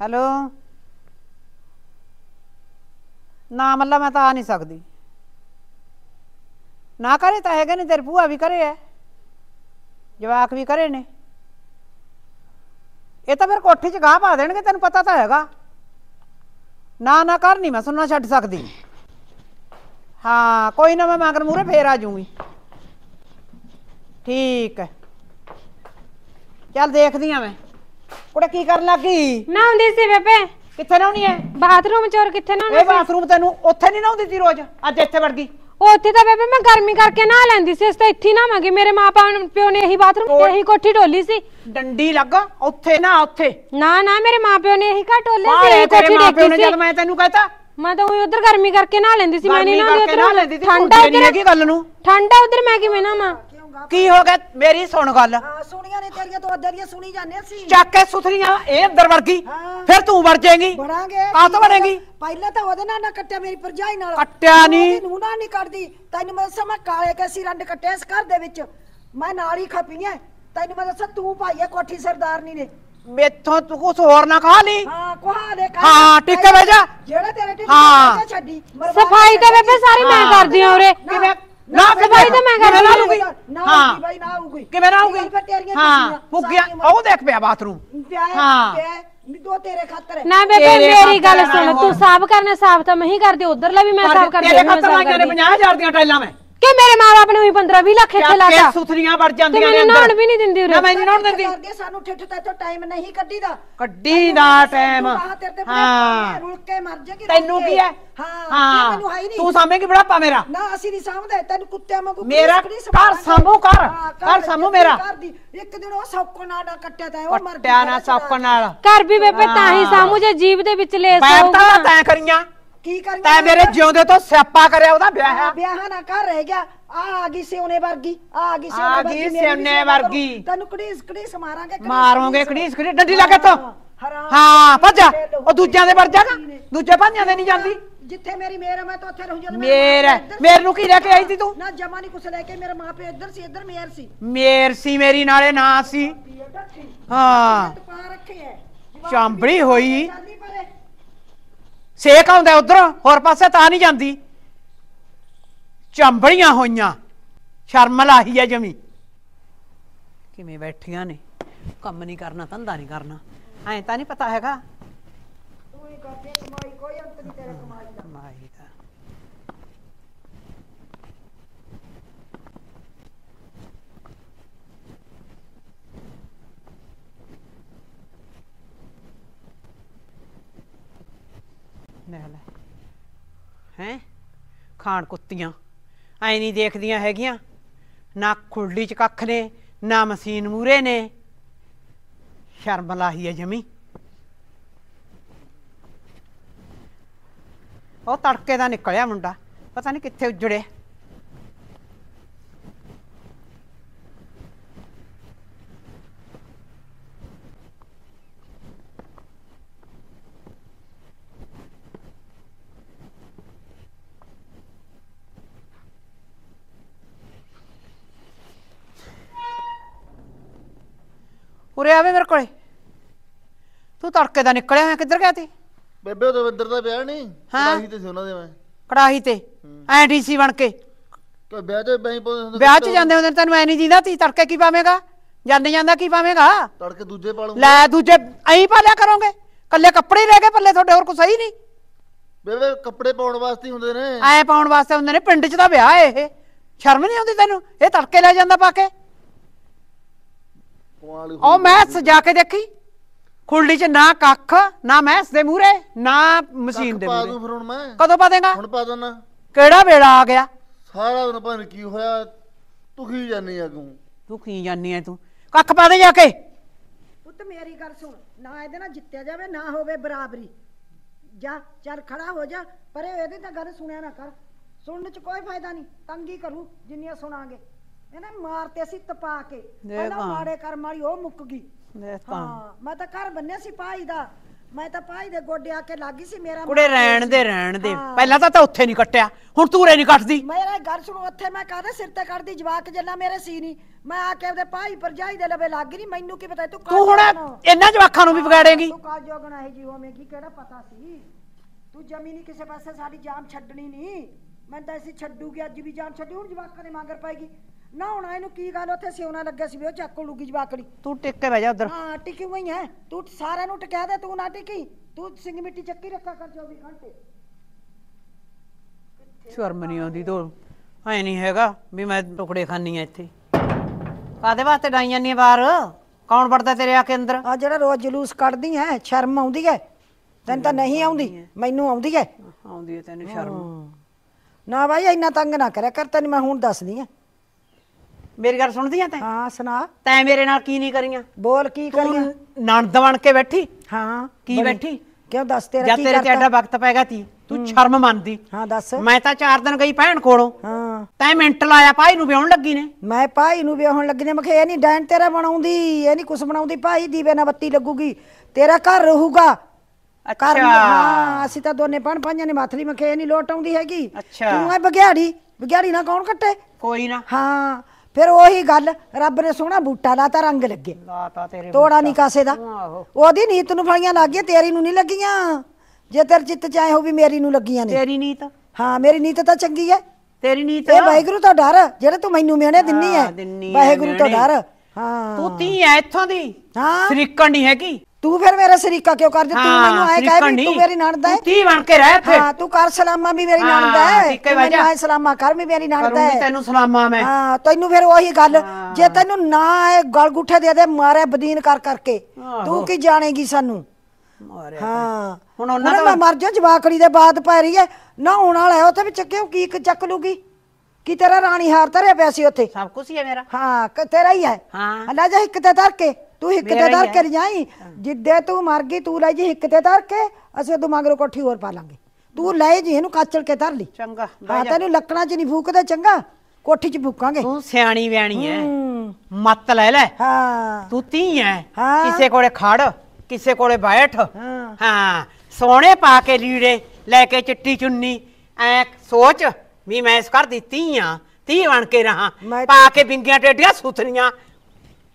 Hello? ਨਾ ਮੱਲਾ, ਮੈਂ ਤਾਂ ਆ ਨਹੀਂ ਸਕਦੀ। ਨਾ ਕਰੇ ਤਾਂ ਹੈਗਾ ਨਹੀਂ ਤੇਰੇ ਭੂਆ ਵੀ ਕਰੇ ਐ। ਜਵਾਕ ਵੀ ਕਰੇ ਨੇ। ਇਹ ਤਾਂ ਫਿਰ ਕੋਠੀ 'ਚ ਗਾਹ ਪਾ ਦੇਣਗੇ, ਤੈਨੂੰ ਪਤਾ ਤਾਂ ਹੈਗਾ। ਨਾ ਨਾ ਕਰ ਨਹੀਂ ਮੈਂ ਸੁਣਨਾ ਛੱਡ ਸਕਦੀ। ਹਾਂ, ਕੋਈ ਨਾ ਮੈਂ ਮਗਰ ਮੂਰੇ ਫੇਰ ਆ ਜਾਊਂਗੀ। ਠੀਕ ਹੈ ਚੱਲ ਦੇਖਦੀ ਆ ਮੈਂ। ਕੁੜੇ ਕੀ ਕਰਨ ਲੱਗੀ ਨਾ ਹੁੰਦੀ ਸੀ ਬੇਬੇ। ਕਿੱਥੇ ਨਾਉਣੀ ਐ? ਬਾਥਰੂਮ ਚੋਰ ਕਿੱਥੇ ਨਾ ਇਹ ਬਾਥਰੂਮ ਤੈਨੂੰ ਉੱਥੇ ਨਹੀਂ ਨਾਉਂਦੀ ਸੀ ਰੋਜ਼? ਅੱਜ ਇੱਥੇ ਵੜ ਗਈ। ਉੱਥੇ ਤਾਂ ਬੇਬੇ ਮੈਂ ਗਰਮੀ ਕਰਕੇ ਨਹਾ ਲੈਂਦੀ ਸੀ ਇਸ ਤਾਂ ਇੱਥੇ ਨਾ ਮੰਗੀ ਮੇਰੇ ਮਾਪਾ ਪਿਓ ਨੇ ਇਹੀ ਬਾਥਰੂਮ ਇਹੀ ਕੋਠੀ ਢੋਲੀ ਸੀ। ਡੰਡੀ ਲੱਗ ਉੱਥੇ ਨਾ ਉੱਥੇ। ਨਾ ਨਾ ਮੇਰੇ ਮਾਪਿਓ ਨੇ ਇਹੀ ਘਰ ਢੋਲੇ ਸੀ ਇਹੀ ਕੋਠੀ ਨੇ ਦੇਖੀ ਜਦ ਸੀ ਮੈਂ ਤੈਨੂੰ ਕਹਤਾ। ਮੈਂ ਤਾਂ ਉਹੀ ਉਧਰ ਗਰਮੀ ਕਰਕੇ ਨਹਾ ਲੈਂਦੀ ਸੀ ਮੈਂ ਨਹੀਂ ਗਰਮੀ ਨਾ ਕਰਕੇ ਨਾ ਲੈਂਦੀ ਸੀ ਠੰਡਾ ਠੰਡਾ ਨਹੀਂ ਉਧਰ ਹੈਗੀ ਗੱਲ ਨੂੰ। ਠੰਡਾ ਉਧਰ ਮੈਂ ਕਿਵੇਂ ਨਾ ਕੀ ਹੋ ਗਿਆ? ਮੇਰੀ ਸੁਣ ਗੱਲ। ਹਾਂ ਸੁਣੀਆਂ ਨੇ ਤੇਰੀਆਂ ਤੋਂ ਅੱਧੇ ਦੀਆਂ ਸੁਣੀ ਜਾਂਦੇ ਸੀ ਚੱਕ ਕੇ ਸੁਥਰੀਆਂ ਇਹ ਅੰਦਰ ਵੜ ਗਈ। ਹਾਂ। ਫਿਰ ਤੂੰ ਵੜ ਜਾਏਗੀ। ਬੜਾਂਗੇ ਕਾਹ ਤੋਂ ਬਣੇਗੀ ਪਹਿਲਾਂ ਤਾਂ ਉਹਦੇ ਨਾਲ ਨਾ ਕੱਟਿਆ ਮੇਰੀ ਭਰਜਾਈ ਨਾਲ। ਕੱਟਿਆ ਨੀ। ਨੂੰ ਨਾ ਨਹੀਂ ਕੱਟਦੀ। ਤੈਨੂੰ ਮੈਂ ਦੱਸਾਂ ਮੈਂ ਕਾਲੇ ਕੇ ਸੀ ਰੰਡ ਕੱਟੇ ਇਸ ਘਰ ਦੇ ਵਿੱਚ। ਮੈਂ ਨਾਲ ਹੀ ਖਪੀਆਂ ਤੈਨੂੰ ਮੈਂ ਦੱਸਾਂ ਤੂੰ ਪਾਈਏ ਕੋਠੀ ਸਰਦਾਰਨੀ ਨੇ। ਮੇਥੋਂ ਤੂੰ ਕੁਝ ਹੋਰ ਨਾ ਖਾ ਲਈ। ਹਾਂ ਕੋਹਾ ਦੇ ਕਰ ਹਾਂ, ਟਿੱਕੇ ਬਹਿ ਜਾ। ਜਿਹੜਾ ਤੇਰੇ ਟਿੱਕੇ ਹਾਂ। ਛੱਡੀ ਮਰਵਾ ਸਫ਼ਾਈ ਤਾਂ ਬੇਬੇ ਸਾਰੀ ਮੈਂ ਹਾਂ। ਕਰਦੀ ਆ ਉਰੇ। ਕਿਵੇਂ ਨਾ, ਸਫ਼ਾਈ ਤਾਂ ਮੈਂ ਹਾਂ। ਲੂਗੀ ਨਾ ਹਾਂ। ਬਾਈ ਨਾ ਆਊਗੀ ਕਿਵੇਂ ਨਾ ਆਊਗੀ ਹਾਂ ਫੁੱਗਿਆ ਉਹ ਦੇਖ ਪਿਆ ਬਾਥਰੂਮ। ਹੈ, ਹਾਂ। ਪਿਆ ਹੈ, ਵੀ ਦੋ ਤੇਰੇ ਖਾਤਰ ਹੈ। ਨਾ ਬੇਬੇ ਤੇਰੇ ਮੇਰੀ ਗੱਲ ਸੁਣ ਤੂੰ ਸਾਫ਼ ਕਰਨਾ ਸਾਫ਼ ਤਾਂ ਮੈਂ ਹੀ ਕਰਦੀ ਉਧਰਲਾ ਵੀ ਮੈਂ ਸਾਫ਼ ਕਰਦੀ ਤੇਰੇ ਮੈਂ ਖਾਤਰ ਕਰਦੀ 50000 ਦੀਆਂ ਟਾਈਲਾਂ ਮੈਂ? ਕਿ ਮੇਰੇ ਮਾਪੇ ਨੇ ਵੀ 15 20 ਲੱਖ ਇੱਥੇ ਚੱਕ ਕੇ ਲਾਤਾ ਸੁਥਰੀਆਂ ਵੜ ਜਾਂਦੀਆਂ ਨੇ ਮੈਨੂੰ ਅੰਦਰ? ਵੀ ਨਹੀਂ ਦਿੰਦੀ ਨਾ ਉਰੇ ਮੈਂ ਨਹੀਂ ਦਿੰਦੀ। ਕਰਦੀ ਸਾਨੂੰ ਠਿੱਠ ਤੇ ਤੋਂ ਟਾਈਮ ਨਹੀਂ ਕੱਢੀਦਾ। ਕੱਢੀ ਨਾ ਟਾਈਮ ਹਾਂ। ਰੁਲ ਕੇ ਮਰ ਰੁਲ ਤੈਨੂੰ ਕੇ। ਹੈ? ਹਾਂ ਮੈਨੂੰ ਹੈ ਨਹੀਂ। ਤੂੰ ਸਾਹਮਣੇ ਕੀ ਬੜਾਪਾ ਮੇਰਾ? ਨਾ ਅਸੀਂ ਨਹੀਂ ਸਾਂਭਦੇ। ਤੈਨੂੰ ਕੁੱਤਿਆਂ ਵਾਂਗੂ ਮੇਰਾ ਘਰ। ਸਾਂਭੂ ਕਰ, ਘਰ ਸਾਂਭੂ ਮੇਰਾ। ਦੀ। ਇੱਕ ਦਿਨ ਉਹ ਸੌਕੋ ਨਾਲ ਕੱਟਿਆ ਤਾਂ ਉਹ ਮਰ ਗਈ ਕੱਟਿਆ ਨਾ ਸੌਕਣ ਨਾਲ। ਘਰ ਵੀ ਬੇਬੇ ਤਾਂ ਹੀ ਸਾਮੂ ਜੇ ਜੀਬ ਦੇ ਵਿੱਚ ਲੇਸ ਪੈਰ ਹੋਊਗਾ ਤਾਂ ਤੈਂ ਕਰੀਆਂ। ਕੀ ਕਰੀਏ ਤੈਂ ਮੇਰੇ ਜਿਉਂਦੇ ਤੋਂ ਸਿਆਪਾ ਕਰਿਆ ਉਹਦਾ ਵਿਆਹ ਹੈ ਵਿਆਹ ਨਾ ਕਰ ਰਹਿ ਗਿਆ ਆ ਆ ਗਈ ਸਿਉਨੇ ਵਰਗੀ ਆ ਆ ਗਈ ਆ ਸਿਉਨੇ ਗਈ ਵਰਗੀ ਮੇਰੀ ਵੀ ਸਿਉਨੇ ਸੇਵਾ ਕਰੋ। ਵਰਗੀ। ਤੈਨੂੰ ਕੜੀਸ ਕੜੀਸ ਮਾਰਾਂਗੇ ਕੜੀਸ ਮਾਰੋਗੇ ਕੜੀਸ। ਕੜੀ ਡੰਡੀ ਲਾ ਕੇ ਤੋਂ ਹਰਾਮ ਹਾਂ ਭੱਜ ਜਾ ਉਹ ਦੂਜਿਆਂ ਦੇ ਵੜ ਜਾਗਾ। ਦੂਜੇ ਭਾਈਆਂ ਦੇ ਨਹੀਂ ਜਾਂਦੀ ਜਿੱਥੇ ਮੇਰੀ ਮੇਰ ਹੈ, ਮੈਂ ਤਾਂ ਉੱਥੇ ਰਹੂੰ ਜਦੋਂ ਮੇਰ। ਇੱਧਰ ਸੀ। ਮੇਰ ਨੂੰ ਕੀ ਲੈ ਕੇ ਆਈ ਸੀ ਤੂੰ? ਨਾ ਜਮਾ ਨਹੀਂ ਕੁਛ ਲੈ ਕੇ ਮੇਰੇ ਮਾਪੇ ਇੱਧਰ ਸੀ ਇੱਧਰ ਮੇਰ ਸੀ ਮੇਰ ਸੀ ਮੇਰੀ ਨਾਲੇ ਨਾ ਸੀ ਹਾਂ ਤੂੰ ਪਾ ਰੱਖੇ ਹੈ ਚਾਂਬੜੀ ਹੋਈ ਜਾਂਦੀ ਪਰੇ ਸੇਕ ਆਉਂਦਾ ਉਧਰ ਹੋਰ ਪਾਸੇ ਤਾਂ ਨਹੀਂ ਜਾਂਦੀ। ਚੰਬੜੀਆਂ ਹੋਈਆਂ ਸ਼ਰਮ ਲਾਹੀ ਹੈ ਜਮੀ। ਕਿਵੇਂ ਬੈਠੀਆਂ ਨੇ? ਕੰਮ ਨਹੀਂ ਕਰਨਾ ਧੰਦਾ ਨਹੀਂ ਕਰਨਾ। ਐਂ ਤਾਂ ਨਹੀਂ ਪਤਾ ਹੈਗਾ? ਤੂੰ ਹੀ ਕਰਦੇ ਕਮਾਈ ਕੋਈ ਅੰਤ ਨਹੀਂ ਤੇਰੇ ਕਮਾਈ ਦਾ ਕਮਾਈ ਦਾ। ਲੈ ਲੈ। ਹੈ? ਖਾਣ ਕੁੱਤੀਆਂ। ਐ ਨਹੀਂ ਦੇਖਦੀਆਂ ਹੈਗੀਆਂ। ਨਾ ਖੁਰਲੀ ਚ ਕੱਖ ਨੇ, ਨਾ ਮਸ਼ੀਨ ਮੂਰੇ ਨੇ। ਸ਼ਰਮ ਲਾਹੀ ਹੈ ਜਮੀ। ਉਹ ਤੜਕੇ ਦਾ ਨਿਕਲਿਆ ਮੁੰਡਾ। ਪਤਾ ਨਹੀਂ ਕਿੱਥੇ ਉੱਜੜਿਆ ਉਰੇ ਆਵੇ ਮੇਰੇ ਕੋਲੇ। ਤੂੰ ਤੜਕੇ ਦਾ ਨਿਕਲਿਆ ਹੋਇਆ ਕਿੱਧਰ ਗਿਆ ਤੀ? ਬੇਬੇ ਉਹ ਦਵਿੰਦਰ ਦਾ ਵਿਆਹ ਨਹੀਂ? ਹਾਂ। ਕੜਾਹੀ ਤੇ ਸੀ ਉਹਨਾਂ ਦੇ ਮੈਂ। ਕੜਾਹੀ ਤੇ। ਐ ਡੀਸੀ ਬਣ ਕੇ। ਕਿ ਵਿਆਹ ਤੇ ਪਾਉਂਦੇ ਹੁੰਦੇ ਵਿਆਹ 'ਚ ਜਾਂਦੇ ਹੁੰਦੇ ਨੇ, ਤੈਨੂੰ ਐ ਨਹੀਂ ਜੀਂਦਾ ਤੀ ਤੜਕੇ ਕੀ ਪਾਵੇਂਗਾ? ਜਾਂਦੇ ਜਾਂਦਾ ਕੀ ਪਾਵੇਂਗਾ? ਤੜਕੇ ਦੂਜੇ ਪਾ ਲੂੰਗਾ ਲੈ ਦੂਜੇ ਐਂ ਪਾ ਲਿਆ ਕਰੋਗੇ। ਕੱਲੇ ਕੱਪੜੇ ਹੀ ਰਹਿ ਗਏ ਪੱਲੇ ਤੁਹਾਡੇ ਹੋਰ ਕੁਛ ਸਹੀ ਨਹੀਂ। ਬੇਬੇ ਕੱਪੜੇ ਪਾਉਣ ਵਾਸਤੇ ਹੀ ਹੁੰਦੇ ਨੇ। ਐ ਪਾਉਣ ਵਾਸਤੇ ਹੁੰਦੇ ਨੇ ਪਿੰਡ 'ਚ ਦਾ ਵਿਆਹ ਏ ਇਹ। ਸ਼ਰਮ ਨਹੀਂ ਆਉਂਦੀ ਤੈਨੂੰ? ਇਹ ਤੜਕੇ ਲੈ ਜਾਂਦਾ ਪਾ ਕੇ। ਹੀ ਉਹ ਮੈਂ ਸਜਾ ਕੇ ਦੇਖੀ। ਖੁਰਲੀ 'ਚ ਨਾ ਕੱਖ ਨਾ ਮੈਸ ਦੇ ਮੂਰੇ ਨਾ ਮਸ਼ੀਨ ਦੇ ਪਾ ਮੂਰੇ ਦੂੰ ਫਿਰ ਹੁਣ ਮੈਂ। ਕਦੋਂ ਪਾ ਦੇਗਾ? ਹੁਣ ਪਾ ਦਣਾ ਕਿਹੜਾ ਵੇਲਾ ਆ ਗਿਆ? ਸਾਰਾ ਦਿਨ ਪਤਾ ਨੀ ਕੀ ਹੋਇਆ। ਤੁਖੀ ਜਾਨੀ ਆ ਤੂੰ ਤੂੰ ਕੀ ਜਾਨੀ ਐ ਤੂੰ? ਕੱਖ ਪਾ ਦੇ ਜਾ ਕੇ। ਪੁੱਤ ਮੇਰੀ ਗੱਲ ਸੁਣ। ਨਾ ਇਹਦੇ ਨਾਲ ਜਿੱਤਿਆ ਜਾਵੇ ਨਾ ਹੋਵੇ ਬਰਾਬਰੀ। ਜਾ ਚੱਲ ਖੜਾ ਹੋ ਜਾ। ਪਰੇ ਇਹਦੀ ਤਾਂ ਗੱਲ ਸੁਣਿਆ ਨਾ ਕਰ। ਸੁਣਨ ਚ ਕੋਈ ਫਾਇਦਾ ਨਹੀਂ ਤੰਗੀ ਕਰੂ ਜਿੰਨੀਆਂ ਸੁਣਾਂਗੇ। ਇਹਨੇ ਮਾਰਤੇ ਸੀ ਤਪਾ ਕੇ। ਪਹਿਲਾਂ ਤਾਂ। ਮਾੜੇ ਕਰਮ ਵਾਲੀ ਉਹ ਮੁੱਕ ਗਈ। ਤਾਂ। ਹਾਂ ਮੈਂ ਤਾਂ ਘਰ ਬੰਨਿਆ ਸੀ ਭਾਈ ਦਾ। ਮੈਂ ਤਾਂ ਭਾਈ ਦੇ ਗੋਡੇ ਆ ਕੇ ਲੱਗੀ ਸੀ ਮੇਰਾ ਕੁੜੇ ਰਹਿਣ। ਦੇ ਰਹਿਣ ਦੇ। ਪਹਿਲਾਂ ਤਾਂ ਤਾਂ ਉੱਥੇ ਨਹੀਂ ਕੱਟਿਆ ਹੁਣ ਤੂਰੇ ਨਹੀਂ ਕੱਟਦੀ। ਮੇਰਾ ਗੱਲ ਸੁਣੋ ਉੱਥੇ ਮੈਂ ਕਾਹਦੇ ਸਿਰ ਤੇ ਕੱਢਦੀ ਜਵਾਕ ਜੱਲਾ ਮੇਰੇ ਸੀ ਨਹੀਂ। ਮੈਂ ਆ ਕੇ ਉਹਦੇ ਭਾਈ ਭਰਜਾਈ ਦੇ ਲਵੇ ਲੱਗ ਨਹੀਂ ਮੈਨੂੰ ਕੀ ਪਤਾ ਤੂੰ ਤੂੰ ਹੁਣ ਇਹਨਾਂ ਜਵਾਖਾਂ ਨੂੰ ਵੀ ਵਿਗਾੜੇਗੀ। ਤੂੰ ਕਾਲ ਜੋਗਣਾ ਹੈ ਜੀ ਹੋਵੇਗੀ ਕਿਹੜਾ ਪਤਾ ਸੀ? ਤੂੰ ਜਮੀ ਨਹੀਂ ਕਿਸੇ ਪਾਸੇ ਸਾਡੀ ਜਾਨ ਛੱਡਣੀ ਨਹੀਂ। ਮੈਂ ਤਾਂ ਅਸੀਂ ਛੱਡੂਗੀ ਅੱਜ ਵੀ ਜਾਨ ਛੱਡੀ ਹੁਣ ਜਵਾਕਾਂ ਦੇ ਮੰਗਰ ਪਾਏਗੀ। ਨਾ ਹੁਣ ਇਹਨੂੰ ਕੀ ਗੱਲ ਉੱਥੇ ਸਿਉਣਾ ਲੱਗਿਆ ਸੀ ਵੀ ਉਹ ਚੱਕ ਲੂਗੀ ਜਵਾਕੜੀ। ਤੂੰ ਟਿਕ ਕੇ ਬਹਿ ਜਾ ਉਧਰ। ਹਾਂ ਟਿਕੀ ਹੋਈ ਹੈ ਤੂੰ ਸਾਰਿਆਂ ਨੂੰ ਟਕਿਆ ਦੇ ਤੂੰ ਨਾ ਟਿਕੀ। ਤੂੰ ਸਿੰਘ ਮਿੱਟੀ ਚੱਕੀ ਰੱਖਾ ਕਰ 24 ਘੰਟੇ। ਸ਼ਰਮ ਨਹੀਂ ਆਉਂਦੀ ਤੋ। ਐ ਨਹੀਂ ਹੈਗਾ ਵੀ ਮੈਂ ਟੁਕੜੇ ਖਾਨੀ ਆ ਇੱਥੇ। ਕਾਦੇ ਵਾਸਤੇ ਡਾਈ ਆ ਬਾਹਰ? ਕੌਣ ਵੜਦਾ ਤੇਰੇ ਆ ਕੇ ਅੰਦਰ? ਆ ਜਿਹੜਾ ਰੋਜ਼ ਜਲੂਸ ਕੱਢਦੀ ਹੈ ਸ਼ਰਮ ਆਉਂਦੀ ਹੈ ਤੈਨੂੰ ਤਾਂ ਨਹੀਂ ਆਉਂਦੀ ਮੈਨੂੰ ਆਉਂਦੀ ਹੈ ਆਉਂਦੀ ਹੈ ਤੈਨੂੰ ਸ਼ਰਮ। ਨਾ ਭਾਈ ਇੰਨਾ ਤੰਗ ਨਾ ਕਰਿਆ ਕਰ ਤੈਨੂੰ ਮੈਂ ਹੁਣ ਦੱਸਦੀ ਆ। ਮੇਰੀ ਗੱਲ ਸੁਣਦੀ ਆ ਤੈਂ? ਹਾਂ ਸੁਣਾ। ਤੈਂ ਮੇਰੇ ਨਾਲ ਕੀ ਨਹੀਂ ਕਰੀਆਂ? ਬੋਲ ਕੀ ਕਰੀਆਂ? ਨਣਦ ਬਣ ਕੇ ਬੈਠੀ? ਹਾਂ ਕੀ। ਬੈਠੀ? ਕਿਉਂ ਦੱਸ ਤੇਰਾ ਕੀ ਤੇਰੇ ਤੇ ਐਡਾ ਕਰਤਾ ਵਕਤ ਪੈਗਾ ਤੀ? ਤੂੰ ਸ਼ਰਮ ਮੰਨਦੀ। ਹਾਂ ਦੱਸ। ਮੈਂ ਤਾਂ 4 ਦਿਨ ਗਈ ਭੈਣ ਕੋਲੋਂ। ਹਾਂ। ਤੈਂ ਮਿੰਟ ਲਾਇਆ ਭਾਈ ਨੂੰ ਵਿਆਹਣ ਲੱਗੀ ਨੇ। ਮੈਂ ਭਾਈ ਨੂੰ ਵਿਆਹਣ ਲੱਗੀ ਨੇ ਮਖੇ ਇਹ ਨਹੀਂ ਡੈਣ ਤੇਰਾ ਬਣਾਉਂਦੀ ਇਹ ਨਹੀਂ ਕੁਛ ਬਣਾਉਂਦੀ ਭਾਈ ਦੀਵੇ ਨਾਲ ਬੱਤੀ ਲੱਗੂਗੀ। ਤੇਰਾ ਘਰ ਰਹੂਗਾ। ਘਰ ਅੱਛਾ। ਹਾਂ ਅਸੀਂ ਤਾਂ ਦੋਨੇ ਪਣ ਪੰਜਾਂ ਨੇ ਮਾਥਲੀ ਮਖੇ ਨਹੀਂ ਲੋਟ ਆਉਂਦੀ ਹੈਗੀ। ਅੱਛਾ। ਤੂੰ ਐ ਬਗਿਆੜੀ ਬਗਿਆੜੀ ਨਾ ਕੌਣ ਕੱਟੇ? ਕੋਈ ਨਾ। ਹਾਂ। ਫਿਰ ਉਹੀ ਗੱਲ ਰੱਬ ਨੇ ਸੋਹਣਾ ਬੂਟਾ ਲਾਤਾ ਰੰਗ ਲੱਗੇ। ਲਾਤਾ ਤੇਰੇ ਤੋੜਾ ਨਹੀਂ ਕਾਸੇ ਦਾ। ਆਹੋ। ਉਹਦੀ ਨੀਤ ਨੂੰ ਫਲੀਆਂ ਲੱਗ ਗਈਆਂ ਤੇਰੀ ਨੂੰ ਨਹੀਂ ਲੱਗੀਆਂ। ਜੇ ਤੇਰੇ ਚਿੱਤ ਚ ਆਏ ਹੋ ਵੀ ਮੇਰੀ ਨੂੰ ਲੱਗੀਆਂ ਨੇ। ਤੇਰੀ ਨੀਤ? ਹਾਂ ਮੇਰੀ ਨੀਤ ਤਾਂ ਚੰਗੀ ਹੈ ਤੇਰੀ ਨੀਤ? ਇਹ ਵਾਹਿਗੁਰੂ ਤੋਂ ਡਰ ਜਿਹੜੇ ਤੂੰ ਮੈਨੂੰ ਮਿਹਣੇ ਦਿੰਨੀ ਹੈ ਵਾਹਿਗੁਰੂ ਤੋਂ। ਡਰ। ਹਾਂ। ਤੂੰ ਤੀ ਐ ਇੱਥੋਂ ਦੀ। ਹਾਂ। ਸਰੀਕਣ ਨਹੀਂ ਹੈਗੀ। ਤੂੰ ਫਿਰ ਮੇਰਾ ਸਰੀਕਾ ਕਿਉਂ ਕਰਦੀ ਤੂੰ ਮੈਨੂੰ ਐ ਕਹਿ ਵੀ ਤੂੰ ਮੇਰੀ ਨਣਦ ਹੈ ਤੂੰ ਬਣ ਕੇ ਰਹਿ ਇੱਥੇ ਹਾਂ ਤੂੰ ਕਰ ਸਲਾਮਾ ਵੀ ਮੇਰੀ ਨਣਦ ਹੈ ਤੂੰ ਮੈਨੂੰ। ਐ ਸਲਾਮਾ ਕਰ ਵੀ ਮੇਰੀ ਨਣਦ ਹੈ ਤੈਨੂੰ ਸਲਾਮਾ ਮੈਂ। ਹਾਂ ਤੈਨੂੰ ਫਿਰ ਉਹੀ ਗੱਲ ਜੇ ਤੈਨੂੰ ਨਾ ਇਹ ਗਲ ਗੁੱਠੇ ਦੇ ਦੇ ਮਾਰੇ ਬਦੀਨ ਕਰ ਕਰਕੇ। ਤੂੰ ਕੀ ਜਾਣੇਗੀ ਸਾਨੂੰ? ਹਾਂ। ਹੁਣ ਉਹਨਾਂ ਦਾ ਮੈਂ ਮਰ ਜਾ ਜਵਾਕੜੀ ਦੇ ਬਾਤ ਪੈ ਰਹੀ ਹੈ ਨਾ ਹੁਣ ਵਾਲਾ ਉੱਥੇ ਵਿੱਚ ਕਿਉਂ ਕੀ ਚੱਕ ਲੂਗੀ? ਕੀ ਤੇਰਾ ਰਾਣੀ ਹਾਰ ਧਰਿਆ ਪਿਆ ਸੀ ਉੱਥੇ? ਸਭ ਕੁਝ ਹੀ ਹੈ ਮੇਰਾ। ਹਾਂ ਤੇਰਾ ਹੀ ਹੈ ਹਾਂ। ਲੈ ਜਾ ਹਿੱਕ ਤੇ ਧਰ ਕੇ। ਤੂੰ ਹਿੱਕ ਮੇਰਾ ਤੇ ਧਰ। ਕੇ ਜਾਈ ਜਿੱਦੇ ਤੂੰ ਮਰ ਗਈ ਤੂੰ ਲੈ ਜੀ ਹਿੱਕ ਤੇ ਧਰ ਕੇ ਅਸੀਂ ਉਦੋਂ ਮਗਰੋਂ ਕੋਠੀ ਹੋਰ ਪਾ ਲਾਂਗੇ। ਤੂੰ ਲੈ ਜੀ ਇਹਨੂੰ ਕਾਚਲ ਕੇ ਧਰ ਲਈ। ਚੰਗਾ ਹਾਂ। ਤੈਨੂੰ ਲੱਕੜਾਂ 'ਚ ਨਹੀਂ ਫੂਕਦੇ ਚੰਗਾ। ਕੋਠੀ 'ਚ ਫੂਕਾਂਗੇ। ਤੂੰ ਸਿਆਣੀ ਵਿਆਣੀ ਐ। ਮੱਤ ਲੈ ਲੈ। ਹਾਂ। ਤੂੰ ਤੀ ਐ। ਕਿਸੇ ਕੋਲੇ ਖੜ ਕਿਸੇ ਕੋਲੇ ਬੈਠ। ਹਾਂ। ਸੋਹਣੇ ਪਾ ਕੇ ਲੀੜੇ ਲੈ ਕੇ ਚਿੱਟੀ ਚੁੰਨੀ। ਐ ਸੋਚ ਵੀ ਮੈਂ ਇਸ ਘਰ ਦੀ ਧੀ ਆ ਧੀ ਬਣ ਕੇ ਰਹਾ। ਪਾ ਕੇ ਬਿੰਗੀਆਂ ਟੇਡੀਆਂ ਸੁਥਰੀਆਂ।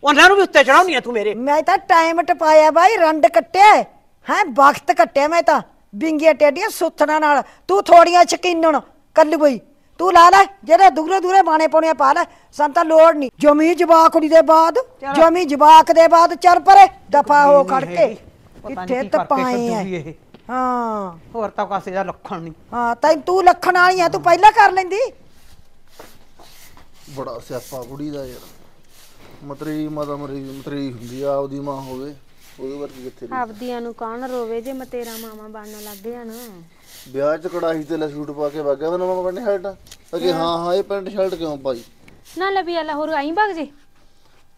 ਉਹਨਾਂ ਨੂੰ ਵੀ ਉੱਤੇ ਚੜਾਉਣੀਆਂ ਤੂੰ ਮੇਰੇ। ਮੈਂ ਤਾਂ ਟਾਈਮ ਟਪਾਇਆ ਬਾਈ ਰੰਡ ਕੱਟਿਆ ਹੈ। ਵਕਤ ਕੱਟਿਆ ਮੈਂ ਤਾਂ। ਬਿੰਗੀਆਂ ਟੇਡੀਆਂ ਸੁੱਥਣਾ ਨਾਲ। ਤੂੰ ਥੋੜੀਆਂ ਸ਼ਕੀਨਣ ਕੱਲ ਬਈ। ਤੂੰ ਲਾ ਲੈ ਜਿਹੜੇ ਦੂਰੇ ਦੂਰੇ ਬਾਣੇ ਪਾਉਣੇ ਪਾ ਲੈ। ਸਾਨੂੰ ਤਾਂ ਲੋੜ ਨਹੀਂ ਜਮੀ ਜਵਾਕੜੀ ਦੇ ਬਾਅਦ। ਜਮੀ ਜਵਾਕ ਦੇ ਬਾਅਦ ਚੱਲ ਪਰੇ। ਦਫਾ ਹੋ ਖੜ ਕੇ। ਕਿੱਥੇ ਤਪਾਏ ਐ। ਇਹ। ਹਾਂ। ਹੋਰ ਤਾਂ ਕਾਸੇ ਦਾ ਲੱਖਣ ਨਹੀਂ ਹਾਂ ਤੈਨੂੰ ਤੂੰ ਲੱਖਣ ਵਾਲੀ ਆ ਤੂੰ ਪਹਿਲਾਂ ਕਰ ਲੈਂਦੀ। ਬੜਾ ਸਿਆਪਾ ਕੁੜੀ ਦਾ ਯਾਰ। ਮਤਰੀ ਮਾਤਾ ਮਰੀ ਮਤਰੀ ਹੁੰਦੀ ਆ ਉਹਦੀ ਮਾਂ ਹੋਵੇ ਉਹਦੇ ਵਰਗੀ ਕਿੱਥੇ ਰਹੀ? ਆਪਦੀਆਂ ਨੂੰ ਕੌਣ ਰੋਵੇ ਜੇ ਮੈਂ ਤੇਰਾ ਮਾਮਾ ਬਣਨ ਲੱਗ ਨਾ? ਵਿਆਹ ਚ ਕੜਾਹੀ ਤੇ ਸੂਟ ਪਾ ਕੇ ਵਗ ਗਿਆ ਮੈਂ ਨਵਾਂ ਪੈਂਟ ਸ਼ਰਟ? ਅਗੇ ਹਾਂ ਹਾਂ ਇਹ ਪੈਂਟ ਸ਼ਰਟ ਕਿਉਂ ਪਾਈ? ਨਾ ਲੱਭੀ ਅੱਲਾ ਹੋਰ ਆਈ ਭਗ ਜੇ।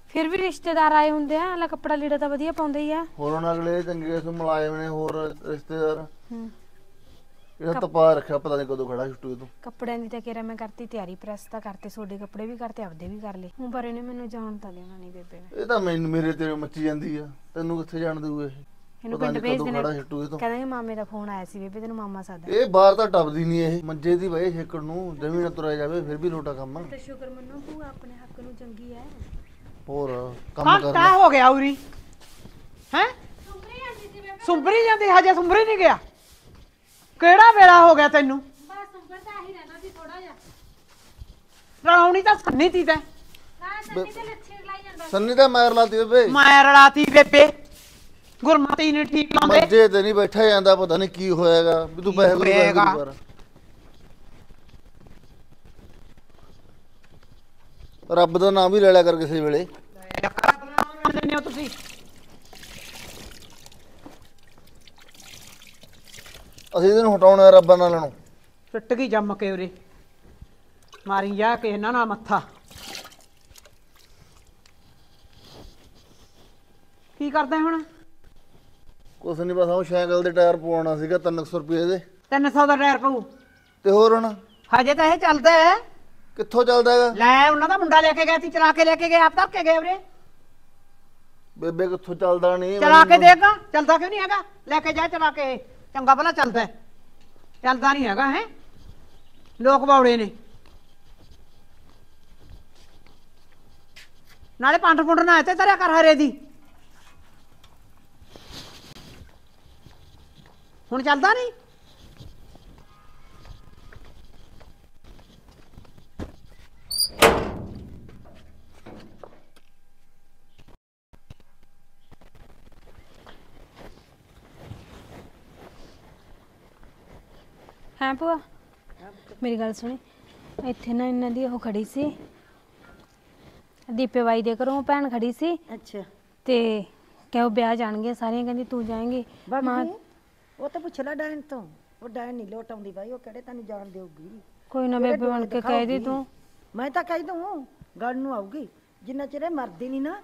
ਫਿਰ ਵੀ ਰਿਸ਼ਤੇਦਾਰ ਆਏ ਹੁੰਦੇ ਆ ਅੱਲਾ ਕੱਪੜਾ ਲੀੜਾ ਤਾਂ ਵਧੀਆ ਪਾਉਂਦੇ ਹੀ ਆ। ਹੋਰ ਉਹਨਾਂ ਅਗਲੇ ਚੰਗੇ ਸੋ ਮੁਲਾਜ਼ਮ ਨੇ ਹੋਰ ਰਿਸ਼ਤੇਦਾਰ। ਹੂੰ। ਇਹ ਤਪਾ ਰੱਖਿਆ ਪਤਾ ਨਹੀਂ ਕਦੋਂ ਖੜਾ ਛੁੱਟੂ ਤੂੰ ਕੱਪੜਿਆਂ ਦੀ ਤਾਂ ਕਿਹਾ ਮੈਂ ਕਰਤੀ ਤਿਆਰੀ ਪ੍ਰੈਸ ਤਾਂ ਕਰਤੇ ਤੁਹਾਡੇ ਕੱਪੜੇ ਵੀ ਕਰਤੇ ਆਪਦੇ ਵੀ ਕਰ ਲਏ। ਹੁਣ ਪਰ ਇਹਨੇ ਮੈਨੂੰ ਜਾਣ ਤਾਂ ਦੇਣਾ ਨਹੀਂ ਬੇਬੇ ਨੇ। ਇਹ ਤਾਂ ਮੈਨੂੰ ਮੇਰੇ ਤੇਰੇ ਮੱਚੀ ਜਾਂਦੀ ਆ। ਤੈਨੂੰ ਕਿੱਥੇ ਜਾਣ ਦੇਊ ਇਹ? ਇਹਨੂੰ ਪਿੰਡ ਭੇਜ ਦੇਣਾ ਖੜਾ ਛੁੱਟੂ ਇਹ ਤੋਂ। ਕਹਿੰਦਾ ਮਾਮੇ ਦਾ ਫੋਨ ਆਇਆ ਸੀ ਬੇਬੇ ਤੈਨੂੰ ਮਾਮਾ ਸਾਦਾ। ਇਹ ਬਾਹਰ ਤਾਂ ਟੱਪਦੀ ਨਹੀਂ ਇਹ। ਮੰਜੇ ਦੀ ਬਈ ਛੇਕੜ ਨੂੰ ਜਮੀ ਨਾ ਤੁਰਿਆ ਜਾਵੇ ਫਿਰ ਵੀ ਲੋਟਾ ਕੰਮ ਆ। ਤੇ ਸ਼ੁਕਰ ਮੰਨੋ ਭੂਆ ਆਪਣੇ ਹੱਕ ਨੂੰ ਚੰਗੀ ਐ। ਹੋਰ ਕੰਮ ਕਰ ਘੰਟਾ ਹੋ ਗਿਆ ਉਰੀ। ਹੈ? ਸੁੰਬਰੀ ਜਾਂਦੀ ਹਜੇ ਸੁੰਬਰੀ ਨਹੀਂ ਗਿਆ। ਕਿਹੜਾ ਵੇਲਾ ਹੋ ਗਿਆ ਤੈਨੂੰ? ਬਸ ਤਾਂ ਆਹੀ ਰਹਿਣਾ ਸੀ ਥੋੜਾ ਜਿਹਾ। ਰਲਾਉਣੀ ਤਾਂ ਸੰਨੀ ਤੀ ਤੈਂ। ਨਾ ਸੰਨੀ ਤੇ ਲੱਛੇ ਲਾਈ ਜਾਂਦਾ ਸੰਨੀ ਤਾਂ ਮਾਰ ਲਾਤੀ ਬੇ ਮੈਂ ਰਲਾਤੀ ਬੇਬੇ। ਗੁਰਮਤੀ ਨੇ ਠੀਕ ਲਾਉਂਦੇ। ਮੰਜੇ ਤੇ ਨਹੀਂ ਬੈਠਾ ਜਾਂਦਾ ਪਤਾ ਨਹੀਂ ਕੀ ਹੋਏਗਾ ਵੀ ਤੂੰ ਬਹਿ ਗੁਰੂ ਬਹਿ ਗੁਰੂ ਕਰ ਰੱਬ ਦਾ ਨਾਮ ਵੀ ਲੈ ਲਿਆ ਕਰ ਕਿਸੇ ਵੇਲੇ। ਦਿੰਦੇ ਹੋ ਤੁਸੀਂ। ਅਸੀਂ ਇਹਨੂੰ ਹਟਾਉਣਾ ਰੱਬਾਂ ਨਾਲ ਨੂੰ ਟੁੱਟ ਗਈ ਜੰਮ ਕੇ ਉਰੇ। ਮਾਰੀ ਜਾ ਕੇ ਇਹਨਾਂ ਨਾਲ ਮੱਥਾ। ਕੀ ਕਰਦਾ ਹੁਣ? ਕੁਛ ਨਹੀਂ ਬਸ ਉਹ ਸਾਈਕਲ ਦੇ ਟਾਇਰ ਪਵਾਉਣਾ ਸੀਗਾ 300 ਰੁਪਏ ਦੇ। 300 ਦਾ ਟਾਇਰ ਪਊ। ਤੇ ਹੋਰ ਹੁਣ? ਹਜੇ ਤਾਂ ਇਹ ਚੱਲਦਾ ਹੈ। ਕਿੱਥੋਂ ਚੱਲਦਾ ਹੈਗਾ? ਲੈ ਉਹਨਾਂ ਦਾ ਮੁੰਡਾ ਲੈ ਕੇ ਗਿਆ ਸੀ ਚਲਾ ਕੇ ਲੈ ਕੇ ਗਿਆ ਆਪ ਧਰ ਕੇ ਗਏ ਉਰੇ। ਬੇਬੇ ਕਿੱਥੋਂ ਚੱਲਦਾ ਨਹੀਂ? ਚਲਾ ਕੇ ਦੇਗਾ ਚੱਲਦਾ ਕਿਉਂ ਨਹੀਂ ਹੈਗਾ? ਲੈ ਕੇ ਜਾ ਚਲਾ ਕੇ। ਚੰਗਾ ਭਲਾ ਚੱਲਦਾ ਹੈ। ਚੱਲਦਾ ਨਹੀਂ ਹੈਗਾ ਹੈ। ਲੋਕ ਬੌੜੇ ਨੇ। ਨਾਲੇ ਪੰਡ ਪੁੰਡ ਨਾ ਤੇ ਤਰਿਆ ਕਰ ਹਰੇ ਦੀ। ਹੁਣ ਚੱਲਦਾ ਨਹੀਂ? ਹੈ ਭੂਆ। ਮੇਰੀ ਗੱਲ ਸੁਣੀ। ਇੱਥੇ ਨਾ ਇਹਨਾਂ ਦੀ ਉਹ ਖੜੀ ਸੀ। ਦੀਪੇ ਬਾਈ ਦੇ ਘਰੋਂ ਭੈਣ ਖੜੀ ਸੀ। ਅੱਛਾ। ਤੇ ਕਿਉਂ ਵਿਆਹ ਜਾਣਗੇ ਸਾਰੀਆਂ ਕਹਿੰਦੀ ਤੂੰ ਜਾਏਂਗੀ। ਮਾਂ ਉਹ ਤਾਂ ਪੁੱਛ ਲੈ ਡੈਨ ਤੋਂ। ਉਹ ਡੈਨ ਨਹੀਂ ਲੋਟ ਆਉਂਦੀ ਬਾਈ ਉਹ ਕਿਹੜੇ ਤੈਨੂੰ ਜਾਣ ਦੇਊਗੀ? ਕੋਈ ਨਾ ਬੇਬੇ ਬਣ ਕੇ ਕਹਿ ਦੀ? ਤੂੰ। ਮੈਂ ਤਾਂ ਕਹਿ ਦੂੰ ਗੱਲ ਨੂੰ ਆਊਗੀ। ਜਿੰਨਾ ਚਿਰ ਮਰਦੀ ਨਹੀਂ ਨਾ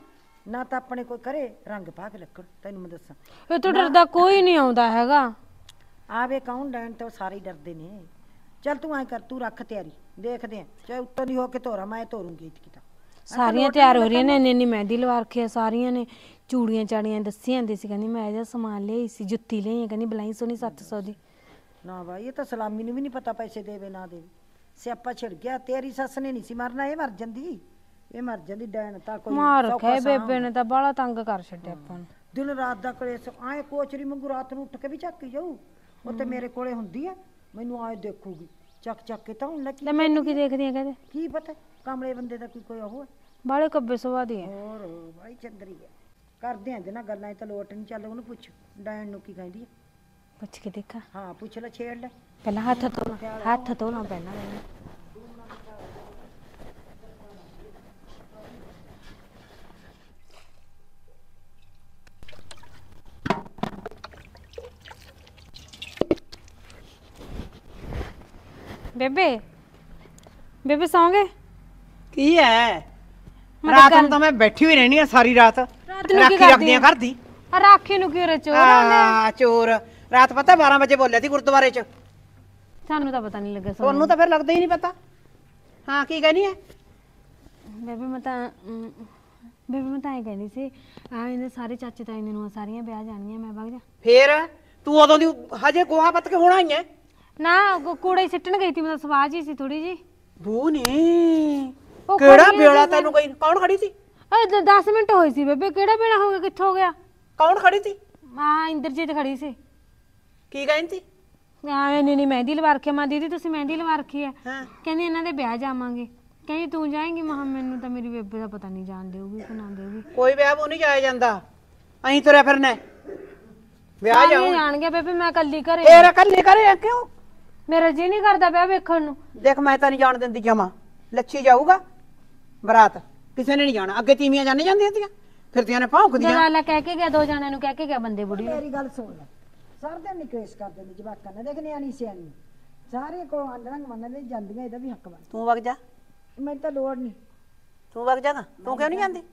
ਨਾ ਤਾਂ ਆਪਣੇ ਕੋਈ ਕਰੇ ਰੰਗ ਪਾ ਕੇ ਲੱਕੜ ਤੈਨੂੰ ਮੈਂ ਦੱਸਾਂ। ਇਹ ਤੋਂ ਡਰਦਾ ਕੋਈ ਨਹੀਂ ਆਉਂਦਾ ਹੈਗਾ। ਆਵੇ ਕੌਣ ਡੈਨ ਤੋਂ ਸਾਰੇ ਹੀ ਡਰਦੇ ਨੇ। ਚੱਲ ਤੂੰ ਐ ਕਰ ਤੂੰ ਰੱਖ ਤਿਆਰੀ ਦੇਖਦੇ ਆ। ਚਾਹੇ ਉੱਤੋਂ ਦੀ ਹੋ ਕੇ ਤੋਰਾ ਮੈਂ ਤੋਰੂੰਗੀ ਇਤਕੀ ਤਾਂ ਸਾਰੀਆਂ ਤਿਆਰ ਹੋ ਰਹੀਆਂ ਨੇ ਇੰਨੀ ਇੰਨੀ ਮਹਿੰਦੀ ਲਵਾ ਰੱਖੀ ਆ ਸਾਰੀਆਂ ਨੇ। ਚੂੜੀਆਂ ਚਾੜੀਆਂ ਦੱਸੀ ਜਾਂਦੀ ਸੀ ਕਹਿੰਦੀ ਮੈਂ ਇਹਦਾ ਸਮਾਨ ਲਿਆਈ ਸੀ ਜੁੱਤੀ ਲਈ ਕਹਿੰਦੀ ਬਲਾਈ ਸੋਨੀ 700 ਦੀ। ਨਾ ਬਾਈ ਇਹ ਤਾਂ ਸਲਾਮੀ ਨੂੰ ਵੀ ਨਹੀਂ ਪਤਾ ਪੈਸੇ ਦੇਵੇ ਨਾ ਦੇਵੇ। ਸਿਆਪਾ ਛਿੜ ਗਿਆ ਤੇਰੀ ਸੱਸ ਨੇ ਨਹੀਂ ਸੀ ਮਰਨਾ ਇਹ ਮਰ ਜਾਂਦੀ। ਇਹ ਮਰ ਜਾਂਦੀ ਡੈਣ ਤਾਂ ਕੋਈ ਮਾਰ ਰੱਖਿਆ ਬੇਬੇ ਨੇ ਤਾਂ ਬਾਹਲਾ ਤੰਗ ਕਰ ਛੱਡਿਆ ਆਪਾਂ ਨੂੰ। ਦਿਨ ਰਾਤ ਦਾ ਕਲੇਸ਼ ਆਏ ਕੋਚਰੀ ਮੰਗੂ ਰਾਤ ਨੂੰ ਉੱਠ ਕੇ ਵੀ ਚੱਕ ਜਾਊ। ਉਹ ਤੇ ਮੇਰੇ ਕੋਲੇ ਹੁੰਦੀ ਆ ਮੈਨੂੰ ਆਏ ਦੇਖੂਗੀ ਚੱਕ ਚੱਕ ਕੇ ਤਾਂ ਲੱਗੀ ਤੇ ਮੈਨੂੰ ਕੀ ਦੇਖਦੀਆਂ ਕਹਿੰਦੇ? ਕੀ ਪਤਾ ਕਮਲੇ ਬੰਦੇ ਦਾ ਕੋਈ ਕੋਈ ਉਹ ਹੈ ਬਾਹਲੇ ਕੱਬੇ ਸੁਭਾਅ ਦੀ ਹੈ ਹੋਰ ਬਾਈ ਚੰਦਰੀ ਹੈ ਕਰਦੇ ਆਂ ਇਹਦੇ ਨਾਲ ਗੱਲਾਂ ਇਹ ਤਾਂ ਲੋਟ ਨਹੀਂ ਚੱਲ ਉਹਨੂੰ ਪੁੱਛ ਡੈਣ ਨੂੰ ਕੀ ਕਹਿੰਦੀ ਹੈ ਪੁੱਛ ਕੇ ਦੇਖਾਂ। ਹਾਂ ਪੁੱਛ ਲੈ ਛੇੜ ਲੈ। ਪਹਿਲਾਂ ਹੱਥ ਧੋ ਲਾ ਹੱਥ ਧੋ ਲਾ ਪਹਿਲਾਂ ਮੈਨੂੰ ਬੇਬੇ ਬੇਬੇ ਸੌਂਗੇ? ਕੀ ਮੈਂ ਰਾਤ ਨੂੰ ਤਾਂ ਮੈਂ ਬੈਠੀ ਹੋਈ ਰਹਿਣੀ ਆ ਸਾਰੀ ਰਾਤ। ਰਾਤ ਨੂੰ ਕੀ ਰਾਖੀ ਕਰਦੀ ਰੱਖਦੀਆਂ ਆ? ਕਰਦੀ ਆ ਰਾਖੀ ਨੂੰ ਕਿਉਂ ਰਚੋ ਆ ਚੋਰ। ਰਾਤ ਪਤਾ 12 ਵਜੇ ਬੋਲਿਆ ਸੀ ਗੁਰਦੁਆਰੇ 'ਚ। ਸਾਨੂੰ ਤਾਂ ਪਤਾ ਨਹੀਂ ਲੱਗਾ ਸੌਣ ਤੁਹਾਨੂੰ ਤਾਂ ਫਿਰ ਲੱਗਦਾ ਹੀ ਨਹੀਂ ਪਤਾ। ਹਾਂ ਕੀ ਕਹਿਨੀ ਹੈ ਬੇਬੇ ਮੈਂ ਤਾਂ ਅਮ, ਬੇਬੇ ਮੈਂ ਤਾਂ ਇਹ ਕਹਿੰਦੀ ਸੀ ਆ ਇਹਨੇ ਸਾਰੇ ਚਾਚੇ ਤਾਏ ਨੇ ਨੂੰ ਸਾਰੀਆਂ ਵਿਆਹ ਜਾਣੀਆਂ ਮੈਂ ਵਗ ਜਾ। ਫੇਰ? ਤੂੰ ਉਦੋਂ ਦੀ ਹਜੇ ਗੋਹਾ ਪੱਤ ਕੇ ਹੋਣਾ ਹੀ ਹੈ ਨਾ ਉਹ ਕੂੜੇ ਹੀ ਸਿੱਟਣ ਗਈ ਸੀ ਮੈਂ ਤਾਂ ਸਵਾਜ ਹੀ ਸੀ ਥੋੜੀ ਜੀ ਬੂ ਨਹੀਂ ਉਹ ਕਿਹੜਾ ਖੜੀ ਵੇਲਾ ਤੈਨੂੰ ਕੋਈ ਕੌਣ ਖੜੀ ਸੀ? ਓਏ 10 ਮਿੰਟ ਹੋਈ ਸੀ ਬੇਬੇ ਕਿਹੜਾ ਵੇਲਾ ਹੋ ਗਿਆ ਕਿੱਥੋਂ ਹੋ ਗਿਆ? ਕੌਣ ਖੜੀ ਸੀ? ਆ ਇੰਦਰਜੀਤ ਖੜੀ ਸੀ। ਕੀ ਕਹਿੰਦੀ ਸੀ? ਆ ਇਹਨੇ ਨਹੀਂ ਮਹਿੰਦੀ ਲਵਾ ਰੱਖੀ ਆ। ਮੈਂ ਦੀਦੀ ਤੁਸੀਂ ਮਹਿੰਦੀ ਲਵਾ ਰੱਖੀ ਹੈ ਹਾਂ। ਕਹਿੰਦੀ ਇਹਨਾਂ ਦੇ ਵਿਆਹ ਜਾਵਾਂਗੇ। ਕਹਿੰਦੀ ਤੂੰ ਜਾਏਂਗੀ? ਮਹਾ ਮੈਨੂੰ ਤਾਂ ਮੇਰੀ ਬੇਬੇ ਦਾ ਪਤਾ ਨਹੀਂ ਜਾਣ ਦੇਊਗੀ ਕਿ ਨਾ ਦੇਊਗੀ। ਕੋਈ ਵਿਆਹ ਉਹ ਨਹੀਂ ਜਾਇਆ ਜਾਂਦਾ। ਅਹੀਂ ਤੁਰਿਆ ਫਿਰਨਾ ਹੈ। ਵਿਆਹ ਜਾਉਂ ਜਾਣਗੇ ਬੇਬੇ ਮੈਂ ਕੱਲੀ ਘਰੇ ਫੇਰ ਇਕੱਲੇ ਕਰੇ ਕਿਉਂ? ਮੇਰਾ ਜੀ ਨਹੀਂ ਕਰਦਾ ਵਿਆਹ ਵੇਖਣ ਨੂੰ। ਦੇਖ ਮੈਂ ਤਾਂ ਨਹੀਂ ਜਾਣ ਦਿੰਦੀ ਜਮਾ। ਲੱਛੀ ਜਾਊਗਾ ਬਰਾਤ। ਕਿਸੇ ਨੇ ਨਹੀਂ ਜਾਣਾ। ਅੱਗੇ ਤੀਵੀਆਂ ਜਾਣੇ ਜਾਂਦੀਆਂ ਤੀਆਂ। ਫਿਰਦੀਆਂ ਨੇ ਭੌਂਕਦੀਆਂ। ਜਦ ਆਲਾ ਕਹਿ ਕੇ ਗਿਆ ਦੋ ਜਣਿਆਂ ਨੂੰ ਕਹਿ ਕੇ ਗਿਆ ਬੰਦੇ ਬੁੜੀ ਨੂੰ। ਮੇਰੀ ਗੱਲ ਸੁਣ ਲੈ। ਸਾਰ ਦਿਨ ਨਿਕਲੇਸ਼ ਕਰਦੇ ਨੇ ਜਵਾਕਾਂ ਨੇ। ਦੇਖ ਨਿਆਣੀ ਸਿਆਣੀ। ਸਾਰੇ ਕੋ ਆਂਡਰਾਂ ਮੰਨਦੇ ਜਾਂਦੀਆਂ ਇਹਦਾ ਵੀ ਹੱਕ ਬਣ ਤੂੰ ਵਗ ਜਾ। ਮੈਨੂੰ ਤਾਂ ਲੋੜ ਨਹੀਂ। ਤੂੰ ਵਗ ਜਾ ਨਾ। ਤੂੰ ਕਿਉਂ ਨਹੀਂ ਜਾਂਦੀ।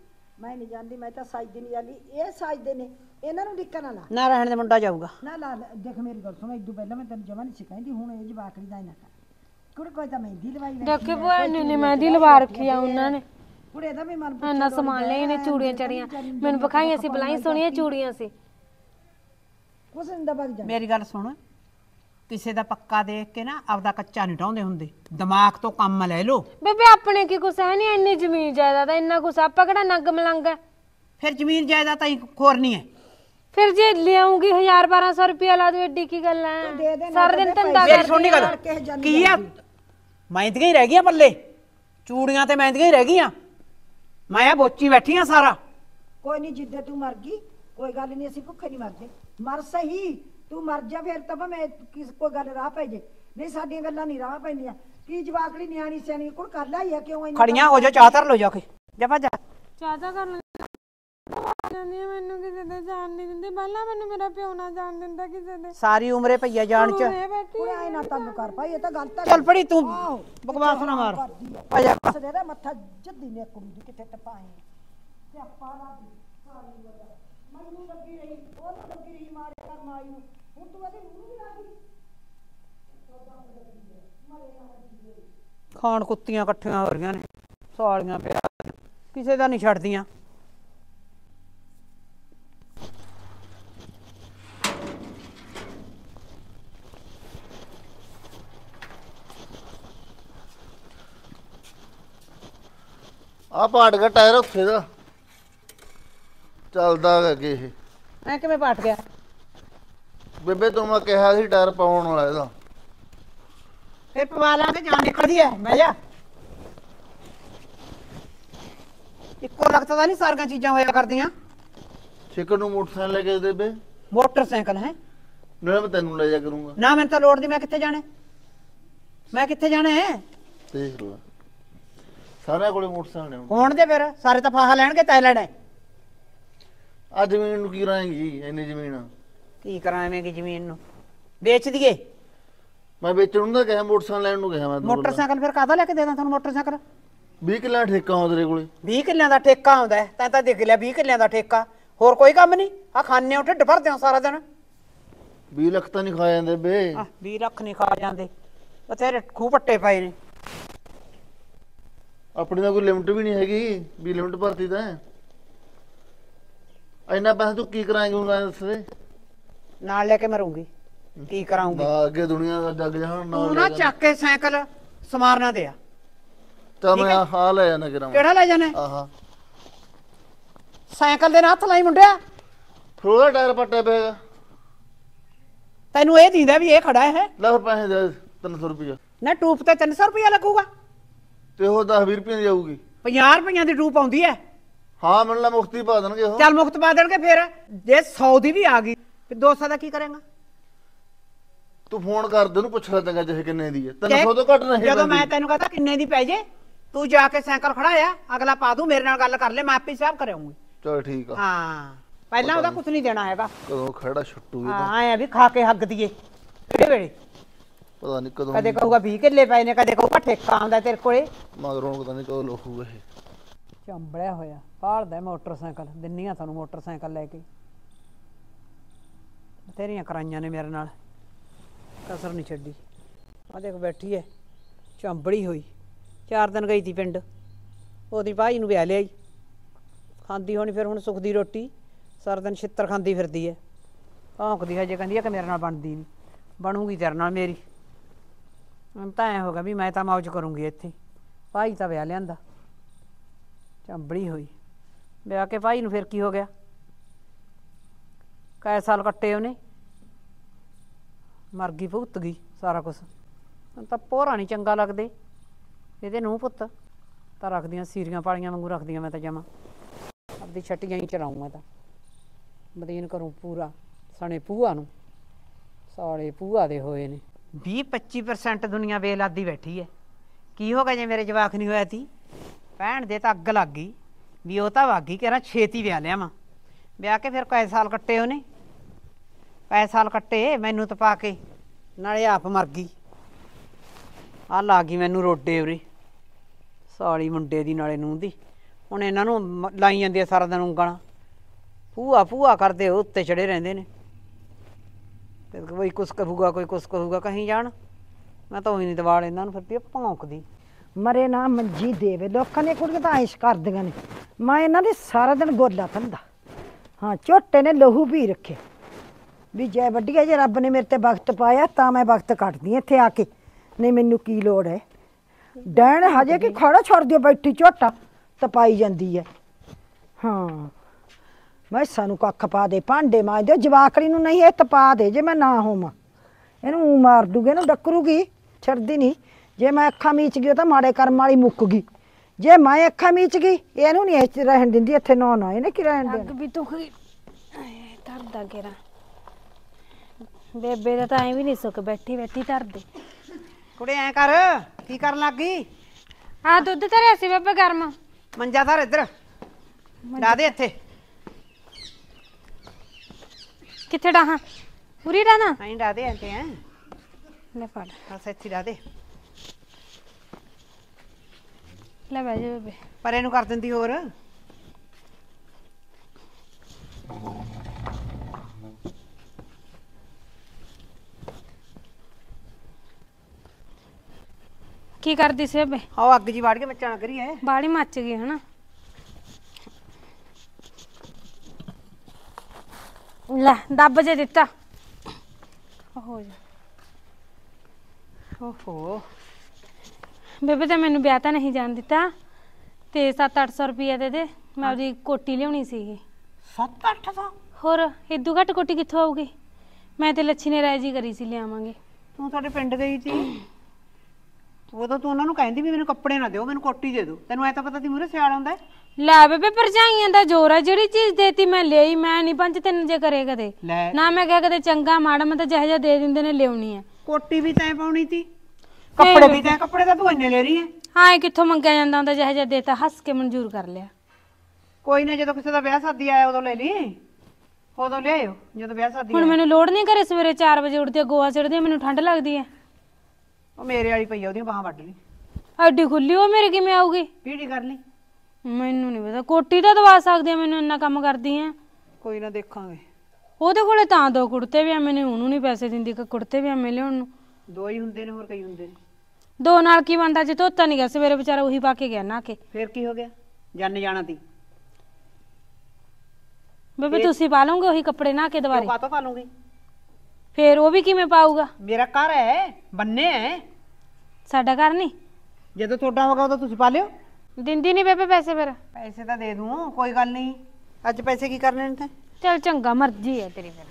ਮੈਂ ਨਹੀਂ ਜਾਂਦੀ ਮੈਂ ਤਾਂ ਸਾਜਦੀ ਨਹੀਂ ਜਾਂਦੀ। ਇਹ ਸਾਜਦੇ ਨੇ। ਇਹਨਾਂ ਨੂੰ ਡਿੱਕਾ ਨਾ ਲਾ ਨਾ ਰਹਿਣ ਦੇ ਮੁੰਡਾ ਜਾਊਗਾ। ਨਾ ਲਾ ਲੈ, ਦੇਖ ਮੇਰੀ ਗੱਲ ਸੁਣ ਇਦੋਂ ਪਹਿਲਾਂ ਮੈਂ ਤੈਨੂੰ ਜਮਾ ਨਹੀਂ ਸਿਖਾਈਂਦੀ ਹੁਣ ਇਹ ਜਵਾਕੜੀ ਦਾ ਹੀ ਨਾ ਕਰ ਕੁੜੇ ਕੋਈ ਤਾਂ ਮਹਿੰਦੀ ਲਵਾਈ ਬੈਠੀ ਦੇਖੇ ਭੂਆ ਨੇ ਨੇ ਮਹਿੰਦੀ ਲਵਾ ਰੱਖੀ ਆ ਉਹਨਾਂ ਨੇ। ਕੁੜੇ ਦਾ ਵੀ ਮਨ ਇੰਨਾ ਸਮਾਨ ਲਏ ਨੇ ਚੂੜੀਆਂ ਚੜੀਆਂ। ਮੈਨੂੰ ਵਿਖਾਈਆਂ ਸੀ ਬਲਾਈ ਸੋਹਣੀਆਂ ਚੂੜੀਆਂ ਸੀ। ਕੁਛ ਨਹੀਂ ਦਬਕ ਜਾ ਮੇਰੀ ਗੱਲ ਸੁਣ ਕਿਸੇ ਦਾ ਪੱਕਾ ਦੇਖ ਕੇ ਨਾ ਆਪਦਾ ਕੱਚਾ ਨਹੀਂ ਢਾਉਂਦੇ ਹੁੰਦੇ। ਦਿਮਾਗ ਤੋਂ ਕੰਮ ਲੈ ਲੋ ਬੇਬੇ ਆਪਣੇ ਕੀ ਕੁਛ ਹੈ ਨਹੀਂ ਇੰਨੀ ਜ਼ਮੀਨ ਜਾਇਦਾਦ ਆ, ਇੰਨਾ ਕੁਛ ਆਪਾਂ ਕਿਹੜਾ ਨੰਗ ਮਲੰਗ ਹੈ? ਫਿਰ ਜ਼ਮੀਨ ਜਾਇਦਾਦ ਤਾਂ ਹੀ ਖੋਰਨੀ ਹੈ। ਫਿਰ ਜੇ ਲਿਆਉਂਗੀ 1000 1200 ਰੁਪਇਆ ਲਾ ਦੂ ਐਡੀ ਕੀ ਗੱਲ ਦੇ ਦੇ, ਸਾਰਾ ਦਿਨ ਧੰਦਾ ਮੇਰੀ ਸੁਣਨੀ ਗੱਲ। ਕਿਸੇ ਕੀ ਆ? ਮਹਿੰਦੀਆਂ ਹੀ ਰਹਿ ਗਈਆਂ ਪੱਲੇ। ਚੂੜੀਆਂ ਤੇ ਮਹਿੰਦੀਆਂ ਹੀ ਰਹਿ ਗਈਆਂ। ਮੈਂ ਆ ਬੋਚੀ ਬੈਠੀ ਆ ਸਾਰਾ। ਕੋਈ ਨਹੀਂ ਜਿੱਦੇ ਤੂੰ ਮਰ ਗਈ ਕੋਈ ਗੱਲ ਨਹੀਂ ਅਸੀਂ ਭੁੱਖੇ ਨਹੀਂ ਮਰਦੇ। ਮਰ ਸਹੀ ਤੂੰ ਮਰ ਜਾ ਫਿਰ ਤਾਂ ਭਾਵੇਂ ਕਿਸ ਕੋਈ ਗੱਲ ਰਾਹ ਪੈ ਜੇ। ਨਹੀਂ ਸਾਡੀਆਂ ਗੱਲਾਂ ਨਹੀਂ ਰਾਹ ਪੈਂਦੀਆਂ। ਕੀ ਜਵਾਕੜੀ ਨਿਆਣੀ ਸਿਆਣੀ ਕੋਲ ਕਰ ਆ? ਕਿਉਂ ਇੰਨਾ ਖੜੀਆਂ ਹੋ ਜਾ ਚਾਹ ਧਰ ਲੋ ਜਾ ਕੇ। ਜਾ ਭੱਜ ਜਾ। ਚਾਚਾ ਕਰ ਲੈਂਦੀ ਮੈਨੂੰ ਕਿਸੇ ਦੇ ਜਾਣ ਨਹੀਂ ਦਿੰਦੀ। ਪਹਿਲਾਂ ਮੈਨੂੰ ਮੇਰਾ ਪਿਓ ਨਾ ਜਾਣ ਦਿੰਦਾ ਕਿਸੇ ਦੇ। ਸਾਰੀ ਉਮਰੇ ਪਈਆ ਜਾਣ ਚ। ਮੈਂ ਬੈਠੀ ਨਾ ਤੰਗ ਕਰ ਭਾਈ ਇਹ ਤਾਂ ਗਲਤ ਹੈ ਚੱਲ ਪੜੀ ਤੂੰ। ਆਹੋ, ਬਕਵਾਸ ਨਾ ਮਾਰ। ਕਰਦੀ ਆ। ਆ ਜਾ। ਉਸ ਦੇ ਦਾ ਮੱਥਾ ਜੱਦੀ ਨੇ ਕੁੜੀ ਦੀ ਕਿਤੇ ਟਪਾਏ ਤੇ ਆਪਾਂ ਦਾ ਸਾਰੀ ਵਜ੍ਹਾ ਮੈਨੂੰ ਲੱਗੀ ਰਹੀ ਉਹ ਤਾਂ ਲੱਗੀ ਰਹੀ ਮਾਰੇ ਕਰ ਮਾਈ ਨੂੰ। ਹੁਣ ਤੂੰ ਇਹਦੇ ਮੂੰਹ ਨੂੰ ਲੱਗੀ ਖਾਣ ਕੁੱਤੀਆਂ ਇਕੱਠੀਆਂ ਹੋ ਰਹੀਆਂ ਨੇ ਸਾਲੀਆਂ ਪਿਆ ਕਿਸੇ ਦਾ ਨਹੀਂ ਛੱਡਦੀਆਂ। ਆ ਪਾਟ ਗਿਆ ਟਾਇਰ ਉੱਥੇ ਦਾ। ਚੱਲਦਾ ਅੱਗੇ ਇਹ। ਐ ਕਿਵੇਂ ਪਾਟ ਗਿਆ? ਬੇਬੇ ਤੂੰ ਮੈਂ ਕਿਹਾ ਸੀ ਟਾਇਰ ਪਾਉਣ ਵਾਲਾ ਇਹਦਾ। ਫਿਰ ਪਵਾ ਲਾਂਗੇ ਜਾਨ ਨਿਕਲਦੀ ਐ ਬਹਿ ਜਾ। ਇੱਕੋ ਲਗਤਾ ਤਾਂ ਨਹੀਂ ਸਾਰੀਆਂ ਚੀਜ਼ਾਂ ਹੋਇਆ ਕਰਦੀਆਂ। ਛਿਕਰ ਨੂੰ ਮੋਟਰਸਾਈਕਲ ਲੈ ਕੇ ਦੇ ਬੇ। ਮੋਟਰਸਾਈਕਲ ਹੈ? ਨਾਲੇ ਮੈਂ ਤੈਨੂੰ ਲੈ ਜਾ ਕਰੂੰਗਾ। ਨਾ ਮੈਨੂੰ ਤਾਂ ਲੋੜ ਦੀ ਮੈਂ ਕਿੱਥੇ ਜਾਣਾ? ਮੈਂ ਕਿੱਥੇ ਜਾਣਾ ਹੈ? ਦੇਖ ਲੈ। ਸਾਰਿਆਂ ਕੋਲੇ ਮੋਟਰਸਾਈਕਲ ਨੇ ਹੁਣ। ਹੋਣ ਦੇ ਫਿਰ ਸਾਰੇ ਤਾਂ ਫਾਹਾ ਲੈਣਗੇ ਤੈ ਲੈਣਾ ਹੈ। ਆ ਜ਼ਮੀਨ ਨੂੰ ਕੀ ਰਾਏਂਗੀ ਇੰਨੀ ਜ਼ਮੀਨ? ਕੀ ਕਰਾਵੇਂਗੇ ਜ਼ਮੀਨ ਨੂੰ? ਵੇਚ ਦਈਏ। ਮੈਂ ਵੇਚਣ ਨੂੰ ਤਾਂ ਕਿਹਾ ਮੋਟਰਸਾਈਕਲ ਲੈਣ ਨੂੰ ਕਿਹਾ ਮੈਂ ਤੈਨੂੰ ਮੋਟਰਸਾਈਕਲ ਫਿਰ ਕਾਹਦਾ ਲੈ ਕੇ ਦੇ ਦਾਂ ਤੁਹਾਨੂੰ ਮੋਟਰਸਾਈਕਲ? 20 ਕਿੱਲਾ ਠੇਕਾ ਹੋ ਤੇਰੇ ਕੋਲੇ। 20 ਕਿੱਲਿਆਂ ਦਾ ਠੇਕਾ ਆਉਂਦਾ ਹੈ, ਤੈਂ ਤਾਂ ਦੇਖ ਲਿਆ 20 ਕਿੱਲਿਆਂ ਦਾ ਠੇਕਾ। ਹੋਰ ਕੋਈ ਕੰਮ ਨਹੀਂ? ਆ ਖਾਣੇ ਉੱਠ ਢਿੱਡ ਭਰਦੇ ਹੋ ਸਾਰਾ ਦਿਨ। 20 ਲੱਖ ਤਾਂ ਨਹੀਂ ਖਾ ਜਾਂਦੇ ਬੇ। ਆ 20 ਲੱਖ ਨਹੀਂ ਖਾ ਜਾਂਦੇ। ਬਥੇਰੇ ਖੂਹ ਪੱਟੇ ਪਏ ਨੇ। ਆਪਣੀ ਤਾਂ ਕੋਈ ਲਿਮਟ ਵੀ ਨਹੀਂ ਹੈਗੀ ਵੀ ਲਿਮਟ ਭਰਤੀ ਤਾਂ। ਇੰਨਾ ਪੈਸਾ ਤੂੰ ਕੀ ਕਰਾਏਂਗਾ ਉਹਨਾਂ ਦੱਸ ਦੇ। ਨਾਲ ਲੈ ਕੇ ਮਰੂੰਗੀ। ਕੀ ਕਰਾਉਂਗੀ? ਨਾ ਅੱਗੇ ਦੁਨੀਆ ਦਾ ਜੱਗ ਜਹਾਨ ਤੂੰ ਨਾਲ ਨਾ ਚੱਕ ਕੇ ਸਾਈਕਲ ਸਮਾਰਨਾ ਦੇ ਆ ਤਾਂ ਮੈਂ ਆਹ ਲੈ ਜਾਣਾ ਕਰਾਂ ਕਿਹੜਾ ਲੈ ਜਾਣਾ? ਆਹਾ। ਸਾਈਕਲ ਦੇ ਨਾਲ ਹੱਥ ਲਾਈ ਮੁੰਡਿਆ। ਫਿਰ ਉਹਦਾ ਟਾਇਰ ਪੱਟੇ ਪਏਗਾ ਤੈਨੂੰ ਇਹ ਦਿੰਦਾ ਵੀ ਇਹ ਖੜਾ ਹੈ। ਲੈ ਫਿਰ ਪੈਸੇ ਦੇ 300 ਰੁਪਏ ਨਾ ਟੂਪ ਤੇ 300 ਰੁਪਇਆ ਲੱਗੂਗਾ। ਤੇ ਉਹ 10 20 ਰੁਪਏ ਦੀ ਜਾਊਗੀ 50 ਰੁਪਈਆਂ ਦੀ ਟੂਪ ਆਉਂਦੀ ਹੈ ਹਾਂ ਮੈਨੂੰ ਲਾ ਮੁਫਤੀ ਪਾ ਦੇਣਗੇ ਉਹ। ਚੱਲ ਮੁਕਤ ਪਾ ਦੇਣਗੇ ਫਿਰ। ਜੇ 100 ਦੀ ਵੀ ਆ ਗਈ ਤੇ 200 ਦਾ ਕੀ ਕਰੇਗਾ? ਤੂੰ ਫੋਨ ਕਰ ਦੇ ਉਹਨੂੰ ਪੁੱਛ ਲੈ ਚੰਗਾ ਜਿਹੇ ਕਿੰਨੇ ਦੀ ਹੈ 300 ਤੋਂ ਘੱਟ ਨਹੀਂ ਜਦੋਂ ਮੈਂ। ਤੈਨੂੰ ਕਹਤਾ ਕਿੰਨੇ ਦੀ ਪੈ ਜੇ ਤੂੰ ਜਾ ਕੇ ਸਾਈਕਲ ਖੜਾਇਆ ਅਗਲਾ ਪਾ ਦੂੰ ਮੇਰੇ ਨਾਲ ਗੱਲ ਕਰ ਲੈ ਮੈਂ ਆਪੇ ਹਿਸਾਬ ਕਰਾਉਂਗੀ। ਚੱਲ ਠੀਕ ਆ। ਹਾਂ ਪਹਿਲਾਂ ਉਹਦਾ ਕੁਝ ਨਹੀਂ ਦੇਣਾ ਹੈਗਾ। ਕਦੋਂ ਖੜਾ ਛੁੱਟੂ ਇਹ ਤਾਂ। ਹਾਂ ਐ ਵੀ ਖਾ ਕੇ ਹੱਗ ਦਈਏ ਕਿਹੜੇ ਵੇਲੇ? ਪਤਾ ਨਹੀਂ ਕਦੋਂ ਕਦੇ ਕਹੂਗਾ 20 ਕਿੱਲੇ ਪਏ ਨੇ ਕਦੇ ਕਹੂਗਾ ਠੇਕਾ ਆਉਂਦਾ ਤੇਰੇ ਕੋਲੇ। ਮਗਰੋਂ ਪਤਾ ਨਹੀਂ ਕਦੋਂ ਲੋਹੂ ਇਹ। ਚੰਬੜਿਆ ਹੋਇਆ ਭਾਲਦਾ ਮੋਟਰਸਾਈਕਲ ਦਿੰਨੀਆਂ ਤੁਹਾਨੂੰ ਮੋਟਰਸਾਈਕਲ ਲੈ ਕੇ। ਤੇਰੀਆਂ ਕਰਾਈਆਂ ਨੇ ਮੇਰੇ ਨਾਲ ਕਸਰ ਨਹੀਂ ਛੱਡੀ। ਆ ਦੇਖ ਬੈਠੀ ਐ ਚੰਬੜੀ ਹੋਈ। ਚਾਰ ਦਿਨ ਗਈ ਤੀ ਪਿੰਡ ਉਹਦੀ ਭਾਈ ਨੂੰ ਵਿਆਹ ਲਿਆਈ। ਖਾਂਦੀ ਹੋਣੀ ਫਿਰ ਹੁਣ ਸੁੱਖ ਦੀ ਰੋਟੀ ਸਾਰਾ ਦਿਨ ਛਿੱਤਰ ਖਾਂਦੀ ਫਿਰਦੀ ਐ ਭੌਂਕਦੀ ਹਜੇ ਕਹਿੰਦੀ ਆ ਕਿ ਮੇਰੇ ਨਾਲ ਬਣਦੀ ਨਹੀਂ ਬਣੂਗੀ ਤੇਰੇ ਨਾਲ ਮੇਰੀ। ਹੁਣ ਤਾਂ ਐ ਗਿਆ ਵੀ ਮੈਂ ਤਾਂ ਮੌਜ ਕਰੂੰਗੀ ਇੱਥੇ। ਭਾਈ ਤਾਂ ਵਿਆਹ ਲਿਆਂਦਾ। ਚੰਬੜੀ ਹੋਈ। ਵਿਆਹ ਕੇ ਭਾਈ ਨੂੰ ਫਿਰ ਕੀ ਹੋ ਗਿਆ? ਕੈ ਸਾਲ ਕੱਟੇ ਉਹਨੇ। ਮਰ ਗਈ, ਭੁਗਤ ਗਈ ਸਾਰਾ ਕੁਝ ਤਾਂ ਪੋਰਾ ਨਹੀਂ ਚੰਗਾ ਲੱਗਦੇ। ਇਹਦੇ ਨੂੰ ਪੁੱਤ। ਤਾਂ ਰੱਖਦੀਆਂ ਸੀਰੀਆਂ ਪਾਲੀਆਂ ਵਾਂਗੂ ਰੱਖਦੀਆਂ ਮੈਂ ਤਾਂ ਜਮਾ। ਆਪਦੀ ਛੱਟੀਆਂ ਹੀ ਚਲਾਉਂ ਮੈਂ ਤਾਂ। ਬਦੀਨ ਕਰੂੰ ਪੂਰਾ। ਸਣੇ ਪੂਆ ਨੂੰ। ਸਾਲੇ ਪੂਆ ਦੇ ਹੋਏ ਨੇ। 20 25% ਦੁਨੀਆ ਬੇਲਾਦੀ ਬੈਠੀ ਐ। ਕੀ ਹੋ ਗਿਆ ਜੇ ਮੇਰੇ ਜਵਾਕ ਨਹੀਂ ਹੋਇਆ ਤੀ? ਭੈਣ ਦੇ ਤਾਂ ਅੱਗ ਲੱਗ ਗਈ। ਵੀ ਉਹ ਤਾਂ ਵਾਗੀ ਕਿਹੜਾ ਛੇਤੀ ਵਿਆਹ ਲਿਆ ਵਾਂ ਵਿਆਹ ਕੇ ਫਿਰ ਕਈ ਸਾਲ ਕੱਟੇ ਉਹਨੇ। ਕਈ ਸਾਲ ਕੱਟੇ, ਮੈਨੂੰ ਤਾਂ ਪਾ ਕੇ ਨਾਲੇ ਆਪ ਮਰ ਗਈ। ਆ ਲਾ ਗਈ ਮੈਨੂੰ ਰੋਡੇ ਉਰੇ। ਸਾਲੀ ਮੁੰਡੇ ਦੀ ਨਾਲੇ ਨੂੰ ਦੀ। ਹੁਣ ਇਹਨਾਂ ਨੂੰ ਮ- ਲਾਈ ਜਾਂਦੀ ਆ ਸਾਰਾ ਦਿਨ ਉਂਗਲਾਂ। ਭੂਆ ਭੂਆ ਕਰਦੇ, ਉਹ ਉੱਤੇ ਚੜੇ ਰਹਿੰਦੇ ਨੇ। ਤੇ ਕੋਈ ਕੁਛ ਕਹੂਗਾ ਕੋਈ ਕੁਛ ਕਹੂਗਾ ਕਹੀਂ ਜਾਣ। ਮੈਂ ਤਾਂ ਉਹੀ ਨਹੀਂ ਦਵਾਲ ਇਹਨਾਂ ਨੂੰ ਫਿਰਦੀ ਆ ਭੌਂਕਦੀ। ਮਰੇ ਨਾ ਮੰਜੀ ਦੇਵੇ, ਲੋਕਾਂ ਨੇ ਕੁੜੀਆਂ ਤਾਂ ਐਸ਼ ਕਰਦੀਆਂ ਨੇ। ਮੈਂ ਇਹਨਾਂ ਦੀ ਸਾਰਾ ਦਿਨ ਗੋਲਾ ਥੰਦਾ ਹਾਂ, ਝੋਟੇ ਨੇ ਲਹੂ ਵੀ ਰੱਖੇ। ਵੀ ਜੈ ਵੱਡੀਆ ਜੇ ਰੱਬ ਨੇ ਮੇਰੇ ਤੇ ਵਕਤ ਪਾਇਆ, ਤਾਂ ਮੈਂ ਵਕਤ ਕੱਟਦੀ ਹਾਂ ਇੱਥੇ ਆ ਕੇ। ਨਹੀਂ, ਮੈਨੂੰ ਕੀ ਲੋੜ ਹੈ? ਡੈਣ ਹਜੇ ਕਿ ਖੜਾ ਛੱਡ ਦਿਓ ਬੈਠੀ ਝੋਟਾ, ਤਪਾਈ ਜਾਂਦੀ ਹੈ। ਹਾਂ। ਮੈਂ ਸਾਨੂੰ ਕੱਖ ਪਾ ਦੇ ਭਾਂਡੇ ਮਾਂਜ ਦਿਓ ਜਵਾਕੜੀ ਨੂੰ ਨਹੀਂ ਇਹ ਤਪਾ ਦੇ ਜੇ ਮੈਂ ਨਾ ਹੋਵਾਂ। ਇਹਨੂੰ ਊਂ ਮਾਰ ਦੂਗੇ ਇਹਨੂੰ ਡੱਕਰੂਗੀ ਛੱਡਦੀ ਨਹੀਂ। ਜੇ ਮੈਂ ਅੱਖਾਂ ਮੀਚ ਗਈ ਤਾਂ ਮਾੜੇ ਕਰਮ ਵਾਲੀ ਮੁੱਕ ਗਈ। ਜੇ ਮੈਂ ਅੱਖਾਂ ਮੀਚ ਗਈ ਇਹਨੂੰ ਨਹੀਂ ਇੱਥੇ ਰਹਿਣ ਦਿੰਦੀ ਇੱਥੇ ਨਾ ਨਾ ਇਹਨੇ ਕੀ ਰਹਿਣ ਅੱਗ ਦੇਣਾ ਵੀ ਤੂੰ ਧਰਦਾ ਕੇਰਾ ਬੇਬੇ ਦਾ ਤਾਂ ਐ ਵੀ ਨਹੀਂ ਸੁੱਕ ਬੈਠੀ ਬੈਠੀ ਧਰਦੇ। ਕੁੜੇ ਐ ਕਰ ਕੀ ਕਰਨ ਲੱਗ ਗਈ? ਆ ਦੁੱਧ ਧਰਿਆ ਸੀ ਬੇਬੇ ਗਰਮ। ਮੰਜਾ ਧਰ ਇੱਧਰ ਲਾ ਦੇ ਇੱਥੇ। ਕਿੱਥੇ ਡਾਹਾਂ? ਪੂਰੀ ਡਾਣਾ ਐਂ ਲਾ ਦੇ ਐਂਤੇ ਐ ਲੈ ਫੜ। ਬਸ ਇੱਥੇ ਲਾ ਦੇ। ਲੈ ਬਹਿ ਜਾ ਬੇਬੇ। ਪਰ ਇਹਨੂੰ ਕਰ ਦਿੰਦੀ ਹੋਰ। ਕੀ ਕਰਦੀ ਸੀ ਬੇਬੇ? ਆਓ ਅੱਗ ਜੀ ਵਾੜ ਕੇ ਨਾ ਕਰੀਏ ਬਾੜੀ ਮੱਚ ਗਈ ਹਨਾ? ਲੈ ਦੱਬ ਜੇ ਦਿੱਤਾ। ਹੋ ਜਾ। ਓਹੋ। ਬੇਬੇ ਤਾਂ ਮੈਨੂੰ ਵਿਆਹ ਤਾਂ ਨਹੀਂ ਜਾਣ ਦਿੱਤਾ। ਤੇ 7-800 ਰੁਪਏ ਦੇ ਦੇ। ਮੈਂ ਆਪਦੀ ਕੋਟੀ ਲਿਆਉਣੀ ਸੀਗੀ। 7-800 ਹੋਰ ਇਦੂ ਘੱਟ ਕੋਟੀ ਕਿੱਥੋਂ ਆਊਗੀ? ਮੈਂ ਤੇ ਲੱਛੀ ਨੇ ਰਾਜੀ ਕਰੀ ਸੀ ਲਿਆਵਾਂਗੇ। ਤੂੰ ਸਾਡੇ ਪਿੰਡ ਗਈ ਸੀ? ਉਦੋਂ ਤੂੰ ਉਹਨਾਂ ਨੂੰ ਕਹਿੰਦੀ ਵੀ ਮੈਨੂੰ ਕੱਪੜੇ ਨਾ ਦਿਓ ਮੈਨੂੰ ਕੋਟੀ ਦੇ ਦਿਓ। ਤੈਨੂੰ ਐ ਤਾਂ ਪਤਾ ਸੀ ਮੂਰੇ ਸਿਆਲ ਆਉਂਦਾ ਹੈ। ਲੈ ਬੇਬੇ ਭਰਜਾਈਆਂ ਦਾ ਜ਼ੋਰ ਆ ਜਿਹੜੀ ਚੀਜ਼ ਦੇਤੀ ਮੈਂ ਲਈ ਮੈਂ ਨਹੀਂ ਪੰਜ ਤਿੰਨ ਜੇ ਕਰੇ ਕਦੇ। ਲੈ। ਨਾ ਮੈਂ ਕਿਹਾ ਕਦੇ ਚੰਗਾ ਮਾੜਾ ਮੈਂ ਤਾਂ ਜਿਹੋ ਜਿਹਾ ਦੇ ਦਿੰਦੇ ਨੇ ਲਿਆਉਣੀ ਆ ਕੋਟੀ ਵੀ ਤੈਂ ਪਾਉਣੀ ਸੀ ਕੱਪੜੇ ਵੀ ਤੈਂ ਕੱਪੜੇ ਤਾਂ ਤੂੰ ਇੰਨੇ ਲੈ ਰਹੀ ਹੈ। ਹਾਂ ਇਹ ਕਿੱਥੋਂ ਮੰਗਿਆ ਜਾਂਦਾ ਹੁੰਦਾ ਜਿਹੋ ਜਿਹਾ ਦੇਤਾ ਹੱਸ ਕੇ ਮਨਜ਼ੂਰ ਕਰ ਲਿਆ। ਕੋਈ ਨਾ ਜਦੋਂ ਕਿਸੇ ਦਾ ਵਿਆਹ ਸ਼ਾਦੀ ਆਇਆ ਉਦੋਂ ਲੈ ਲਈ। ਉਦੋਂ ਲਿਆਇਓ ਜਦੋਂ ਵਿਆਹ ਸ਼ਾਦੀ ਹੁਣ ਮੈਨੂੰ ਲੋੜ ਨਹੀਂ ਘਰੇ ਸਵੇਰੇ 4 ਵਜੇ ਉੱਠਦੀ ਆ ਗੋਆ ਚੜਦੀ ਆ ਮੈਨੂੰ ਠੰਡ ਲੱਗਦੀ ਹੈ। ਉਹ ਮੇਰੇ ਵਾਲੀ ਪਈ ਆ ਉਹਦੀਆਂ ਬਾਹਾਂ ਵੱਢ ਲਈ। ਐਡੀ ਖੁੱਲੀ ਉਹ ਮੇਰੇ ਕਿਵੇਂ ਆਊਗੀ? ਪੀੜੀ ਕਰ ਲਈ। ਮੈਨੂੰ ਨਹੀਂ ਪਤਾ ਕੋਟੀ ਤਾਂ ਦਵਾ ਸਕਦੀ ਆ ਮੈਨੂੰ ਇੰਨਾ ਕੰਮ ਕਰਦੀ ਆ। ਕੋਈ ਨਾ ਦੇਖਾਂਗੇ। ਉਹਦੇ ਕੋਲੇ ਤਾਂ ਦੋ ਕੁੜਤੇ ਵੀ ਆ ਮੈਨੂੰ ਉਹਨੂੰ ਨਹੀਂ ਪੈਸੇ ਦਿੰਦੀ ਕਿ ਕੁੜਤੇ ਵੀ ਆ ਮੈਂ ਲਿਆਉਣ ਨੂੰ। ਦੋ ਹੀ ਹੁੰਦੇ ਨੇ ਹੋਰ ਕਈ ਹੁੰਦੇ ਨੇ। ਦੋ ਨਾਲ ਕੀ ਬੰਦਾ ਜੇ ਧੋਤਾ ਨਹੀਂ ਗਿਆ ਸਵੇਰੇ ਵਿਚਾਰਾ ਉਹੀ ਪਾ ਕੇ ਗਿਆ ਨਾ ਕੇ। ਫੇਰ ਕੀ ਹੋ ਗਿਆ? ਜੰਨ ਜਾਣਾ ਤੀ। ਬੇਬੇ ਤੁਸੀਂ ਪਾ ਲਓਗੇ ਉਹੀ ਕੱਪੜੇ ਨਾ ਕੇ ਦੁਬਾਰੇ? ਕਾਤੋਂ ਪਾ ਲੂੰਗੀ ਫੇਰ ਉਹ ਵੀ ਕਿਵੇਂ ਪਾਊਗਾ? ਮੇਰਾ ਘਰ ਹੈ ਬੰਨੇ ਹੈ। ਸਾਡਾ ਘਰ ਨਹੀਂ। ਜਦੋਂ ਤੁਹਾਡਾ ਹੋਗਾ ਉਦੋਂ ਤੁਸੀਂ ਪਾ ਲਿਓ। ਦਿੰਦੀ ਨਹੀਂ ਬੇਬੇ ਪੈਸੇ ਫਿਰ। ਪੈਸੇ ਤਾਂ ਦੇ ਦੂੰ ਕੋਈ ਗੱਲ ਨਹੀਂ। ਅੱਜ ਪੈਸੇ ਕੀ ਕਰਨੇ ਨੇ ਤੈਂ ਚਲ ਚੰਗਾ ਮਰਜ਼ੀ ਹੈ ਤੇਰੀ ਫਿਰ।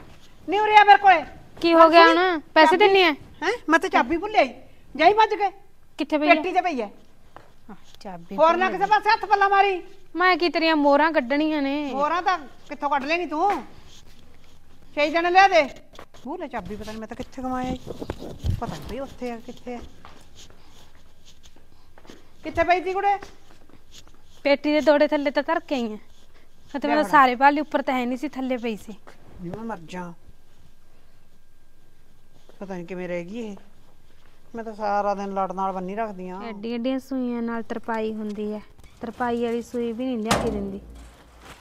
ਨਹੀਂ ਉਰੇ ਆ ਮੇਰੇ ਕੋਲੇ। ਕੀ ਹੋ ਗਿਆ ਹੁਣ? ਪੈਸੇ ਦਿੰਨੀ ਹੈ? ਹੈ? ਮੈਂ ਤਾਂ ਚਾਬੀ ਭੁੱਲ ਆਈ। ਜਾਈ ਭੱਜ ਕੇ। ਕਿੱਥੇ ਪਈ ਹੈ? ਪੇਟੀ ਤੇ ਪਈ ਹੈ। ਚਾਬੀ ਹੋਰ ਨਾ ਕਿਸੇ ਪਾਸੇ ਹੱਥ ਪੱਲਾ ਮਾਰੀ। ਮੈਂ ਕੀ ਤੇਰੀਆਂ ਮੋਹਰਾਂ ਕੱਢਣੀਆਂ ਨੇ? ਹੋਰਾਂ ਤਾਂ ਕਿੱਥੋਂ ਕੱਢ ਲੇਗੀ ਤੂੰ? ਛੇ ਜਣੇ ਲਿਆ ਦੇ। ਉਹ ਲੈ ਚਾਬੀ ਪਤਾ ਨਹੀਂ ਮੈਂ ਤਾਂ ਕਿੱਥੇ ਕਮਾਇਆ। ਪਤਾ ਨਹੀਂ ਭਈ ਉੱਥੇ ਆ ਕਿੱਥੇ ਆ। ਕਿੱਥੇ ਪਈ ਕੁੜੇ? ਪੇਟੀ ਦੇ ਦੋੜੇ ਥੱਲੇ ਤਾਂ ਧਰ ਕੇ ਆਈ ਹੈ ਅਤੇ ਮੈਂ ਤਾਂ ਸਾਰੇ ਪਾਲੀ ਉੱਪਰ ਤਾਂ ਹੈ ਨਹੀਂ ਸੀ ਥੱਲੇ ਪਈ ਸੀ। ਨੀ ਮੈਂ ਮਰ ਜਾ। ਪਤਾ ਨਹੀਂ ਕਿਵੇਂ ਰਹਿ ਗਈ ਇਹ। ਮੈਂ ਤਾਂ ਸਾਰਾ ਦਿਨ ਲੜ ਨਾਲ ਬੰਨੀ ਰੱਖਦੀ ਆ। ਐਡੀ ਐਡੀਆਂ ਸੂਈਆਂ ਨਾਲ ਤਰਪਾਈ ਹੁੰਦੀ ਹੈ ਤਰਪਾਈ ਵਾਲੀ ਸੂਈ ਵੀ ਨਹੀਂ ਲਿਆ ਕੇ ਦਿੰਦੀ।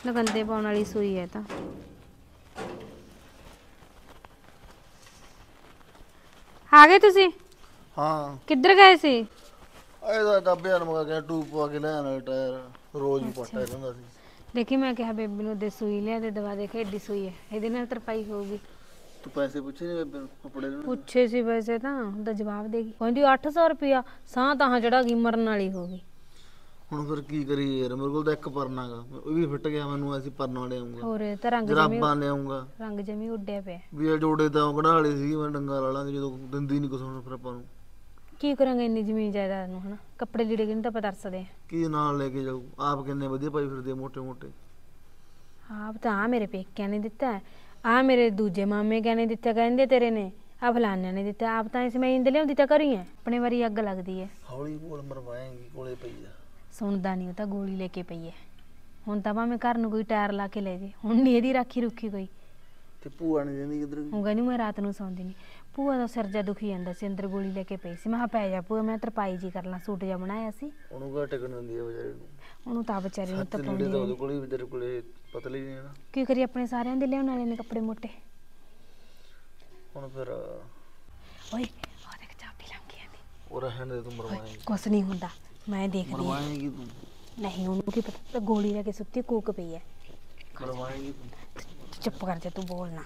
ਲਗੰਦੇ ਪਾਉਣ ਵਾਲੀ ਸੂਈ ਹੈ ਤਾਂ। ਆ ਗਏ ਤੁਸੀਂ? ਹਾਂ। ਕਿੱਧਰ ਗਏ ਸੀ? ਇਹਦਾ ਡੱਬਿਆਂ ਨੂੰ ਮੈਂ ਟੂਬ ਪਾ ਕੇ ਲੈਣ ਵਾਲੇ ਟਾਇਰ ਰੋਜ਼ ਹੀ ਪੱਟਾ ਰਹਿੰਦਾ ਸੀ। ਦੇਖੀ ਮੈਂ ਕਿਹਾ ਬੇਬੀ ਨੂੰ ਦੇ ਸੂਈ ਲਿਆ ਦੇ ਦਵਾ ਦੇ ਐਡੀ ਸੂਈ ਹੈ ਇਹਦੇ ਨਾਲ ਤਰਪਾਈ ਹੋਊਗੀ। ਤੂੰ ਪੈਸੇ ਪੁੱਛੇ ਨਹੀਂ ਬੇਬੇ ਨੂੰ ਕੱਪੜੇ ਨੂੰ ਪੁੱਛੇ ਸੀ ਵੈਸੇ ਤਾਂ ਉਹਦਾ ਜਵਾਬ ਦੇਗੀ ਕਹਿੰਦੀ 800 ਰੁਪਿਆ ਸਾਹ ਤਾਂ ਜਿਹੜਾ ਗਈ ਮਰਨ ਵਾਲੀ ਹੋ ਗਈ। ਹੁਣ ਫਿਰ ਕੀ ਕਰੀਏ ਯਾਰ? ਮੇਰੇ ਕੋਲ ਤਾਂ ਇੱਕ ਪਰਨਾਗਾ ਉਹ ਵੀ ਫਿੱਟ ਗਿਆ ਮੈਨੂੰ ਅਸੀਂ ਪਰਨਾ ਲਿਆਉਂਗਾ। ਹੋਰ ਇਹ ਤਾਂ ਰੰਗ ਜਮੀ ਜਰਾਬਾਂ ਲਿਆਉਂਗਾ। ਰੰਗ ਜਮੀ ਉੱਡਿਆ ਪਿਆ। ਵੀ ਇਹ ਜੋੜੇ ਤਾਂ ਕਢਾ ਵਾਲੇ ਸੀ ਮੈਂ ਡੰਗਾ ਲਾ ਲਾਂਗੇ ਜਦੋਂ ਦਿੰਦੀ ਨਹੀਂ ਕੁਛ ਹੁਣ ਫਿਰ ਆਪਾਂ ਨੂੰ। ਕੀ ਕਰਾਂਗੇ ਇੰਨੀ ਜ਼ਮੀਨ ਜਾਇਦਾਦ ਨੂੰ ਹਨਾ? ਕੱਪੜੇ ਲੀੜੇ ਕਿੰਨੇ ਤਾਂ ਆਪਾਂ ਤਰਸਦੇ ਆ। ਕੀ ਨਾਲ ਲੈ ਕੇ ਜਾਊ? ਆਪ ਕਿੰਨੇ ਵਧੀਆ ਪਾਈ ਫਿਰਦੇ ਮੋਟੇ ਮੋਟੇ ਆਪ ਤਾਂ ਆ ਮੇਰੇ ਪੇਕਿਆਂ ਨੇ ਦਿੱਤਾ ਆ ਮੇਰੇ ਦੂਜੇ ਮਾਮੇ ਕਹਿੰਦੇ ਦਿੱਤਾ ਕਹਿੰਦੇ ਤੇਰੇ ਨੇ। ਆ ਫਲਾਨਿਆਂ ਨੇ ਦਿੱਤਾ। ਆਪ ਤਾਂ ਇਸ ਮੈਂ ਇੰਦ ਲਿਆਉਂਦੀ ਤਾਂ ਕਰੀ ਐ ਆਪਣੇ ਵਾਰੀ ਅੱਗ ਲੱਗਦੀ ਐ ਹੌਲੀ ਬੋਲ ਮਰਵਾਏਂਗੀ ਕੋਲੇ ਪਈ ਆ ਸੁਣਦਾ ਨਹੀਂ ਉਹ ਤਾਂ ਗੋਲੀ ਲੈ ਕੇ ਪਈ ਐ। ਹੁਣ ਤਾਂ ਭਾਵੇਂ ਘਰ ਨੂੰ ਕੋਈ ਟਾਇਰ ਲਾ ਕੇ ਲੈ ਜੇ ਹੁਣ ਨਹੀਂ ਇਹਦੀ ਰਾਖੀ ਰੁੱਖੀ ਕੋਈ। ਤੇ ਭੂਆ ਨੇ ਜਾਂਦੀ ਕਿੱਧਰ ਗਈ? ਹੁਣ ਕਹਿੰਦੀ ਮੈਂ ਰਾਤ ਨੂੰ ਸੌਂਦੀ ਨਹੀਂ ਭੂਆ ਦਾ ਸਿਰ ਜਾ ਦੁਖੀ ਜਾਂਦਾ ਸੀ ਅੰਦਰ ਗੋਲੀ ਲੈ ਕੇ ਪਈ ਸੀ। ਮੈਂ ਕਿਹਾ ਪੈ ਜਾ ਭੂਆ ਮੈਂ ਤਰਪਾਈ ਜੀ ਕਰ ਲਾਂ ਸੂਟ ਜਿਹਾ ਬਣਾਇਆ ਸੀ। ਉਹਨੂੰ ਕਾ ਟਿਕਣ ਦਿੰਦੀ ਆ ਵਿਚਾਰੇ ਨੂੰ? ਉਹਨੂੰ ਤਾਂ ਵਿਚਾਰੀ ਨੂੰ ਹੱਥ ਤਾਂ ਲੀੜੇ ਤਾਂ ਉਹਦੇ ਕੋਲ ਹੀ ਤੇਰੇ ਕੋਲੇ ਪਤਲੇ ਹੀ ਨੇ ਨਾ। ਕੀ ਕਰੀ ਆਪਣੇ ਸਾਰਿਆਂ ਦੇ ਲਿਆਉਣ ਵਾਲੇ ਨੇ ਕੱਪੜੇ ਮੋਟੇ। ਹੁਣ ਫਿਰ ਓਏ ਉਹ ਦੇਖ ਚਾਬੀ ਲੰਘ ਗਈ ਉਹ ਰਹਿਣ ਦੇ ਤੂੰ ਮਰਵਾਏਂਗੀ। ਕੁਛ ਨਹੀਂ ਹੁੰਦਾ। ਮੈਂ ਦੇਖਦੀ ਹਾਂ। ਮਰਵਾਏਂਗੀ ਤੂੰ। ਨਹੀਂ ਉਹਨੂੰ ਕੀ ਪਤਾ? ਤਾਂ ਗੋਲੀ ਲੈ ਕੇ ਸੁੱਤੀ ਕੂਕ ਪਈ ਐ ਮਰਵਾਏਂਗੀ ਤੂੰ। ਤੂੰ ਚੁੱਪ ਕਰ ਜਾ ਤੂੰ ਬੋਲ ਨਾ।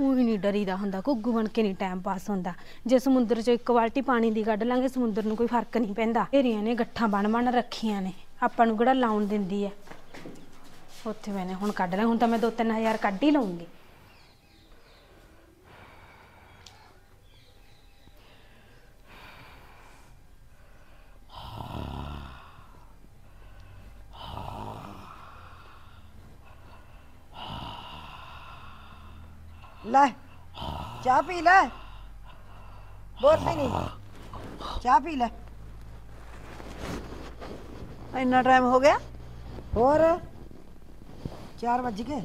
ਉਹ ਵੀ ਨਹੀਂ ਡਰੀਦਾ ਹੁੰਦਾ ਘੁੱਗੂ ਬਣ ਕੇ ਨਹੀਂ ਟਾਈਮ ਪਾਸ ਹੁੰਦਾ। ਜੇ ਸਮੁੰਦਰ 'ਚ ਇੱਕ ਬਾਲਟੀ ਪਾਣੀ ਦੀ ਕੱਢ ਲਾਂਗੇ ਸਮੁੰਦਰ ਨੂੰ ਕੋਈ ਫ਼ਰਕ ਨਹੀਂ ਪੈਂਦਾ। ਢੇਰੀਆਂ ਨੇ ਗੱਠਾਂ ਬਣ ਬਣ ਰੱਖੀਆਂ ਨੇ। ਆਪਾਂ ਨੂੰ ਕਿਹੜਾ ਲਾਉਣ ਦਿੰਦੀ ਹੈ ਉੱਥੇ ਮੈਨੇ ਹੁਣ ਕੱਢ ਲਿਆ, ਹੁਣ ਤਾਂ ਮੈਂ 2-3000 ਕੱਢ ਹੀ ਲਵਾਂਗੀ ਲੈ, ਚਾਹ ਪੀ ਲੈ। ਬੋਲਦੀ ਨਹੀਂ। ਚਾਹ ਪੀ ਲੈ। ਇੰਨਾ ਟਾਈਮ ਹੋ ਗਿਆ? ਹੋਰ? 4 ਵੱਜ ਗਏ।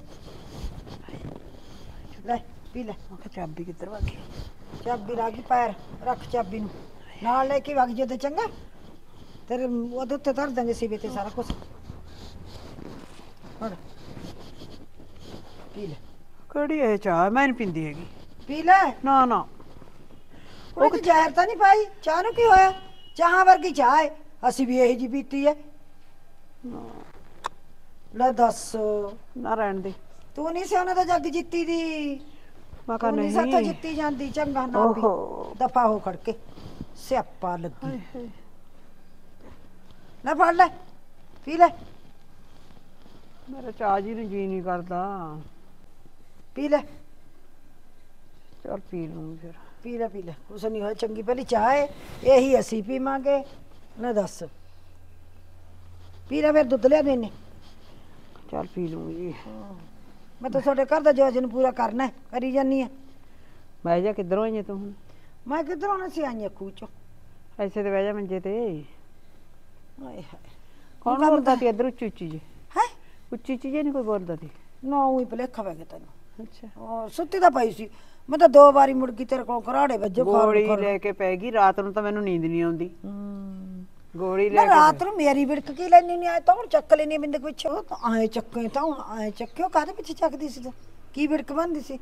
ਲੈ ਪੀ ਲੈ। ਮੈਂ ਕਿਹਾ ਚਾਬੀ ਕਿੱਧਰ ਵਗ ਗਈ? ਚਾਬੀ ਲਾ ਗਈ ਪੈਰ ਰੱਖ ਚਾਬੀ ਨੂੰ। ਨਾਲ ਲੈ ਕੇ ਵਗ ਜੇ ਤੇ ਚੰਗਾ। ਤੇਰੇ ਉਹਦੇ ਉੱਤੇ ਧਰ ਦਾਂਗੇ ਸਿਵੇ ਤੇ ਸਾਰਾ ਕੁਝ ਫੜ। ਪੀ ਲੈ। ਕਿਹੜੀ ਇਹ ਚਾਹ? ਮੈਂ ਨਹੀਂ ਪੀਂਦੀ ਹੈਗੀ। ਪੀ ਲੈ। ਨਾ ਨਾ। ਉਹ ਕਿ ਜ਼ਹਿਰ ਤਾਂ ਨਹੀਂ ਪਾਈ? ਚਾਹ ਨੂੰ ਕੀ ਹੋਇਆ? ਚਾਹ ਵਰਗੀ ਚਾਹ ਹੈ ਅਸੀਂ ਵੀ ਇਹੀ ਜੀ ਪੀਤੀ ਹੈ ਲੈ ਦੱਸ। ਨਾ ਰਹਿਣ ਦੇ। ਤੂੰ ਨਹੀਂ ਸੀ ਉਹਨਾਂ ਦਾ ਜੱਗ ਜਿੱਤੀ ਦੀ। ਮੈਂ ਕਹਾ ਤੂੰ ਨਹੀਂ। ਸਾਥੋਂ ਨਹੀਂ ਜਿੱਤੀ ਜਾਂਦੀ ਚੰਗਾ ਨਾ ਵੀ। ਓਹੋ। ਦਫਾ ਹੋ ਖੜ ਕੇ। ਸਿਆਪਾ ਲੱਗੀ। ਲੈ ਫੜ ਲੈ। ਪੀ ਲੈ। ਮੇਰਾ ਚਾਹ ਜੀ ਨੂੰ ਜੀ ਨਹੀਂ ਕਰਦਾ। ਪੀ ਲੈ। ਚਲ ਪੀ ਲੂੰ ਫਿਰ। ਪੀ ਲੈ ਪੀ ਲੈ। ਕੁਛ ਨਹੀਂ ਹੋਇਆ ਚੰਗੀ। ਪਹਿਲੀ ਚਾਹ ਹੈ ਇਹੀ ਅਸੀਂ ਪੀਵਾਂਗੇ। ਨਾ ਦੱਸ। ਪੀ ਲੈ ਫਿਰ ਦੁੱਧ ਲਿਆ ਦੇਨੇ ਚਲ ਪੀ ਲੂੰ ਜੀ ਮੈਂ ਤਾਂ ਤੁਹਾਡੇ ਘਰ ਦਾ ਜੋਜਨ ਪੂਰਾ ਕਰਨਾ ਹੈ, ਕਰੀ ਜਾਨੀ ਹੈ। ਬਹਿ ਜਾ ਕਿੱਧਰੋਂ ਆਈ ਆਂ ਤੂੰ ਹੁਣ? ਮੈਂ ਕਿੱਧਰੋਂ ਆਣਾ ਸੀ ਆਈਆਂ ਖੂਹ ਚੋਂ? ਐਸੇ ਤੇ ਬਹਿ ਜਾ ਮੰਜੇ ਤੇ। ਹਾਏ ਹਾਏ। ਕੌਣ ਕੰਮ ਬੋਲਦਾ ਤੀ ਇੱਧਰ ਉੱਚੀ ਉੱਚੀ ਜੀ ਹੈ? ਉੱਚੀ ਉੱਚੀ ਜੀ ਨਹੀਂ ਕੋਈ ਬੋਲਦਾ ਤੀ ਨਾ ਉਹੀ ਭਲੇਖਾ ਪੈ ਗਿਆ ਤੈਨੂੰ। ਅੱਛਾ। ਉਹ ਸੁੱਤੀ ਤਾਂ ਪਈ ਸੀ। ਮੈਂ ਤਾਂ ਦੋ ਵਾਰੀ ਮੁੜ ਗਈ ਤੇਰੇ ਕੋਲ ਘਰਾੜੇ ਵੱਜੋ ਖਾਣ ਗੋਲੀ ਲੈ। ਕੇ ਪੈ ਗਈ ਰਾਤ ਨੂੰ ਤਾਂ ਮੈਨੂੰ ਨੀਂਦ ਨਹੀਂ ਆਉਂਦੀ। ਗੋਲੀ ਲੈ ਕੇ ਰਾਤ ਨੂੰ ਮੇਰੀ ਵਿੜਕ ਕੀ ਲੈਣੀ ਨਹੀਂ ਆਇਆ ਤਾਂ ਹੁਣ ਚੱਕ ਲੈਣੀ ਬਿੰਦ ਪਿੱਛੇ। ਉਹ ਤਾਂ ਆਏ ਚੱਕੇ ਤਾਂ ਹੁਣ ਆਏ ਚੱਕਿਓ ਕਾਹਦੇ ਪਿੱਛੇ ਚੱਕਦੀ ਸੀ ਤੂੰ? ਕੀ ਵਿੜਕ ਬੰਦੀ ਸੀ?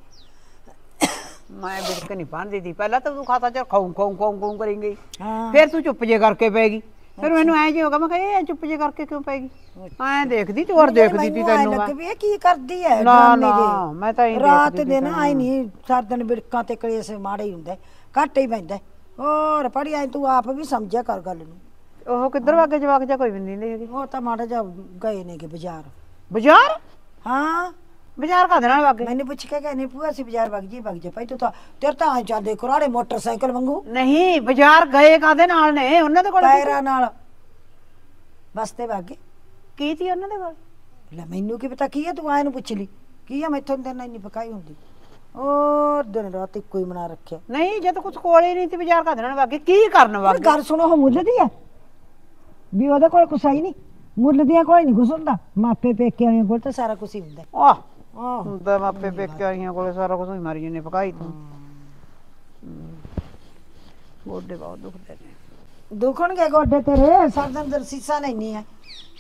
ਮੈਂ ਬਿੜਕ ਨਹੀਂ ਪਾਉਂਦੀ ਦੀ ਪਹਿਲਾਂ ਤਾਂ ਤੂੰ ਖਾਤਾ ਚ ਖਾਉਂ ਖਾਉਂ ਖਾਉਂ ਖਾਉਂ ਕਰੀਂਗੀ ਹਾਂ। ਫਿਰ ਤੂੰ ਚੁੱਪ ਜੇ ਕਰਕੇ ਪੈ ਗਈ। ਫਿਰ ਮੈਨੂੰ ਐ ਜੇ ਹੋਗਾ ਮੈਂ ਕਿਹਾ ਇਹ ਚੁੱਪ ਜੇ ਕਰਕੇ ਕਿਉਂ ਪੈ ਗਈ? ਐ ਦੇਖਦੀ ਤੂੰ ਹੋਰ ਦੇਖਦੀ ਤੀ ਆਏਂ ਤੈਨੂੰ ਲੱਗ ਮੈਂ ਵੀ ਇਹ ਕੀ ਕਰਦੀ ਹੈ ਨਾ, ਡਰਾਮੇ ਨਾ, ਦੇ। ਮੈਂ ਤਾਂ ਇਹੀ ਰਾਤ ਦੇਖਦੀ ਦੇ ਤੀ ਨਾ ਆਈ ਨਹੀਂ ਸਾਰ ਦਿਨ ਵਿੜਕਾਂ ਤੇ ਕਲੇਸ਼ ਮਾੜੇ ਹੀ ਹੁੰਦਾ ਹੈ, ਘੱਟ ਹੀ ਪੈਂਦਾ। ਹੈ। ਹੋਰ ਪੜੀ ਆਈ ਤੂੰ ਆਪ ਵੀ ਸਮਝਿਆ ਕਰ ਗੱਲ ਨੂੰ। ਉਹ ਕਿੱਧਰ ਵਾਗੇ ਜਵਾਕ ਜਾ ਕੋਈ ਵੀ ਨਹੀਂ ਦੇਖਦੀ ਉਹ ਤਾਂ ਮਾੜਾ ਜਾ ਗਏ ਨੇਗੇ ਬਾਜ਼ਾਰ। ਬਾਜ਼ਾਰ? ਹਾਂ। ਬਾਜ਼ਾਰ ਕਾ ਦੇਣਾ ਵਾਗੇ ਮੈਨੂੰ ਪੁੱਛ ਕੇ ਕਹਿੰਦੇ ਭੂਆ ਸੀ ਬਾਜ਼ਾਰ ਵਗ ਜੀ ਵਗ ਜਾ ਭਾਈ ਤੂੰ ਤਾਂ ਤੇਰੇ ਤਾਂ ਚੱਲਦੇ ਕੁਰਾੜੇ ਮੋਟਰਸਾਈਕਲ ਵਾਂਗੂ। ਨਹੀਂ ਬਾਜ਼ਾਰ ਗਏ ਕਾਦੇ ਨਾਲ ਨੇ? ਉਹਨਾਂ ਦੇ ਕੋਲ ਪੈਰਾਂ ਨਾਲ। ਬਸ ਤੇ ਵਗ ਕੀ ਸੀ ਉਹਨਾਂ ਦੇ ਕੋਲ? ਲੈ ਮੈਨੂੰ ਕੀ ਪਤਾ ਕੀ ਹੈ ਤੂੰ ਆਏ ਨੂੰ ਪੁੱਛ ਲਈ। ਕੀ ਆ? ਮੈਥੋਂ ਤੇ ਇੰਨੀ ਪਕਾਈ ਹੁੰਦੀ। ਉਹ ਦਿਨ ਰਾਤ ਇੱਕੋ ਹੀ ਬਣਾ ਰੱਖਿਆ। ਨਹੀਂ ਜੇ ਤਾਂ ਕੁਝ ਕੋਲੇ ਨਹੀਂ ਤੇ ਬਾਜ਼ਾਰ ਕਾ ਦੇਣਾ ਵਾਗੇ ਕੀ ਕਰਨ ਵਾਗੇ ਗੱਲ ਸੁਣੋ ਉਹ ਮੁੱਲ ਦੀ ਹੈ ਵੀ ਉਹਦੇ ਕੋਲ ਕੁਛ ਹੀ ਨਹੀਂ। ਮੁੱਲ ਦੀਆਂ ਕੋਲ ਨਹੀਂ ਕੁਛ ਹੁੰਦਾ। ਮਾਪੇ ਪੇਕੇ ਵਾਲਿਆਂ ਕੋਲ ਤਾਂ ਸਾਰਾ ਕੁਝ ਹੀ ਹੁੰਦਾ। ਆਹ ਆਹ। ਹੁੰਦਾ ਮਾਪੇ ਪੇਕੇ ਆਈਆਂ ਕੋਲੇ ਸਾਰਾ ਕੁਝ ਹੀ ਮਾਰੀ ਜਨੇ ਪਕਾਈ ਤੂੰ। ਗੋਡੇ ਬਹੁਤ ਦੁਖਦੇ ਨੇ। ਦੁਖਣਗੇ ਗੋਡੇ ਤੇਰੇ ਸਰਦਨ ਦਰ ਸੀਸਾ ਲੈਣੀ ਹੈ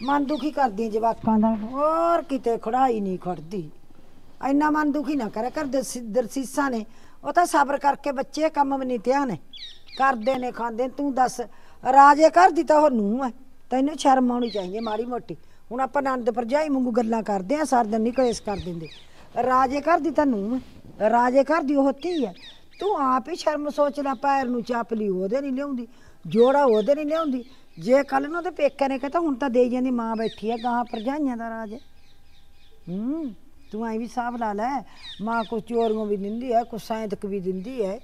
ਮਨ ਦੁਖੀ ਕਰਦੀ ਜਵਾਕਾਂ ਦਾ। ਹੋਰ ਕਿਤੇ ਖੜਾਈ ਨਹੀਂ ਖੜਦੀ ਇੰਨਾ ਮਨ ਦੁਖੀ ਨਾ ਕਰਿਆ ਕਰ ਦਰਸੀਸਾਂ ਨੇ। ਉਹ ਤਾਂ ਸਬਰ ਕਰਕੇ ਬੱਚੇ ਕੰਮ ਵੀ ਨਹੀਂ ਧਿਆਨ। ਕਰਦੇ ਨੇ ਖਾਂਦੇ। ਤੂੰ ਦੱਸ ਰਾਜੇ ਘਰ ਦੀ ਤਾਂ ਉਹ ਨੂੰ ਹੈ। ਤੈਨੂੰ ਸ਼ਰਮ ਆਉਣੀ ਚਾਹੀਦੀ ਹੈ ਮਾੜੀ ਮੋਟੀ। ਹੁਣ ਆਪਾਂ ਨੰਦ ਭਰਜਾਈ ਵਾਂਗੂ ਗੱਲਾਂ ਕਰਦੇ ਆ ਸਾਰਾ ਦਿਨ ਨਹੀਂ ਕਲੇਸ਼ ਕਰ ਦਿੰਦੇ। ਰਾਜੇ ਘਰ ਦੀ ਤਾਂ ਨੂੰ ਰਾਜੇ ਘਰ ਦੀ ਉਹ ਧੀ ਹੈ। ਤੂੰ ਆਪ ਹੀ ਸ਼ਰਮ ਸੋਚ ਲੈ, ਪੈਰ ਨੂੰ ਚਾਪਲੀ ਉਹਦੇ ਨਹੀਂ ਲਿਆਉਂਦੀ, ਜੋੜਾ ਉਹਦੇ ਨਹੀਂ ਲਿਆਉਂਦੀ। ਜੇ ਕੱਲ ਨੂੰ ਉਹਦੇ ਪੇਕਿਆਂ ਨੇ ਕਹਤਾ ਹੁਣ ਤਾਂ ਦੇਈ ਜਾਂਦੀ, ਮਾਂ ਬੈਠੀ ਹੈ ਗਾਂ ਭਰਜਾਈਆਂ ਦਾ ਰਾਜ ਹੈ। ਹੂੰ, ਤੂੰ ਐ ਵੀ ਹਿਸਾਬ ਲਾ ਲੈ, ਮਾਂ ਕੋ ਚੋਰੀਆਂ ਵੀ ਦਿੰਦੀ ਹੈ ਕੋ ਸੈਂਤਕ ਵੀ ਦਿੰਦੀ ਹੈ।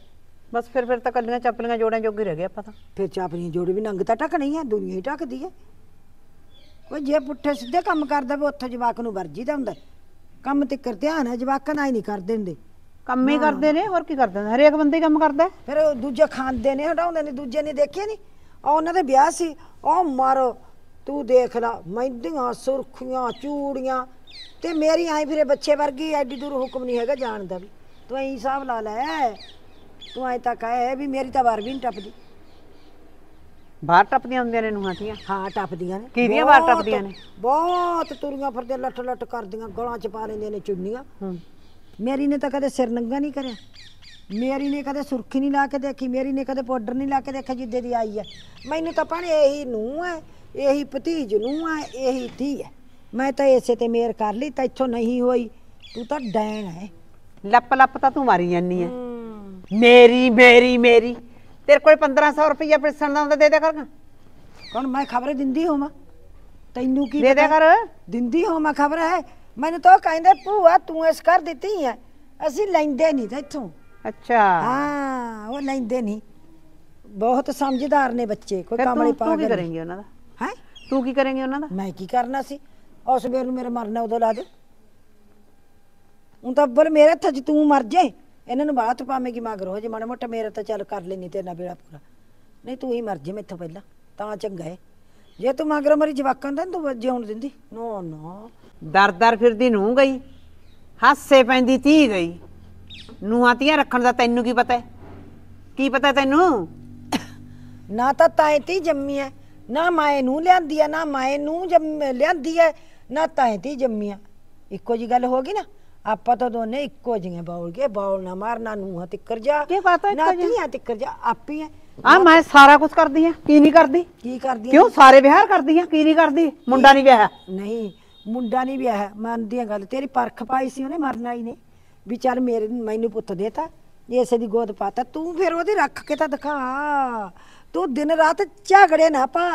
ਬਸ ਫਿਰ ਫਿਰ ਤਾਂ ਕੱਲੀਆਂ ਚੱਪਲੀਆਂ ਜੋੜਾਂ ਜੋਗੇ ਰਹਿ ਗਏ ਆਪਾਂ ਤਾਂ। ਫਿਰ ਚਾਪੜੀਆਂ ਜੋੜੇ ਵੀ ਨੰਗ ਤਾਂ ਢੱਕਣੀ ਹੈ ਦੁਨੀਆ ਹੀ ਢੱਕਦੀ ਹੈ ਕੋਈ ਜੇ ਪੁੱਠੇ ਸਿੱਧੇ ਕੰਮ ਕਰਦਾ ਵੀ ਉੱਥੇ ਜਵਾਕ ਨੂੰ ਵਰਜੀ ਦਾ ਹੁੰਦਾ। ਕੰਮ ਤੇ ਕਰ ਧਿਆਨ ਹੈ ਜਵਾਕਾਂ ਨਾਲ ਹੀ ਨਹੀਂ ਕਰ ਦਿੰਦੇ ਕੰਮ ਹੀ ਕਰਦੇ ਨੇ ਹੋਰ ਕੀ ਕਰਦੇ ਨੇ? ਹਰੇਕ ਬੰਦੇ ਹੀ ਕੰਮ ਕਰਦਾ ਹੈ। ਫਿਰ ਉਹ ਦੂਜੇ ਖਾਂਦੇ ਨੇ ਹਟਾਉਂਦੇ ਨੇ ਦੂਜੇ ਨੇ ਦੇਖਿਆ ਨਹੀਂ ਆ ਉਹਨਾਂ ਦੇ ਵਿਆਹ ਸੀ ਉਹ ਮਾਰੋ ਤੂੰ ਦੇਖ ਲਾ ਮਹਿੰਦੀਆਂ ਸੁਰਖੀਆਂ ਚੂੜੀਆਂ ਤੇ ਮੇਰੀ ਆਈ ਫਿਰੇ ਬੱਚੇ ਵਰਗੀ ਐਡੀ ਦੂਰ ਹੁਕਮ ਨਹੀਂ ਹੈਗਾ ਜਾਣ ਦਾ ਵੀ। ਤੂੰ ਐਂ ਹਿਸਾਬ ਲਾ ਲੈ ਤੂੰ ਐ ਤਾਂ ਕਹੇ ਵੀ ਮੇਰੀ ਤਾਂ ਵਾਰ ਵੀ ਨਹੀਂ ਟੱਪਦੀ। ਬਾਹਰ ਟੱਪਦੀਆਂ ਹੁੰਦੀਆਂ ਨੇ ਨੂੰਹਾਂ ਧੀਆਂ ਹਾਂ ਟੱਪਦੀਆਂ ਨੇ। ਕਿਹਦੀਆਂ ਵਾਰ ਬਹੁਤ- ਟੱਪਦੀਆਂ ਨੇ? ਬਹੁਤ ਤੁਰੀਆਂ ਫਿਰਦੇ ਲੱਟ ਲੱਟ ਕਰਦੀਆਂ ਗਲਾਂ ਚ ਪਾ ਲੈਂਦੀਆਂ ਨੇ ਚੁੰਨੀਆਂ। ਹੂੰ। ਮੇਰੀ ਨੇ ਤਾਂ ਕਦੇ ਸਿਰ ਨੰਗਾ ਨਹੀਂ ਕਰਿਆ। ਮੇਰੀ ਨੇ ਕਦੇ ਸੁਰਖੀ ਨਹੀਂ ਲਾ ਕੇ ਦੇਖੀ ਮੇਰੀ ਨੇ ਕਦੇ ਪਾਊਡਰ ਨਹੀਂ ਲਾ ਕੇ ਦੇਖਿਆ ਜਿੱਦੇ ਦੀ ਆਈ ਹੈ ਮੈਨੂੰ ਤਾਂ ਭੈਣੇ ਇਹੀ ਨੂੰ ਹੈ ਇਹੀ ਭਤੀਜ ਨੂੰ ਹੈ ਇਹੀ ਧੀ ਹੈ ਮੈਂ ਤਾਂ ਇਸੇ ਤੇ ਮੇਰ ਕਰ ਲਈ ਤਾਂ ਇੱਥੋਂ ਨਹੀਂ ਹੋਈ। ਤੂੰ ਤਾਂ ਡੈਣ ਹੈ ਲੱਪ ਲੱਪ ਤਾਂ ਤੂੰ ਮਾਰੀ ਜਾਨੀ ਐ। ਮੇਰੀ ਮੇਰੀ ਮੇਰੀ। ਤੇਰੇ ਕੋਲ 1500 ਰੁਪਇਆ ਪਿਸਣ ਦਾ ਹੁੰਦਾ ਦੇ ਦਿਆ ਕਰ ਕੌਣ ਮੈਂ ਖਬਰ ਦਿੰਦੀ ਹੋਵਾਂ? ਤੈਨੂੰ ਕੀ ਦੇ ਪਤਾ? ਕਰ। ਦਿੰਦੀ ਹੋਵਾਂ ਖਬਰ ਹੈ ਮੈਨੂੰ ਤਾਂ ਉਹ ਕਹਿੰਦੇ ਭੂਆ ਤੂੰ ਇਸ ਕਰ ਦਿੱਤੀ ਹੈ। ਅਸੀਂ ਲੈਂਦੇ ਨਹੀਂ ਇੱਥੋਂ। ਅੱਛਾ। ਹਾਂ ਉਹ ਲੈਂਦੇ ਨਹੀਂ। ਬਹੁਤ ਸਮਝਦਾਰ ਨੇ ਬੱਚੇ ਕੋਈ ਫਿਰ ਕਮਲੇ ਤੂੰ ਤੂੰ ਕੀ ਪਾਗਲ ਕਰੇਂਗੀ ਉਹਨਾਂ ਦਾ? ਹੈ? ਤੂੰ ਕੀ ਕਰੇਂਗੀ ਉਹਨਾਂ ਦਾ? ਮੈਂ ਕੀ ਕਰਨਾ ਸੀ? ਉਸ ਵੇਰ ਨੂੰ ਮੇਰੇ ਮਰਨਾ ਉਦੋਂ ਲਾ ਦੇ। ਹੁਣ ਤਾਂ ਅੱਬਲ ਮੇਰੇ ਹੱਥ 'ਚ ਤੂੰ ਮਰ ਜੇ। ਇਹਨਾਂ ਨੂੰ ਬਾਤ ਪਾਵੇਂਗੀ ਮਗਰ ਹੋ ਜੇ ਮਾੜਾ ਮੋਟਾ ਮੇਰਾ ਤਾਂ ਚੱਲ ਕਰ ਲੈਣੀ ਤੇਰੇ ਨਾਲ ਬੇੜਾ ਪੂਰਾ। ਨਹੀਂ ਤੂੰ ਹੀ ਮਰ ਜੇ ਮੈਥੋਂ ਪਹਿਲਾਂ ਤਾਂ ਚੰਗਾ ਹੈ ਜੇ ਤੂੰ ਮਗਰ ਮਰੀ ਜਵਾਕਾਂ ਦਾ ਨੀ ਤੂੰ ਜਿਉਣ ਦਿੰਦੀ। ਨੋ ਨੋ। ਦਰ ਦਰ ਫਿਰਦੀ ਨੂੰ ਗਈ ਹਾਸੇ ਪੈਂਦੀ ਤੀ ਗਈ। ਨੂੰਹਾਂ ਧੀਆਂ ਰੱਖਣ ਦਾ ਤੈਨੂੰ ਕੀ ਪਤਾ ਹੈ ਕੀ ਪਤਾ ਤੈਨੂੰ? ਨਾ ਤਾਂ ਤਾਏ ਤੀ ਜੰਮੀ ਐ ਨਾ ਮਾਏ ਨੂੰ ਲਿਆਂਦੀ ਐ ਨਾ ਮਾਏ ਨੂੰ ਜੰਮ ਲਿਆਂਦੀ ਐ ਨਾ ਤਾਏ ਤੀ ਜੰਮੀ ਐ। ਇੱਕੋ ਜੀ ਗੱਲ ਹੋ ਗਈ ਨਾ? ਆਪਾਂ ਤਾਂ ਦੋਨੇ ਇੱਕੋ ਜਿਹੀਆਂ ਬਾਉਲ ਕੇ ਬਾਉਲ ਨਾ ਮਾਰਨਾ ਨੂੰਹਾਂ ਤਿੱਕਰ ਜਾ ਕੀ ਪਤਾ ਨਾ ਇੱਕੋ ਜਿਹੀਆਂ? ਧੀਆਂ ਤਿੱਕਰ ਜਾ ਆਪੀ ਐ ਆ। ਮੈਂ ਸਾਰਾ ਕੁਝ ਕਰਦੀ ਆ ਕੀ ਨਹੀਂ ਕਰਦੀ? ਕੀ ਕਰਦੀ? ਕਿਉਂ ਸਾਰੇ ਵਿਹਾਰ ਕਰਦੀ ਆ ਕੀ ਨਹੀਂ ਕਰਦੀ? ਮੁੰਡਾ ਨਹੀਂ ਵਿਆਹ ਨਹੀਂ ਮੁੰਡਾ ਨਹੀਂ ਵਿਆਹ ਮੰਨਦੀ ਆ ਗੱਲ ਤੇਰੀ ਪਰਖ ਪਾਈ ਸੀ ਉਹਨੇ ਮਰਨਾ ਹੀ ਨੇ। ਵੀ ਚੱਲ ਮੇਰੇ ਮੈਨੂੰ ਪੁੱਤ ਦੇਤਾ ਇਸੇ ਦੀ ਗੋਦ ਪਾਤਾ। ਤੂੰ ਫਿਰ ਉਹਦੀ ਰੱਖ ਕੇ ਤਾਂ ਦਿਖਾ। ਤੂੰ ਦਿਨ ਰਾਤ ਝਗੜੇ ਨਾ ਪਾ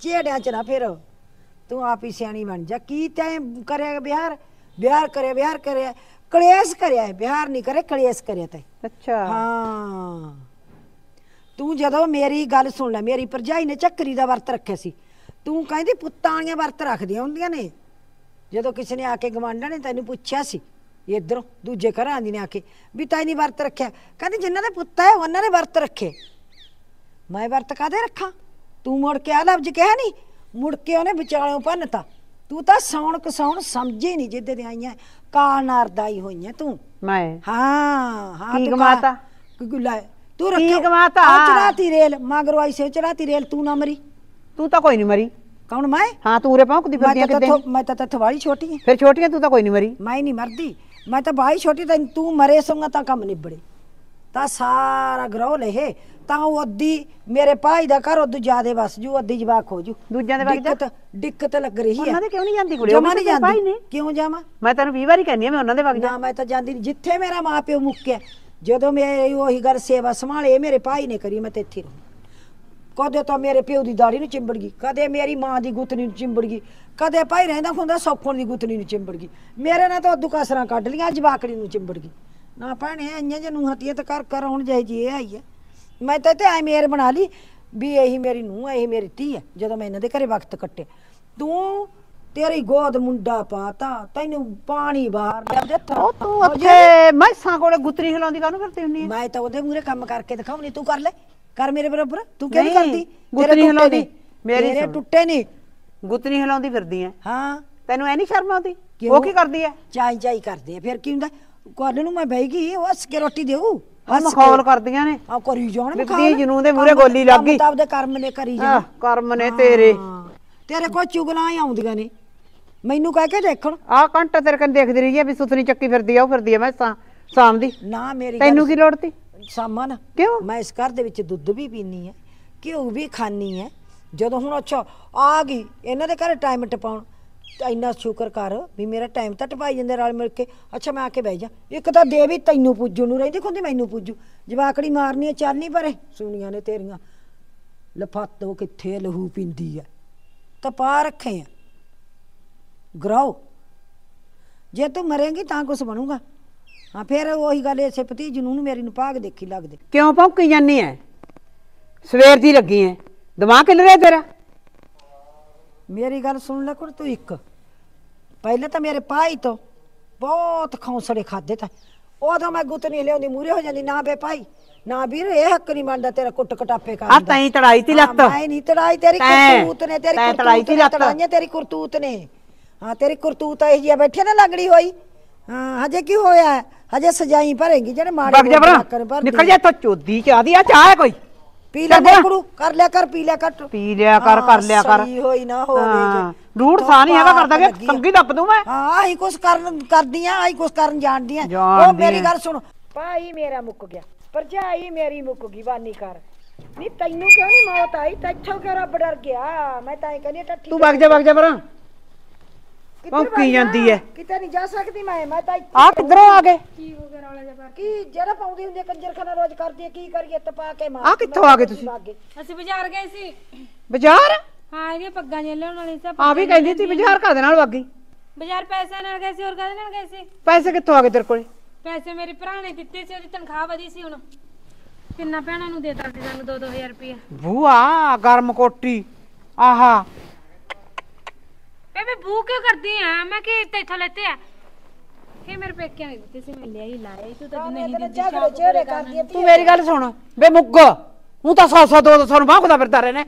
ਛੇੜਿਆਂ ਚ ਨਾ ਫਿਰ। ਤੂੰ ਆਪ ਹੀ ਸਿਆਣੀ ਬਣ ਜਾ। ਕੀ ਤੈਂ ਕਰਿਆ ਬਿਹਾਰ ਕਰਿਆ ਬਿਹਾਰ ਕਰਿਆ ਕਲੇਸ਼ ਕਰਿਆ ਹੈ, ਬਿਹਾਰ ਨਹੀਂ ਕਰੇ ਕਲੇਸ਼ ਕਰਿਆ ਤੈਂ ਅੱਛਾ। ਹਾਂ। ਤੂੰ ਜਦੋਂ ਮੇਰੀ ਗੱਲ ਸੁਣ ਲੈ ਮੇਰੀ ਭਰਜਾਈ ਨੇ ਚੱਕਰੀ ਦਾ ਵਰਤ ਰੱਖਿਆ ਸੀ। ਤੂੰ ਕਹਿੰਦੀ ਪੁੱਤਾਂ ਵਾਲੀਆਂ ਵਰਤ ਰੱਖਦੀਆਂ ਹੁੰਦੀਆਂ ਨੇ। ਜਦੋਂ ਕਿਸੇ ਨੇ ਆ ਕੇ ਗਵਾਂਢਾਂ ਨੇ ਤੈਨੂੰ ਪੁੱਛਿਆ ਸੀ ਇਧਰੋਂ ਦੂਜੇ ਘਰਾਂ ਦੀ ਨੇ ਆ ਕੇ ਵੀ ਤਾਈ ਨਹੀਂ ਵਰਤ ਰੱਖਿਆ। ਕਹਿੰਦੀ ਜਿਨ੍ਹਾਂ ਦੇ ਪੁੱਤ ਹੈ ਉਹਨਾਂ ਨੇ ਵਰਤ ਰੱਖੇ। ਮੈਂ ਵਰਤ ਕਾਦੇ ਰੱਖਾਂ? ਤੂੰ ਮੁੜ ਕੇ ਆ ਲਫ਼ਜ਼ ਕਿਹਾ ਨਹੀਂ ਮੁੜ ਕੇ ਉਹਨੇ ਵਿਚਾਲਿਓਂ ਭੰਨਤਾ। ਤੂੰ ਤਾਂ ਸੌਣ ਕਸੌਣ ਸਮਝੇ ਨਹੀਂ ਜਿੱਦੇ ਦੇ ਆਈਆਂ। ਕਾਲ ਨਾਰਦਾਈ ਹੋਈਆਂ ਤੂੰ। ਮੈਂ? ਹਾਂ ਹਾਂ ਤੂੰ ਕਮਾਤਾ? ਕਾ- ਕਿ ਲੈ ਤੂੰ ਕੀ ਰੱਖਿਆ ਕਮਾਤਾ? ਚੜਾਤੀ ਰੇਲ ਮਗਰੋਂ ਆਈ ਸੇ ਚੜਾਤੀ ਰੇਲ ਤੂੰ ਨਾ ਮਰੀ। ਤੂੰ ਤਾਂ ਕੋਈ ਨਹੀਂ ਮਰੀ। ਕੌਣ ਮੈਂ? ਹਾਂ ਤੂੰ ਉਰੇ ਫਿਰਦੀਆਂ ਤਾਂ ਕਿੱਦੇ ਮੈਂ ਤਾਂ ਤੇਥੋਂ ਵਾਲੀ ਛੋਟੀ ਫਿਰ ਛੋਟੀਆਂ ਤੂੰ ਤਾਂ ਕੋਈ ਨਹੀਂ ਮਰੀ। ਮੈਂ ਨਹੀਂ ਮਰਦੀ। ਮੈਂ ਤਾਂ ਬਾਈ ਛੋਟੀ ਤਾਂ ਤੂੰ ਮਰੇ ਸੰਗਾ ਤਾਂ ਕੰਮ ਨਿਬੜੇ। ਤਾਂ ਸਾਰਾ ਗਰੋ ਲਹੇ। ਤਾਂ ਉਹ ਅੱਧੀ ਮੇਰੇ ਭਾਈ ਦਾ ਘਰ ਉਦੋਂ ਜਿਆਦੇ ਵਸ ਜੂ ਅੱਧੀ ਜਵਾਕ ਹੋ ਜੂ। ਦੂਜਿਆਂ ਦੇ ਵਗ ਜਾ। ਦਿੱਕਤ ਦਿੱਕਤ ਲੱਗ ਰਹੀ ਹੈ। ਉਹਨਾਂ ਦੇ ਕਿਉਂ ਨਹੀਂ ਜਾਂਦੀ ਕੁੜੀ? ਜਮਾਂ ਨਹੀਂ ਜਾਂਦੀ। ਕਿਉਂ ਜਾਵਾਂ? ਮੈਂ ਤੈਨੂੰ 20 ਵਾਰੀ ਕਹਿੰਦੀ ਆ ਮੈਂ ਉਹਨਾਂ ਦੇ ਵਗ ਜਾ। ਨਾ ਮੈਂ ਤਾਂ ਜਾਂਦੀ ਨਹੀਂ। ਜਿੱਥੇ ਮੇਰਾ ਮਾਪਿਓ ਮੁੱਕਿਆ ਜਦੋਂ ਮੇਰੀ ਉਹੀ ਗੱਲ ਸੇਵਾ ਸੰਭਾਲੇ ਮੇਰੇ ਭਾਈ ਨੇ ਕਰੀ ਮੈਂ ਤੇ ਇੱਥੇ ਰਹੂੰ। ਕਦੇ ਤਾਂ ਮੇਰੇ ਪਿਓ ਦੀ ਦਾੜੀ ਨੂੰ ਚਿੰਬੜ ਗਈ ਕਦੇ ਮੇਰੀ ਮਾਂ ਦੀ ਗੁੱਤਨੀ ਨੂੰ ਚਿੰਬੜ ਗਈ ਕਦੇ ਭਾਈ ਰਹਿੰਦਾ ਹੁੰਦਾ ਸੌਖਣ ਦੀ ਗੁੱਤਨੀ ਨੂੰ ਚਿੰਬੜ ਗਈ। ਮੇਰੇ ਨਾਲ ਤਾਂ ਉਦੋਂ ਕਸਰਾਂ ਕੱਢ ਲੀਆਂ ਜਵਾਕੜੀ ਨੂੰ ਚਿੰਬੜ ਗਈ। ਨਾ ਭੈਣੇ ਇੰਨੀਆਂ ਜੇ ਨੂੰ ਹਤੀਆਂ ਤਾਂ ਕਰ ਕਰ ਹੁਣ ਜਾਈ ਜੀ ਇਹ ਆਈ ਹੈ ਮੈਂ ਤਾਂ ਤੇ ਐ ਮੇਰ ਬਣਾ ਲਈ ਵੀ ਇਹੀ ਮੇਰੀ ਨੂੰ ਇਹੀ ਮੇਰੀ ਧੀ ਹੈ ਜਦੋਂ ਮੈਂ ਇਹਨਾਂ ਦੇ ਘਰੇ ਵਕਤ ਕੱਟਿਆ। ਤੂੰ ਤੇਰੀ ਗੋਦ ਮੁੰਡਾ ਪਾਤਾ ਤੈਨੂੰ ਪਾਣੀ ਬਾਹਰ ਦਿੱਤਾ ਉਹ ਤੂੰ ਉੱਥੇ ਮੈਸਾਂ ਕੋਲੇ ਗੁੱਤਰੀ ਹਿਲਾਉਂਦੀ ਕਾਹਨੂੰ ਫਿਰਦੀ ਹੁੰਨੀ ਮੈਂ ਤਾਂ ਉਹਦੇ ਮੂਰੇ ਕੰਮ ਕਰਕੇ ਦਿਖਾਉਣੀ ਤੂੰ ਕਰ ਲੈ। ਕਰ ਮੇਰੇ ਬਰਾਬਰ ਤੂੰ ਕਿਉਂ ਨਹੀਂ ਨਹੀਂ, ਕਰਦੀ? ਗੁੱਤ ਤੇਰੇ ਨਹੀਂ ਟੁੱਟੇ ਹਿਲਾਉਂਦੀ। ਮੇਰੀ। ਟੁੱਟੇ ਨਹੀਂ। ਗੁੱਤਰੀ ਹਿਲਾਉਂਦੀ ਫਿਰਦੀ ਐ ਹਾਂ। ਤੈਨੂੰ ਐ ਨਹੀਂ ਸ਼ਰਮ ਆਉਂਦੀ? ਉਹ ਕੀ ਕਰਦੀ ਐ ਚਾਈ ਚਾਈ ਕਰਦੇ ਆ ਫਿਰ ਕੀ ਹੁੰਦਾ? ਕੱਲ ਨੂੰ ਮੈਂ ਬਹਿ ਗਈ ਉਹ ਹੱਸ ਕੇ ਰੋਟੀ ਦੇਊ। ਉਹ ਮਖੌਲ ਕਰਦੀਆਂ ਨੇ। ਆ ਕਰੀ ਜਾਣ ਵਿਕਦੀ ਜਨੂੰਨ ਦੇ ਮੂਹਰੇ ਗੋਲੀ ਲੱਗ ਗਈ। ਤਾਂ ਆਪਦੇ ਕਰਮ ਨੇ ਕਰੀ ਜਾਣ। ਕਰਮ ਨੇ ਤੇਰੇ। ਹਾਂ, ਤੇਰੇ ਕੋਲ ਚੁਗਲਾਂ ਹੀ ਆਉਂਦੀਆਂ ਨੇ। ਮੈਨੂੰ ਕਹਿ ਕੇ ਦੇਖਣ। ਆਹ ਘੰਟਾ ਤੇਰੇ ਕੰਨ ਦੇਖਦੀ ਰਹੀ ਐ ਵੀ ਸੁਥਰੀ ਚੱਕੀ ਫਿਰਦੀ ਆ ਉਹ ਫਿਰਦੀ ਐ ਮੈਂ ਸ਼ਾਮ ਦੀ। ਨਾ ਮੇਰੀ ਤੈਨੂੰ ਕੀ ਲੋੜ ਤੀ ਸਾਮਨ ਕਿਉਂ? ਮੈਂ ਇਸ ਘਰ ਦੇ ਵਿੱਚ ਦੁੱਧ ਵੀ ਪੀਨੀ ਹੈ ਘਿਓ ਵੀ ਖਾਨੀ ਹੈ ਜਦੋਂ ਹੁਣ ਅੱਛਾ ਆ ਗਈ। ਇਹਨਾਂ ਦੇ ਘਰੇ ਟਾਈਮ ਟਪਾਉਣ। ਇੰਨਾ ਸ਼ੁਕਰ ਕਰ ਵੀ ਮੇਰਾ ਟਾਈਮ ਤਾਂ ਟਪਾਈ ਜਾਂਦੇ ਰਲ ਮਿਲ ਕੇ। ਅੱਛਾ ਮੈਂ ਆ ਕੇ ਬਹਿ ਜਾ। ਇੱਕ ਤਾਂ ਦੇ ਵੀ ਤੈਨੂੰ ਪੁੱਜੂ ਨੂੰ ਰਹਿੰਦੀ ਖੁੰਦੀ ਮੈਨੂੰ ਪੁੱਜੂ। ਜਵਾਕੜੀ ਮਾਰਨੀ ਚੱਲ ਨਹੀਂ ਪਰੇ। ਸੁਣੀਆਂ ਨੇ ਤੇਰੀਆਂ। ਲਫਾਤੋ ਕਿੱਥੇ ਲਹੂ ਪਿੰਦੀ ਹੈ ਤਾਂ ਪਾ ਰੱਖੇ ਆ। ਗਰਾਓ। ਜੇ ਤੂੰ ਮਰੇਂਗੀ ਤਾਂ ਕੁਛ ਬਣੂਗਾ। ਹਾਂ ਫਿਰ ਉਹੀ ਗੱਲ ਇਸੇ ਭਤੀਜ ਨੂੰ ਨੂੰ ਮੇਰੀ ਨੂੰ ਭਾਗ ਦੇਖੀ ਲੱਗਦੇ। ਕਿਉਂ ਭੌਂਕੀ ਜਾਂਦੀ ਐ? ਸਵੇਰ ਦੀ ਲੱਗੀ ਐ। ਦਿਮਾਗ ਹਿੱਲ ਰਿਹਾ ਤੇਰਾ? ਮੇਰੀ ਗੱਲ ਸੁਣ ਲੈ ਕੁੜ ਤੂੰ ਇੱਕ। ਪਹਿਲੇ ਤਾਂ ਮੇਰੇ ਭਾਈ ਤੋਂ ਬਹੁਤ ਖੌਂਸੜੇ ਖਾਦੇ ਤਾਂ। ਉਦੋਂ ਮੈਂ ਗੁੱਤ ਨਹੀਂ ਲਿਆਉਂਦੀ ਮੂਰੇ ਹੋ ਜਾਂਦੀ ਨਾ ਬੇ ਭਾਈ ਨਾ ਵੀਰ ਇਹ ਹੱਕ ਨਹੀਂ ਮੰਨਦਾ ਤੇਰਾ ਕੁੱਟ ਕਟਾਪੇ ਕਰਨ ਆ ਦਾ। ਤੈਂ ਤੜਾਈ ਤੀ ਲੱਤ। ਮੈਂ ਨਹੀਂ ਤੜਾਈ ਤੇਰੀ ਤੈਂ- ਕਰਤੂਤ ਨੇ ਤੇਰੀ ਤੈਂ ਤੜਾਈ ਕਰਤੂਤ ਤੀ ਨੇ। ਤੜਾਈਆਂ ਤੇਰੀ ਕਰਤੂਤ ਨੇ। ਹਾਂ ਤੇਰੀ ਕਰਤੂਤ ਇਹ ਜੀ ਬੈਠੇ ਨਾ ਲੰਗੜੀ ਹੋਈ। ਹਾਂ ਹਜੇ ਕੀ ਹੋਇਆ? ਹਜੇ ਸਜਾਈ ਭਰੇਗੀ ਜਿਹੜੇ ਮਾੜੇ ਭਰਦੀ ਨਿਕਲ ਜਾ ਇੱਥੋਂ ਚੋਦੀ ਚਾਦੀ ਆ ਚਾਹ ਕੋਈ? ਪੀ ਲੈ ਬਰਾ। ਕੁੜੂ ਕਰ ਲਿਆ ਕਰ ਪੀ ਲਿਆ ਕਰ। ਪੀ ਲਿਆ ਕਰ ਕਰ ਲਿਆ ਕਰ। ਸਹੀ ਹੋਈ ਨਾ ਹੋਵੇ ਹਾਂ, ਜੇ। ਰੂੜ ਸਾਹ ਨਹੀਂ ਹੈਗਾ ਕਰਦਾ ਕਿ ਦੱਪ ਦੂੰ ਮੈਂ। ਹਾਂ ਆਹੀ ਕੁਛ ਕਰਨ ਕਰਦੀਆਂ ਆਹੀ ਕੁਛ ਕਰਨ ਜਾਣਦੀਆਂ। ਉਹ। ਮੇਰੀ ਗੱਲ ਸੁਣ। ਭਾਈ ਮੇਰਾ ਮੁੱਕ ਗਿਆ। ਭਰਜਾਈ ਮੇਰੀ ਮੁੱਕ ਗਈ ਬਾਨੀ ਕਰ ਨਹੀਂ ਤੈਨੂੰ ਕਿਉਂ ਨਹੀਂ ਮੌਤ ਆਈ? ਤੈਥੋਂ ਕਿਉਂ ਰੱਬ ਡਰ ਗਿਆ? ਮੈਂ ਤਾਂ ਇਹ ਕਹਿੰਦੀ ਟੱਠੀ ਤੂੰ ਵਗ ਜਾ ਵਗ ਜਾ ਕਿੱਧਰ ਭੌਂਕੀ? ਜਾਂਦੀ ਐ। ਕਿਤੇ ਨਹੀਂ ਜਾ ਸਕਦੀ ਮੈਂ ਮੈਂ ਤਾਂ ਇੱਥੇ ਆ ਕਿੱਧਰੋਂ ਆ ਗਏ? ਕੀ ਜਿਹੜਾ ਪਾਉਂਦੀ ਹੁੰਦੀ ਆ, ਕੰਜਰਖਾਨਾ ਰੋਜ਼ ਕਰਦੀ ਆ, ਕੀ ਕਰੀਏ ਤਪਾ ਕੇ ਮਾਰ ਆਹ ਕਿੱਥੋਂ ਆ ਗਏ ਤੁਸੀਂ? ਅਸੀਂ ਬਾਜ਼ਾਰ ਗਏ ਸੀ। ਬਾਜ਼ਾਰ? ਹਾਂ ਇਹਦੀਆਂ ਪੱਗਾਂ ਜੇ ਲਿਆਉਣ ਵਾਲੀ ਸੀ ਆ ਵੀ ਕਹਿੰਦੀ ਸੀ ਬਾਜ਼ਾਰ ਕਾਦੇ ਨਾਲ ਵਗ? ਗਈ ਬਾਜ਼ਾਰ ਪੈਸੇ ਨਾਲ ਗਏ ਸੀ ਹੋਰ ਕਾਹਦੇ ਨਾਲ ਗਏ ਸੀ? ਪੈਸੇ ਕਿੱਥੋਂ ਆ ਗਏ ਤੇਰੇ ਕੋਲੇ? ਪੈਸੇ ਮੇਰੀ ਭਰਾ ਨੇ ਦਿੱਤੇ ਸੀ ਉਹਦੀ ਤਨਖਾਹ ਵਧੀ ਸੀ ਹੁਣ। ਕਿੰਨਾ ਭੈਣਾਂ ਨੂੰ ਦੇਤਾ ਸੀ ਸਾਨੂੰ 2-2000 ਰੁਪਏ ਬੂਆ ਗਰਮ ਕੋਟੀ ਆਹਾ। ਬੇਬੇ ਬੂ ਕਿਉਂ ਕਰਦੀ ਆ? ਮੈਂ ਕਿ ਤੇਥੋਂ ਲੈਤੇ ਆ। ਇਹ ਮੇਰੇ ਪੇਕਿਆਂ ਨੇ ਦਿੱਤੇ ਸੀ ਮੈਂ ਲਿਆ ਹੀ ਲਾਇਆ ਤੂੰ ਤਾਂ ਨਹੀਂ ਦਿੱਤੀ ਝਗੜੇ ਚਿਹਰੇ ਕਰਦੀ ਆ, ਤੂੰ ਮੇਰੀ ਗੱਲ ਸੁਣ। ਬੇ ਮੁੱਗ ਹੂੰ ਤਾਂ 100 100 200 ਨੂੰ ਬਾਖਦਾ ਫਿਰਦਾ ਰਹੇ ਨੇ।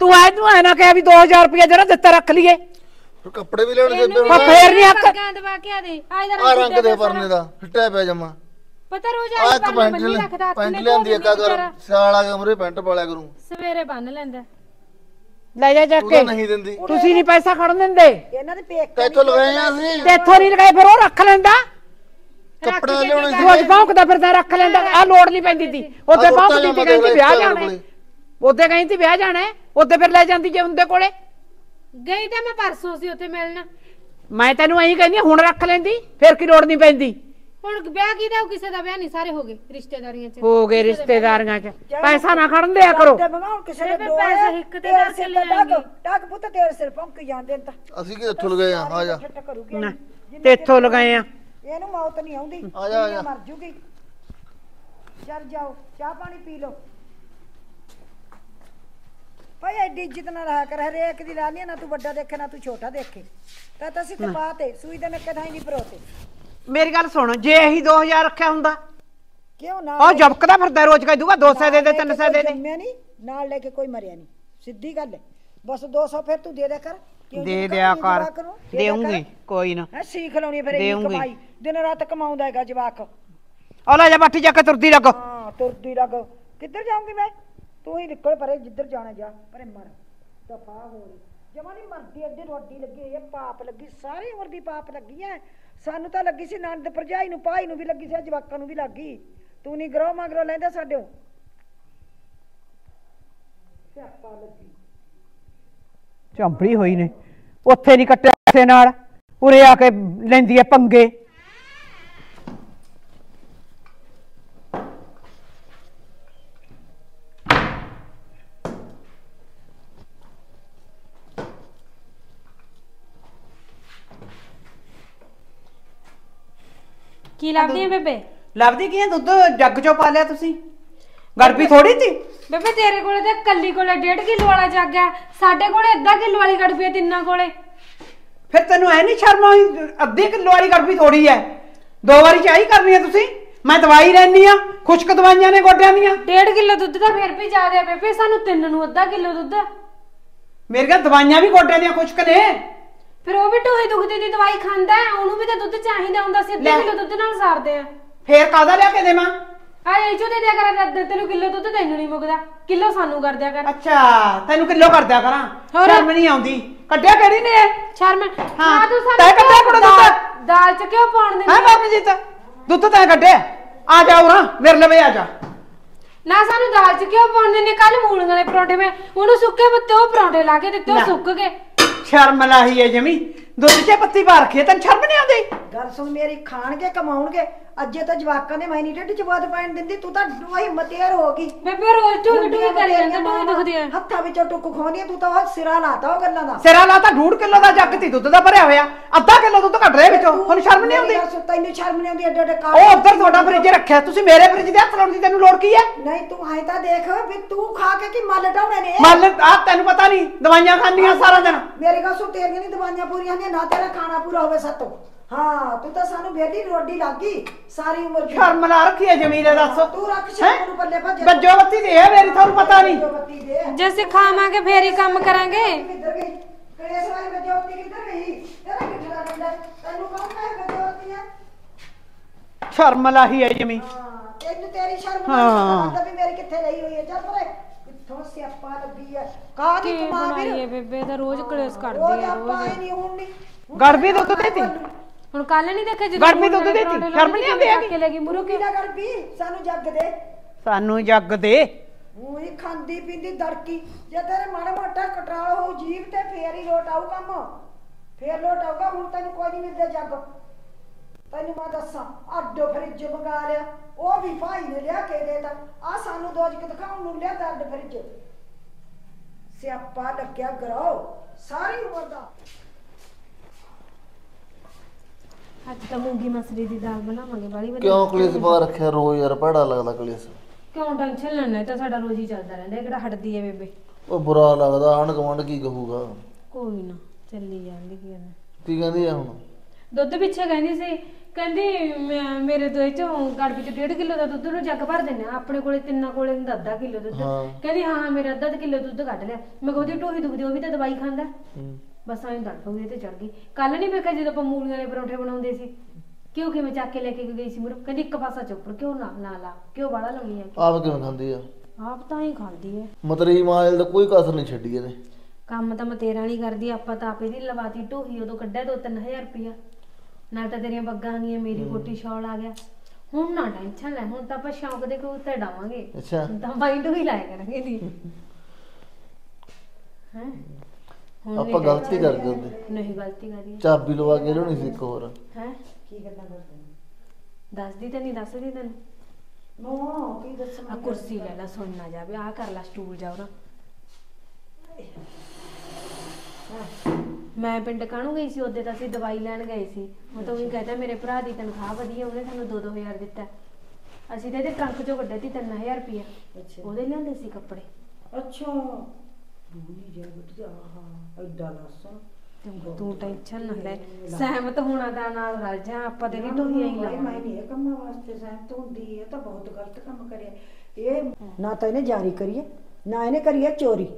ਤੂੰ ਐ ਤੂੰ ਐ ਨਾ ਕਹਿ ਵੀ 2000 ਰੁਪਏ ਜਿਹੜਾ ਦਿੱਤਾ ਰੱਖ ਲਈਏ। ਫਿਰ ਕੱਪੜੇ ਵੀ ਲੈਣ ਦੇ ਆ। ਫੇਰ ਨਹੀਂ ਪੱਗਾਂ ਦਵਾ ਕੇ ਆ ਦੇ। ਆ ਰੰਗ ਦੇ ਪਰਨੇ ਦਾ ਫਿੱਟਿਆ ਪਿਆ ਜਮਾ। ਪਤਾ ਰੋਜ਼ ਆ ਪੈਂਟ ਲਿਆਂਦੀ ਇੱਕ ਅਗਰ। ਸਿਆਲ ਆ ਗਿਆ ਮਰੇ ਪੈਂਟ ਪਾਲਿਆ ਕਰੂੰ ਸਵੇਰੇ ਬੰਨ ਲੈਂਦਾ। ਲੈ ਜਾ ਚੱਕ ਤੂੰ ਕੇ। ਤਾਂ ਨਹੀਂ ਦਿੰਦੀ। ਤੁਸੀਂ ਨਹੀਂ ਪੈਸਾ ਖੜਨ ਦਿੰਦੇ। ਇਹਨਾਂ ਦੇ ਪੇਕ ਤੈਥੋਂ ਲਗਾਏ ਆ ਅਸੀਂ। ਤੇ ਇੱਥੋਂ ਨਹੀਂ ਲਗਾਏ ਫਿਰ ਉਹ ਰੱਖ ਲੈਂਦਾ। ਕੱਪੜੇ ਲਿਆਉਣੇ ਸੀ। ਰੋਜ਼ ਭੌਂਕਦਾ ਫਿਰਦਾ ਰੱਖ ਲੈਂਦਾ। ਆ ਲੋੜ ਨਹੀਂ ਪੈਂਦੀ ਆਹ ਕੁੜਤਾ ਭੌਂਕਦੀ ਸੀ ਜਾਮਾ ਕਹਿੰਦੀ ਵਿਆਹ ਜਾਣਾ। ਕੋਲੇ। ਉਹਦੇ ਕਹਿੰਦੀ ਸੀ ਵਿਆਹ ਜਾਣਾ ਉਹਦੇ ਫਿਰ ਲੈ ਜਾਂਦੀ ਜੇ ਹੁੰਦੇ ਕੋਲੇ। ਗਈ ਤਾਂ ਮੈਂ ਪਰਸੋਂ ਸੀ ਉੱਥੇ ਮਿਲਣ। ਮੈਂ ਤੈਨੂੰ ਐਂ ਕਹਿੰਦੀ ਹਾਂ, ਹੁਣ ਰੱਖ ਲੈਂਦੀ ਫਿਰ ਕੀ ਲੋੜ ਨਹੀਂ ਪੈਂਦੀ। ਹੁਣ ਵਿਆਹ ਕੀਤਾ ਉਹ ਕਿਸੇ ਦਾ ਵਿਆਹ ਨਹੀਂ ਸਾਰੇ ਹੋ ਗਏ ਰਿਸ਼ਤੇਦਾਰੀਆਂ 'ਚ। ਹੋ ਗਏ ਰਿਸ਼ਤੇਦਾਰੀਆਂ 'ਚ। ਪੈਸਾ ਨਾ ਖੜਨ ਦਿਆ ਕਰੋ। ਤੇ ਕਿਸੇ ਦੇ ਪੈਸੇ ਇੱਕ ਤੇ ਕਰਕੇ ਸਿਰ ਲੈ ਆਏਂਗੀ। ਡੱਗ। ਪੁੱਤ ਤੇਰੇ ਸਿਰ ਭੌਂਕ ਜਾਂਦੇ ਨੇ ਤਾਂ। ਅਸੀਂ ਕਿ ਇੱਥੋਂ ਲਗਾਏ ਆ? ਆ ਜਾ। ਨਾ, ਤੇ ਇੱਥੋਂ ਲਗਾਏ ਆ। ਇਹਨੂੰ ਮੌਤ ਨਹੀਂ ਆਉਂਦੀ ਆ ਜਾ, ਆ ਜਾ। ਮਰ ਜੂਗੀ। ਚੱਲ ਜਾਓ ਚਾਹ ਪਾਣੀ ਪੀ ਲਓ। ਭਾਈ ਐਡੀ ਇੱਜ਼ਤ ਨਾ ਰਹਾ ਕਰ ਹਰੇਕ ਦੀ ਲਾਲੀਆਂ ਨਾ ਤੂੰ ਵੱਡਾ ਦੇਖੇ ਨਾ ਤੂੰ ਛੋਟਾ ਦੇਖੇ। ਤਾਂ ਤਾਂ ਅਸੀਂ ਤਪਾ ਤੇ ਸੂਈ ਦੇ ਨੱਕੇ ਥਾਈ ਨਹੀਂ ਪਰੋਤੇ। ਮੇਰੀ ਗੱਲ ਸੁਣ ਜੇ ਇਹੀ 2000 ਰੱਖਿਆ ਹੁੰਦਾ ਕਿਉਂ ਨਾ ਉਹ ਜਬਕਦਾ ਫਿਰਦਾ ਰੋਜ਼ ਕਹਿ ਦੂਗਾ 200 ਦੇ ਦੇ 300 ਦੇ ਦੇ। ਜੰਮਿਆ ਨਹੀਂ ਨਾਲ ਲੈ ਕੇ ਕੋਈ ਮਰਿਆ ਨਹੀਂ ਸਿੱਧੀ ਗੱਲ ਹੈ। ਬਸ 200 ਫਿਰ ਤੂੰ ਦੇ ਦੇ ਕਰ ਕਿਉਂ ਦੇ ਦਿਆ ਕਰ ਜਵਾਕ ਨੂੰ? ਦੇ ਦਿਆ ਦੇਉਂਗੀ। ਕੋਈ ਨਾ। ਹੈਂ ਸੀਖ ਲਾਉਣੀ ਫਿਰ ਦੇਊਂਗੀ। ਕਮਾਈ ਦਿਨ ਰਾਤ ਕਮਾਉਂਦਾ ਹੈਗਾ ਜਵਾਕ। ਉਹ ਲੈ ਜਾ ਬੱਠੀ ਜਾ ਕੇ ਤੁਰਦੀ ਲੱਗ ਹਾਂ ਤੁਰਦੀ ਲੱਗ ਕਿੱਧਰ ਜਾਊਂਗੀ ਮੈਂ? ਤੂੰ ਹੀ ਨਿਕਲ ਪਰੇ ਜਿੱਧਰ ਜਾਣਾ ਜਾ ਪਰੇ ਮਰ। ਦਫਾ ਹੋ। ਜਮਾ ਨਹੀਂ ਮਰਦੀ ਅੱਡੇ ਰੋਡੀ ਲੱਗੀ ਹੋਈ ਹੈ ਪਾਪ ਲੱਗੀ ਸਾਰੀ ਉਮਰ ਦੀ ਪਾਪ ਲੱਗੀ ਹੈ। ਸਾਨੂੰ ਤਾਂ ਲੱਗੀ ਸੀ ਨੰਦ ਭਰਜਾਈ ਨੂੰ ਭਾਈ ਨੂੰ ਵੀ ਲੱਗੀ ਸੀ ਜਵਾਕਾਂ ਨੂੰ ਵੀ ਲੱਗੀ। ਤੂੰ ਨਹੀਂ ਗਰੋ ਮਗਰੋਂ ਲੈਂਦਾ ਸਾਡੇ ਸਿਆਪਾ ਲੱਗੀ। ਚੰਪੜੀ ਹੋਈ ਨੇ। ਉੱਥੇ ਨਹੀਂ ਕੱਟਿਆ ਕਿਸੇ ਨਾਲ। ਉਰੇ ਆ ਕੇ ਲੈਂਦੀ ਐ ਪੰਗੇ। ਕੀ ਲੱਭਦੀ ਹੈ ਬੇਬੇ? ਲੱਭਦੀ ਕੀ ਐ ਦੁੱਧ ਜੱਗ ਚੋਂ ਪਾ ਲਿਆ ਤੁਸੀਂ। ਗੜਬੀ ਥੋੜੀ ਸੀ? ਬੇਬੇ ਤੇਰੇ ਕੋਲੇ ਤਾਂ ਕੱਲੀ ਕੋਲੇ 1.5 ਕਿਲੋ ਵਾਲਾ ਜੱਗ ਹੈ ਸਾਡੇ ਕੋਲੇ ਅੱਧਾ ਕਿਲੋ ਵਾਲੀ ਗੜਬੀ ਹੈ ਤਿੰਨਾਂ ਕੋਲੇ। ਫਿਰ ਤੈਨੂੰ ਐ ਨਹੀਂ ਸ਼ਰਮ ਆਈ? ਅੱਧੇ ਕਿਲੋ ਵਾਲੀ ਗੜਬੀ ਥੋੜੀ ਐ ਦੋ ਵਾਰੀ ਚਾਹੀ ਕਰਨੀ ਐ ਤੁਸੀਂ? ਮੈਂ ਦਵਾਈ ਲੈਣੀ ਆ ਖੁਸ਼ਕ ਦਵਾਈਆਂ ਨੇ ਗੋਡਿਆਂ ਦੀਆਂ। 1.5 ਕਿਲੋ ਦੁੱਧ ਤਾਂ ਫਿਰ ਵੀ ਜ਼ਿਆਦਾ ਹੈ ਬੇਬੇ ਸਾਨੂੰ ਤਿੰਨ ਨੂੰ ਅੱਧਾ ਕਿਲੋ ਦੁੱਧ। ਹੈ। ਮੇਰੀਆਂ ਦਵਾਈਆਂ ਵੀ ਗੋਡਿਆਂ ਦੀਆਂ ਖੁਸ਼ਕ ਨੇ। ਫਿਰ ਉਹ ਵੀ ਢੂਹੀ ਦੁਖਦੀ ਦੀ ਦਵਾਈ ਖਾਂਦਾ ਹੈ, ਉਹਨੂੰ ਵੀ ਤਾਂ ਦੁੱਧ ਚਾਹੀਦਾ ਹੁੰਦਾ ਸੀ ਅੱਧਾ ਲੈ। ਕਿਲੋ ਦੁੱਧ ਨਾਲ ਸਾਰਦੇ ਆ। ਫੇਰ ਕਾਦਾ ਲਿਆ ਕੇ ਦੇਵਾਂ? ਆ ਇਹ ਚੋ ਦੇ ਦਿਆ ਕਰ ਅੱਧਾ ਤੈਨੂੰ ਕਿਲੋ ਦੁੱਧ ਤੈਨੂੰ ਨਹੀਂ ਮੁੱਕਦਾ ਕਿਲੋ ਸਾਨੂੰ ਕਰ ਦਿਆ ਕਰ। ਅੱਛਾ ਤੈਨੂੰ ਕਿਲੋ ਕਰ ਦਿਆ ਕਰਾਂ। ਹੋਰ? ਸ਼ਰਮ ਨਹੀਂ ਆਉਂਦੀ। ਕੱਢਿਆ ਕਿਹੜੀ ਨੇ ਇਹ? ਸ਼ਰਮ ਹਾਂ, ਤੂੰ ਤੈਂ ਸਾਨੂੰ ਕੱਢਿਆ ਕੁੜੇ ਦੁੱਧ? ਦਾਲ- ਦਾਲ ਚ ਕਿਉਂ ਪਾਉਣ ਹੈ ਦਿੰਦੀ ਬਾਬਜੀਤ? ਦੁੱਧ ਤਾਂ ਕੱਢਿਆ? ਆ ਜਾ ਉਰਾ ਮੇਰੇ ਲਵੇ ਆ ਜਾ। ਨਾ ਸਾਨੂੰ ਦਾਲ ਚ ਕਿਉਂ ਪਾਉਣ ਦਿੰਦੇ ਕੱਲ ਮੂਲੀਆਂ ਦੇ ਪਰੌਂਠੇ ਮੈਂ ਉਹਨੂੰ ਸੁੱਕੇ ਪੱਤੇ ਉਹ ਪਰੌਂਠੇ ਲਾ ਕੇ ਦਿੱਤੇ ਉਹ ਲੈ। ਸੁੱਕ ਗਏ। ਸ਼ਰਮ ਲਾਹੀ ਹੈ ਜਮੀ। ਦੁੱਧ 'ਚ ਪੱਤੀ ਪਾ ਰੱਖੀ ਤੈਨੂੰ ਸ਼ਰਮ ਨਹੀਂ ਆਉਂਦੀ? ਗੱਲ ਸੁਣ ਮੇਰੀ, ਖਾਣਗੇ, ਕਮਾਉਣਗੇ। ਅੱਜੇ ਤਾਂ ਜਵਾਕਾਂ ਦੇ ਮੈਂ ਨਹੀਂ ਢਿੱਡ ਚ ਬਾਦ ਪੈਣ ਦਿੰਦੀ ਤੂੰ ਤਾਂ ਉਹੀ ਮਤੇਰ ਹੋ ਗਈ। ਬੇਬੇ ਰੋਜ਼ ਢੂਹੀ ਢੂਹੀ ਕਰੀ ਜਾਂਦਾ ਢੂਹੀ ਦੁਖਦੀ ਹੈ ਹੱਥਾਂ ਵਿੱਚੋਂ ਟੁੱਕ ਖੋਣੀ ਤੂੰ ਤਾਂ ਉਹ ਸਿਰਾ ਲਾਤਾ ਉਹ ਗੱਲਾਂ ਦਾ। ਸਿਰਾ ਲਾ ਤਾਂ ਡੂਢ ਕਿਲੋ ਦਾ ਜੱਗ ਤੀ ਦੁੱਧ ਦਾ ਭਰਿਆ ਹੋਇਆ। ਅੱਧਾ ਕਿਲੋ ਦੁੱਧ ਕੱਢ ਰਿਹਾ ਵਿੱਚੋਂ ਤੁਹਾਨੂੰ ਸ਼ਰਮ ਨਹੀਂ ਆਉਂਦੀ? ਸੁਣ, ਤੈਨੂੰ ਸ਼ਰਮ ਨਹੀਂ ਆਉਂਦੀ ਐਡੇ ਐਡੇ ਉਹ ਉੱਧਰ ਤੁਹਾਡਾ ਫਰਿੱਜ ਰੱਖਿਆ ਤੁਸੀਂ ਮੇਰੇ ਫਰਿੱਜ ਦੇ ਹੱਥ ਲਾਉਣ ਦੀ ਤੈਨੂੰ ਲੋੜ ਕੀ ਹੈ? ਨਹੀਂ ਤੂੰ ਐ ਤਾਂ ਦੇਖ ਵੀ ਤੂੰ ਖਾ ਕੇ ਕੀ ਮੱਲ ਢਾਉਣੇ ਨੇ? ਮੰਨ ਆ ਤੈਨੂੰ ਪਤਾ ਨਹੀਂ ਦਵਾਈਆਂ ਖਾਂਦੀਆਂ ਸਾਰਾ ਦਿਨ। ਮੇਰੀ ਗੱਲ ਸੁਣ ਤੇਰੀਆਂ ਨਹੀਂ ਦਵਾਈਆਂ ਪੂਰੀਆਂ ਨੇ ਨਾ ਤੇਰਾ ਖਾਣਾ ਪੂਰਾ ਹੋਵੇ ਸਾਤੋਂ। ਹਾਂ ਤੂੰ ਤਾਂ ਸਾਨੂੰ ਬੇਟੀ ਰੋਡੀ ਲੱਗੀ ਸਾਰੀ ਉਮਰ ਦੀ। ਸ਼ਰਮ ਲਾ ਰੱਖੀ ਹੈ ਜਮੀਲੇ ਦੱਸ। ਤੂੰ ਰੱਖ ਸ਼ਰਮ ਨੂੰ ਪੱਲੇ ਭੱਜ ਬੱਜੋ ਬੱਤੀ ਦੇ ਹੈ ਮੇਰੀ ਤੁਹਾਨੂੰ ਪਤਾ ਨਹੀਂ। ਬੱਤੀ ਦੇ। ਜੇ ਸਿਖਾਵਾਂਗੇ ਫੇਰ ਹੀ ਕੰਮ ਕਰਾਂਗੇ। ਕਿੱਧਰ ਗਈ? ਕਲੇਸ਼ ਵਾਲੀ ਬਜੋਤੀ ਕਿੱਧਰ ਗਈ? ਤੇਰਾ ਕਿੱਧਰ ਡੰਡਾ ਤੈਨੂੰ ਕੌਣ ਕਹੇ ਬਜੋਤੀ ਹੈ ਸ਼ਰਮ ਲਾਹੀ ਹੈ ਜਮੀ ਹਾਂ ਤੈਨੂੰ ਤੇਰੀ ਸ਼ਰਮ ਹਾਂ। ਨਾਲ ਪਤਾ ਵੀ ਮੇਰੀ ਕਿੱਥੇ ਲਈ ਹੋਈ ਹੈ। ਚੱਲ ਪਰੇ ਕਿੱਥੋਂ ਸਿਆਪਾ ਲੱਗੀ ਹੈ? ਕਾਹਦੀ ਕੀ ਕਮਾ ਬਣਾਈਏ ਵੀਰ? ਬੇਬੇ ਤਾਂ ਰੋਜ਼ ਕਲੇਸ਼ ਕਰਦੀ ਰੋਜ਼ ਹੈ ਆਪਾਂ ਰੋਜ਼। ਹੀ ਨਹੀਂ ਹੁਣ ਨਹੀਂ ਗੜਬੀ ਦੁੱਧ ਦੇਤੀ ਹੁਣ ਕੱਲ ਨਹੀਂ ਦੇਖਿਆ ਜਦੋਂ ਗਰਮੀ ਦੁੱਧ ਦੇ ਦੇਤੀ, ਸ਼ਰਮ ਨਹੀਂ ਆਉਂਦੀ ਚੱਕ ਕੇ ਲੈ ਗਈ ਮੂਹਰੋਂ ਕੀ ਨਾ ਕਰ ਵੀ ਸਾਨੂੰ ਜੱਗ ਦੇ। ਸਾਨੂੰ ਜੱਗ ਦੇ। ਉਹ ਹੀ ਖਾਂਦੀ ਪੀਂਦੀ ਦੜਕੀ। ਜੇ ਤੇਰੇ ਮਾੜਾ ਮੋਟਾ ਕਟਰਾਲ ਹੋਊ ਜੀਭ ਤੇ ਫੇਰ ਹੀ ਲੋਟ ਆਊ ਕੰਮ। ਫੇਰ ਲੋਟ ਆਊਗਾ ਹੁਣ ਤੈਨੂੰ ਕੋਈ ਨਹੀਂ ਮਿਲਦਾ ਜੱਗ। ਤੈਨੂੰ ਮੈਂ ਦੱਸਾਂ ਅੱਡੋ ਫਰਿੱਜ ਮੰਗਾ ਲਿਆ ਉਹ ਵੀ ਭਾਈ ਨੇ ਲਿਆ ਕੇ ਦੇਤਾ। ਆ ਸਾਨੂੰ ਦੋਜ ਕੇ ਦਿਖਾਉਣ ਨੂੰ ਲਿਆ ਅੱਡ ਫਰਿੱਜ। ਸਿਆਪਾ ਲੱਗਿਆ ਗਰਾਓ ਸਾਰੀ ਉਮਰ ਦਾ। ਅੱਜ ਤਾਂ ਮੂੰਗੀ ਮਸਰੀ ਦੀ ਦਾਲ ਬਣਾਵਾਂਗੇ ਬਾਲੀ ਵਧੀਆ ਕਿਉਂ ਕਲੇਸ਼ ਪਾ ਰੱਖਿਆ ਰੋਜ਼ ਯਾਰ ਭੈੜਾ ਲੱਗਦਾ ਕਲੇਸ਼। ਕਿਉਂ ਟੈਨਸ਼ਨ ਲੈਣਾ ਇਹ ਤਾਂ ਸਾਡਾ ਰੋਜ਼ ਹੀ ਚੱਲਦਾ ਰਹਿੰਦਾ ਇਹ ਕਿਹੜਾ ਹਟਦੀ ਹੈ ਬੇਬੇ? ਉਹ ਬੁਰਾ ਲੱਗਦਾ ਆਂਢ ਗੁਆਂਢ ਕੀ ਕਹੂਗਾ? ਕੋਈ ਨਾ ਚੱਲੀ ਜਾਂਦੀ ਕੀ ਕਰਨਾ ਕੀ ਕਹਿੰਦੀ ਆ ਹੁਣ? ਦੁੱਧ ਪਿੱਛੇ ਕਹਿੰਦੀ ਸੀ ਕਹਿੰਦੀ ਮੈਂ- ਮੇਰੇ ਦੋਏ ਚੋਂ ਗੜ ਵਿੱਚ 1.5 ਕਿਲੋ ਦਾ ਦੁੱਧ ਨੂੰ ਜੱਗ ਭਰ ਦਿੰਨੇ ਆ ਆਪਣੇ ਕੋਲੇ ਤਿੰਨਾਂ ਕੋਲੇ ਹੁੰਦਾ ਅੱਧਾ ਕਿਲੋ ਦੁੱਧ। ਹਾਂ। ਕਹਿੰਦੀ ਹਾਂ ਹਾਂ ਮੇਰਾ ਅੱਧਾ ਕਿਲੋ ਦੁੱਧ ਕੱਢ ਲਿਆ। ਮੈਂ ਕਿਹਾ ਉਹਦੀ ਢੋਹੀ ਦੁਖਦੀ ਉਹ ਵੀ ਤਾਂ ਦਵਾਈ ਖਾਂਦਾ। ਹੂੰ। ਬਸ ਐਂ ਹੋ ਗਈ ਤੇ ਚੜ ਗਈ। ਕੱਲ ਨਹੀਂ ਵੇਖਿਆ ਜਦੋਂ ਆਪਾਂ ਮੂਲੀਆਂ ਦੇ ਪਰੌਂਠੇ ਬਣਾਉਂਦੇ ਸੀ? ਕਿਉਂ ਕਿਵੇਂ ਚੱਕ ਕੇ ਲੈ ਕੇ ਗਈ ਸੀ ਮੁਰ ਕਹਿੰਦੀ ਇੱਕ ਪਾਸਾ ਚੋਪੜ ਕਿਉਂ ਨਾ ਨਾ ਲਾ ਕਿਉਂ ਬਾੜਾ ਲਾਉਣੀ ਆ ਆਪ ਕਿਵੇਂ ਖਾਂਦੀ ਆ? ਆਪ ਤਾਂ ਹੀ ਖਾਂਦੀ ਹੈ ਮਤਰੀ ਮਾਇਲ ਦਾ ਕੋਈ ਕਸਰ ਨਹੀਂ ਛੱਡੀ ਇਹਨੇ। ਕੰਮ ਤਾਂ ਮੈਂ ਤੇਰਾ ਨਹੀਂ ਕਰਦੀ ਆਪਾਂ ਤਾਂ ਆਪੇ ਦੀ ਲਵਾਤੀ ਢੋਹੀ ਉਦੋਂ ਕੱਢਿਆ 2-3000 ਰੁਪਇਆ। ਨਾਲ ਤਾਂ ਤੇਰੀਆਂ ਬੱਗਾਂ ਆ ਗਈਆਂ ਮੇਰੀ ਕੋਟੀ ਸ਼ਾਲ ਆ ਗਿਆ। ਹੁਣ ਨਾ ਟੈਨਸ਼ਨ ਲੈ ਹੁਣ ਤਾਂ ਆਪਾਂ ਸ਼ੌਂਕ ਦੇ ਕਬੂਤਰ ਡਾਵਾਂਗੇ। ਅੱਛਾ। ਤਾਂ ਬਾਈ ਢੋਹੀ ਲਾਇਆ ਕਰਾਂਗੇ ਦੀ ਹੈ? ਹੁਣ ਆਪਾਂ ਗਲਤੀ ਕਰ ਗਏ ਉਹਦੇ। ਨਹੀਂ ਗਲਤੀ ਕਰੀ ਚਾਬੀ ਲਵਾ ਕੇ ਲਿਆਉਣੀ ਸੀ ਇੱਕ ਹੋਰ। ਹੈ? ਕੀ ਗੱਲਾਂ ਕਰਦੇ ਨੇ? ਦੱਸਦੀ ਤਾਂ ਨਹੀਂ ਦੱਸਦੀ ਤੈਨੂੰ। ਨੋ ਕੀ ਦੱਸਣਾ ਆ ਕੁਰਸੀ ਲੈ ਲੈ ਸੁਣ ਨਾ ਜਾਵੇ। ਆ ਕਰ ਲੈ ਸਟੂਲ ਜਾ ਉਹਨਾਂ ਮੈਂ ਪਿੰਡ ਕਾਹਨੂੰ ਗਈ ਸੀ? ਉਹਦੇ ਤਾਂ ਅਸੀਂ ਦਵਾਈ ਲੈਣ ਗਏ ਸੀ। ਉਹ ਤਾਂ ਉਹੀ ਕਹਿੰਦਾ ਮੇਰੇ ਭਰਾ ਦੀ ਤਨਖਾਹ ਵਧੀਆ ਉਹਨੇ ਸਾਨੂੰ 2-2000 ਦਿੱਤਾ। ਅਸੀਂ ਤਾਂ ਇਹਦੇ ਟਰੰਕ ਚੋਂ ਕੱਢੇ ਤੀ 3000 ਰੁਪਇਆ। ਅੱਛਾ। ਉਹਦੇ ਲਿਆਂਦੇ ਸੀ ਕੱਪੜੇ। ਅੱਛਾ। ਜੇ ਆਹਾ ਐਡਾ ਤੂੰ- ਤੂੰ ਟੈਨਸ਼ਨ ਨਾ ਲੈ। ਸਹਿਮਤ ਹੋਣਾ ਦਾ ਨਾਲ ਰਲ ਜਾ ਆਪਾਂ ਤੇਰੀ ਢੋਹੀਆਂ ਹੀ ਮੈਂ ਲਾਵਾਂਗੇ ਨਹੀਂ ਇਹ ਕੰਮਾਂ ਵਾਸਤੇ ਸਹਿਮਤ ਹੁੰਦੀ ਹੈ ਤਾਂ ਬਹੁਤ ਗਲਤ ਕੰਮ ਕਰਿਆ। ਇਹ ਨਾ ਤਾਂ ਇਹਨੇ ਜਾਰੀ ਕਰੀਏ ਨਾ ਇਹਨੇ ਕਰੀਏ ਚੋਰੀ।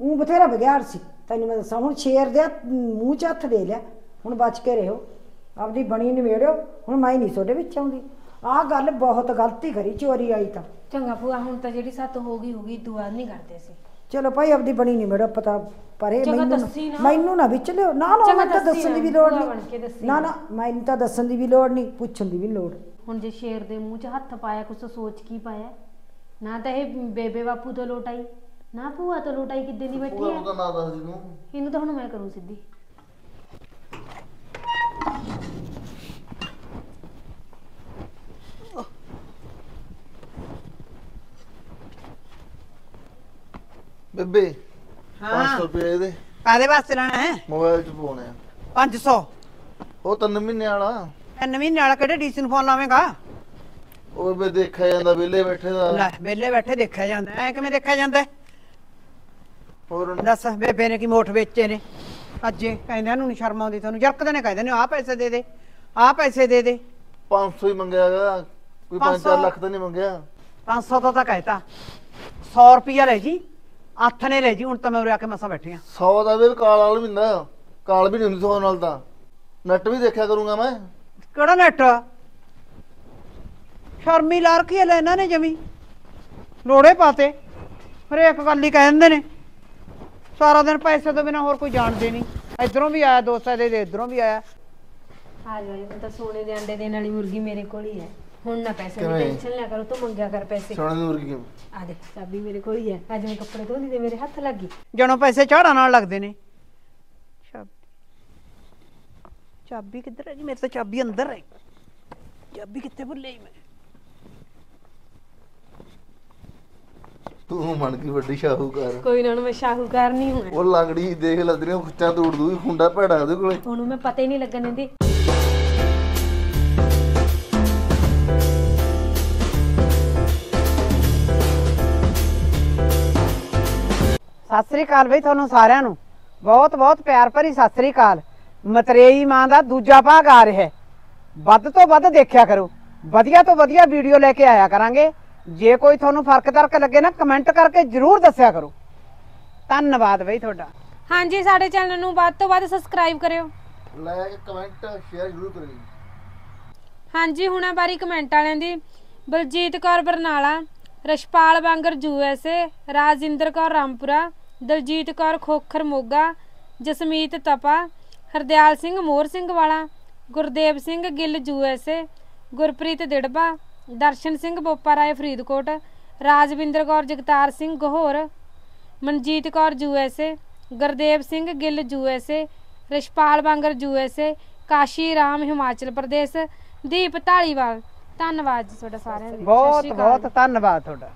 ਉਹ ਬਥੇਰਾ ਬਗਿਆੜ ਸੀ। ਤੈਨੂੰ ਮੈਂ ਦੱਸਾਂ ਹੁਣ ਸ਼ੇਰ ਦੇ ਮੂੰਹ 'ਚ ਹੱਥ ਦੇ ਲਿਆ। ਹੁਣ ਬਚ ਕੇ ਰਹੋ। ਆਪਦੀ ਬਣੀ ਨਿਬੇੜਿਓ ਹੁਣ ਮੈਂ ਨਹੀਂ ਤੁਹਾਡੇ ਵਿੱਚ ਆਉਂਦੀ। ਆਹ ਗੱਲ ਬਹੁਤ ਗਲਤੀ ਕਰੀ ਚੋਰੀ ਆਈ ਤਾਂ। ਚੰਗਾ ਭੂਆ ਹੁਣ ਤਾਂ ਜਿਹੜੀ ਸੱਤ ਹੋ ਗਈ ਹੋ ਗਈ ਦੁਆ ਨਹੀਂ ਕਰਦੇ ਸੀ ਚਲੋ ਭਾਈ ਆਪਦੀ ਬਣੀ ਨਿਬੇੜੋ ਪਤਾ ਪਰੇ ਮੈਨੂੰ ਨਾ। ਮੈਨੂੰ ਨਾ ਵਿੱਚ ਲਿਓ। ਨਾ ਨਾ ਮੈਨੂੰ ਤਾਂ ਦੱਸੀ ਦੱਸਣ ਦੀ ਵੀ ਲੋੜ ਨਹੀਂ ਨਾ। ਨਾ। ਮੈਨੂੰ ਤਾਂ ਦੱਸਣ ਦੀ ਵੀ ਲੋੜ ਨਹੀਂ ਪੁੱਛਣ ਦੀ ਵੀ ਲੋੜ। ਹੁਣ ਜੇ ਸ਼ੇਰ ਦੇ ਮੂੰਹ 'ਚ ਹੱਥ ਪਾਇਆ ਕੁਛ ਸੋਚ ਕੀ ਪਾਇਆ? ਨਾ ਤਾਂ ਇਹ ਬੇਬੇ ਬਾਪੂ ਤੋਂ ਲੋਟਾਈ। ਨਾ ਭੂਆ ਤੋਂ ਲੋਟਾਈ ਕਿੱਦੇ ਦੀ ਬੈਠੀ ਹੈ? ਨਾ ਦੱਸ ਇਹਨੂੰ ਤਾਂ ਹੁਣ ਮੈਂ ਕਰੂੰ ਸਿੱਧੀ। ਬੇਬੇ ਹਾਂ। 500 ਰੁਪਏ ਇਹਦੇ। ਕਾਦੇ ਵਾਸਤੇ ਲੈਣਾ ਹੈ? ਮੋਬਾਈਲ 'ਚ ਪਾਉਣੇ ਆ। 500 ਉਹ ਤਿੰਨ ਮਹੀਨੇ ਵਾਲਾ। ਤਿੰਨ ਮਹੀਨੇ ਵਾਲਾ ਕਿਹੜੇ ਡੀਸੀ ਨੂੰ ਫੋਨ ਲਾਵੇਂਗਾ? ਉਹ ਵੀ ਦੇਖਿਆ ਜਾਂਦਾ ਵਿਹਲੇ ਬੈਠੇ ਦਾ। ਲੈ ਵਿਹਲੇ ਬੈਠੇ ਦੇਖਿਆ ਜਾਂਦਾ। ਐ ਕਿਵੇਂ ਦੇਖਿਆ ਜਾਂਦਾ? ਹੈ? ਹੋਰ ਦੱਸ ਬੇਬੇ ਨੇ ਕੀ ਮੋਠ ਵੇਚੇ ਨੇ? ਅੱਜੇ ਕਹਿੰਦਿਆਂ ਨੂੰ ਨਹੀਂ ਸ਼ਰਮ ਆਉਂਦੀ ਤੁਹਾਨੂੰ। ਜਰਕਦੇ ਨੇ ਕਹਿੰਦੇ ਨੇ ਆਹ ਪੈਸੇ ਦੇ ਦੇ ਆਹ ਪੈਸੇ ਦੇ ਦੇ। 500 ਹੀ ਮੰਗਿਆਗਾ ਕੋਈ 500 5-4 ਲੱਖ ਤਾਂ ਨਹੀਂ ਮੰਗਿਆ। 500 ਦਾ ਤਾਂ ਕਹਿਤਾ। 100 ਰੁਪਿਆ ਲੈ ਜੀ। ਹੱਥ ਨੇ ਲੈ ਜੀ ਹੁਣ ਤਾਂ ਮੈਂ ਉਰੇ ਆ ਕੇ ਮਸਾਂ ਬੈਠੀ ਆ। 100 ਦਾ ਵੀ ਕਾਲ ਵਾਲ ਵੀ ਹੁੰਦਾ ਕਾਲ ਵੀ ਨਹੀਂ ਹੁੰਦੀ 100 ਨਾਲ ਤਾਂ। ਨੈਟ ਵੀ ਦੇਖਿਆ ਕਰੂੰਗਾ ਮੈਂ। ਕਿਹੜਾ ਨੈਟ? ਸ਼ਰਮੀ ਲਾ ਰੱਖੀ ਐ ਲੈ ਇਹਨਾਂ ਨੇ ਜਮੀ? ਲੋੜੇ ਪਾਤੇ। ਹਰੇਕ ਗੱਲ ਹੀ ਕਹਿ ਦਿੰਦੇ ਨੇ ਸਾਰਾ ਦਿਨ ਪੈਸੇ ਤੋਂ ਬਿਨਾ ਹੋਰ ਕੋਈ ਜਾਣਦੇ ਨਹੀਂ। ਇਧਰੋਂ ਵੀ ਆਇਆ ਦੋਸਤਾਂ ਦੇ ਇਧਰੋਂ ਵੀ ਆਇਆ। ਆ ਜਾ ਹੁਣ ਤਾਂ ਸੋਨੇ ਦੇ ਅੰਡੇ ਦੇਣ ਵਾਲੀ ਮੁਰਗੀ ਮੇਰੇ ਕੋਲ ਹੀ ਹੈ। ਹੁਣ ਨਾ ਪੈਸੇ ਦੀ ਕਿਵੇਂ? ਟੈਨਸ਼ਨ ਲਿਆ ਕਰੋ ਤੂੰ ਮੰਗਿਆ ਕਰ ਪੈਸੇ। ਸੋਨੇ ਦੀ ਮੁਰਗੀ ਕਿਵੇਂ ਆ ਦੇ ਚਾਬੀ ਮੇਰੇ ਕੋਲ ਹੀ ਹੈ। ਅੱਜ ਮੈਂ ਕੱਪੜੇ ਧੋਂਦੀ ਤੇ ਮੇਰੇ ਹੱਥ ਲੱਗੀ ਜਣੋਂ ਪੈਸੇ ਝਾੜਾਂ ਨਾਲ ਲੱਗਦੇ ਨੇ। ਚਾਬੀ। ਚਾਬੀ ਕਿੱਧਰ ਹੈ ਜੀ ਮੇਰੇ ਤਾਂ ਚਾਬੀ ਅੰਦਰ ਹੈ। ਚਾਬੀ ਕਿੱਥੇ ਭੁੱਲ ਗਈ ਮੈਂ? ਤੂੰ ਮਨ ਕੀ ਵੱਡੀ ਸ਼ਾਹੂਕਾਰ। ਕੋਈ ਨਾ ਹੁਣ ਮੈਂ ਸ਼ਾਹੂਕਾਰ ਨਹੀਂ ਹੂੰ। ਉਹ ਲੰਗੜੀ ਦੇਖ ਲੱਗ ਰਹੀ ਖੁੱਚਾਂ ਤੋੜ ਦੂਗੀ ਖੁੰਡਾ ਭੈੜਾ ਉਹਦੇ ਕੋਲੇ। ਉਹਨੂੰ ਮੈਂ ਪਤਾ ਹੀ ਨਹੀਂ ਲੱਗਣ ਦਿੰਦੀ। ਸਤਿ ਸ੍ਰੀ ਅਕਾਲ ਬਈ ਤੁਹਾਨੂੰ ਸਾਰਿਆਂ ਨੂੰ। ਬਹੁਤ ਬਹੁਤ ਪਿਆਰ ਭਰੀ ਸਤਿ ਸ੍ਰੀ ਅਕਾਲ। ਮਤਰੇਈ ਮਾਂ ਦਾ ਦੂਜਾ ਭਾਗ ਆ ਰਿਹਾ ਹੈ। ਵੱਧ ਤੋਂ ਵੱਧ ਦੇਖਿਆ ਕਰੋ। ਵਧੀਆ ਤੋਂ ਵਧੀਆ ਵੀਡੀਓ ਲੈ ਕੇ ਆਇਆ ਕਰਾਂਗੇ। ਜੇ ਕੋਈ ਤੁਹਾਨੂੰ ਫ਼ਰਕ ਤਰਕ ਲੱਗੇ ਨਾ ਕਮੈਂਟ ਕਰਕੇ ਜਰੂਰ ਦੱਸਿਆ ਕਰੋ। ਧੰਨਵਾਦ ਬਈ ਤੁਹਾਡਾ। ਹਾਂਜੀ ਸਾਡੇ ਚੈਨਲ ਨੂੰ ਵੱਧ ਤੋਂ ਵੱਧ ਸਬਸਕ੍ਰਾਈਬ ਕਰਿਓ। ਲਾਇਕ ਕਮੈਂਟ ਸ਼ੇਅਰ ਜ਼ਰੂਰ ਕਰਿਓ ਹਾਂਜੀ ਹੁਣ ਆ ਬਾਰੀ ਕਮੈਂਟ ਵਾਲਿਆਂ ਦੀ। Baljit Kaur Barnala Rashpal Bangar USA Rajinder Kaur Rampura Daljit Kaur Khokhar Moga Jasmeet Tapa Hardial Singh Mohar Singh Wala Gurdev Singh Gill USA Gurpreet Dirba Darshan Singh Bopa Rai Faridkot Rajwinder Kaur Jagtar Singh Gahor Manjit Kaur USA Gurdev Singh Gill USA Rishpal Bangar USA Kashi Ram Himachal Pradesh Deep Dhaliwal ਧੰਨਵਾਦ ਜੀ ਤੁਹਾਡਾ ਸਾਰਿਆਂ ਦਾ। ਬਹੁਤ। ਬਹੁਤ ਧੰਨਵਾਦ ਤੁਹਾਡਾ।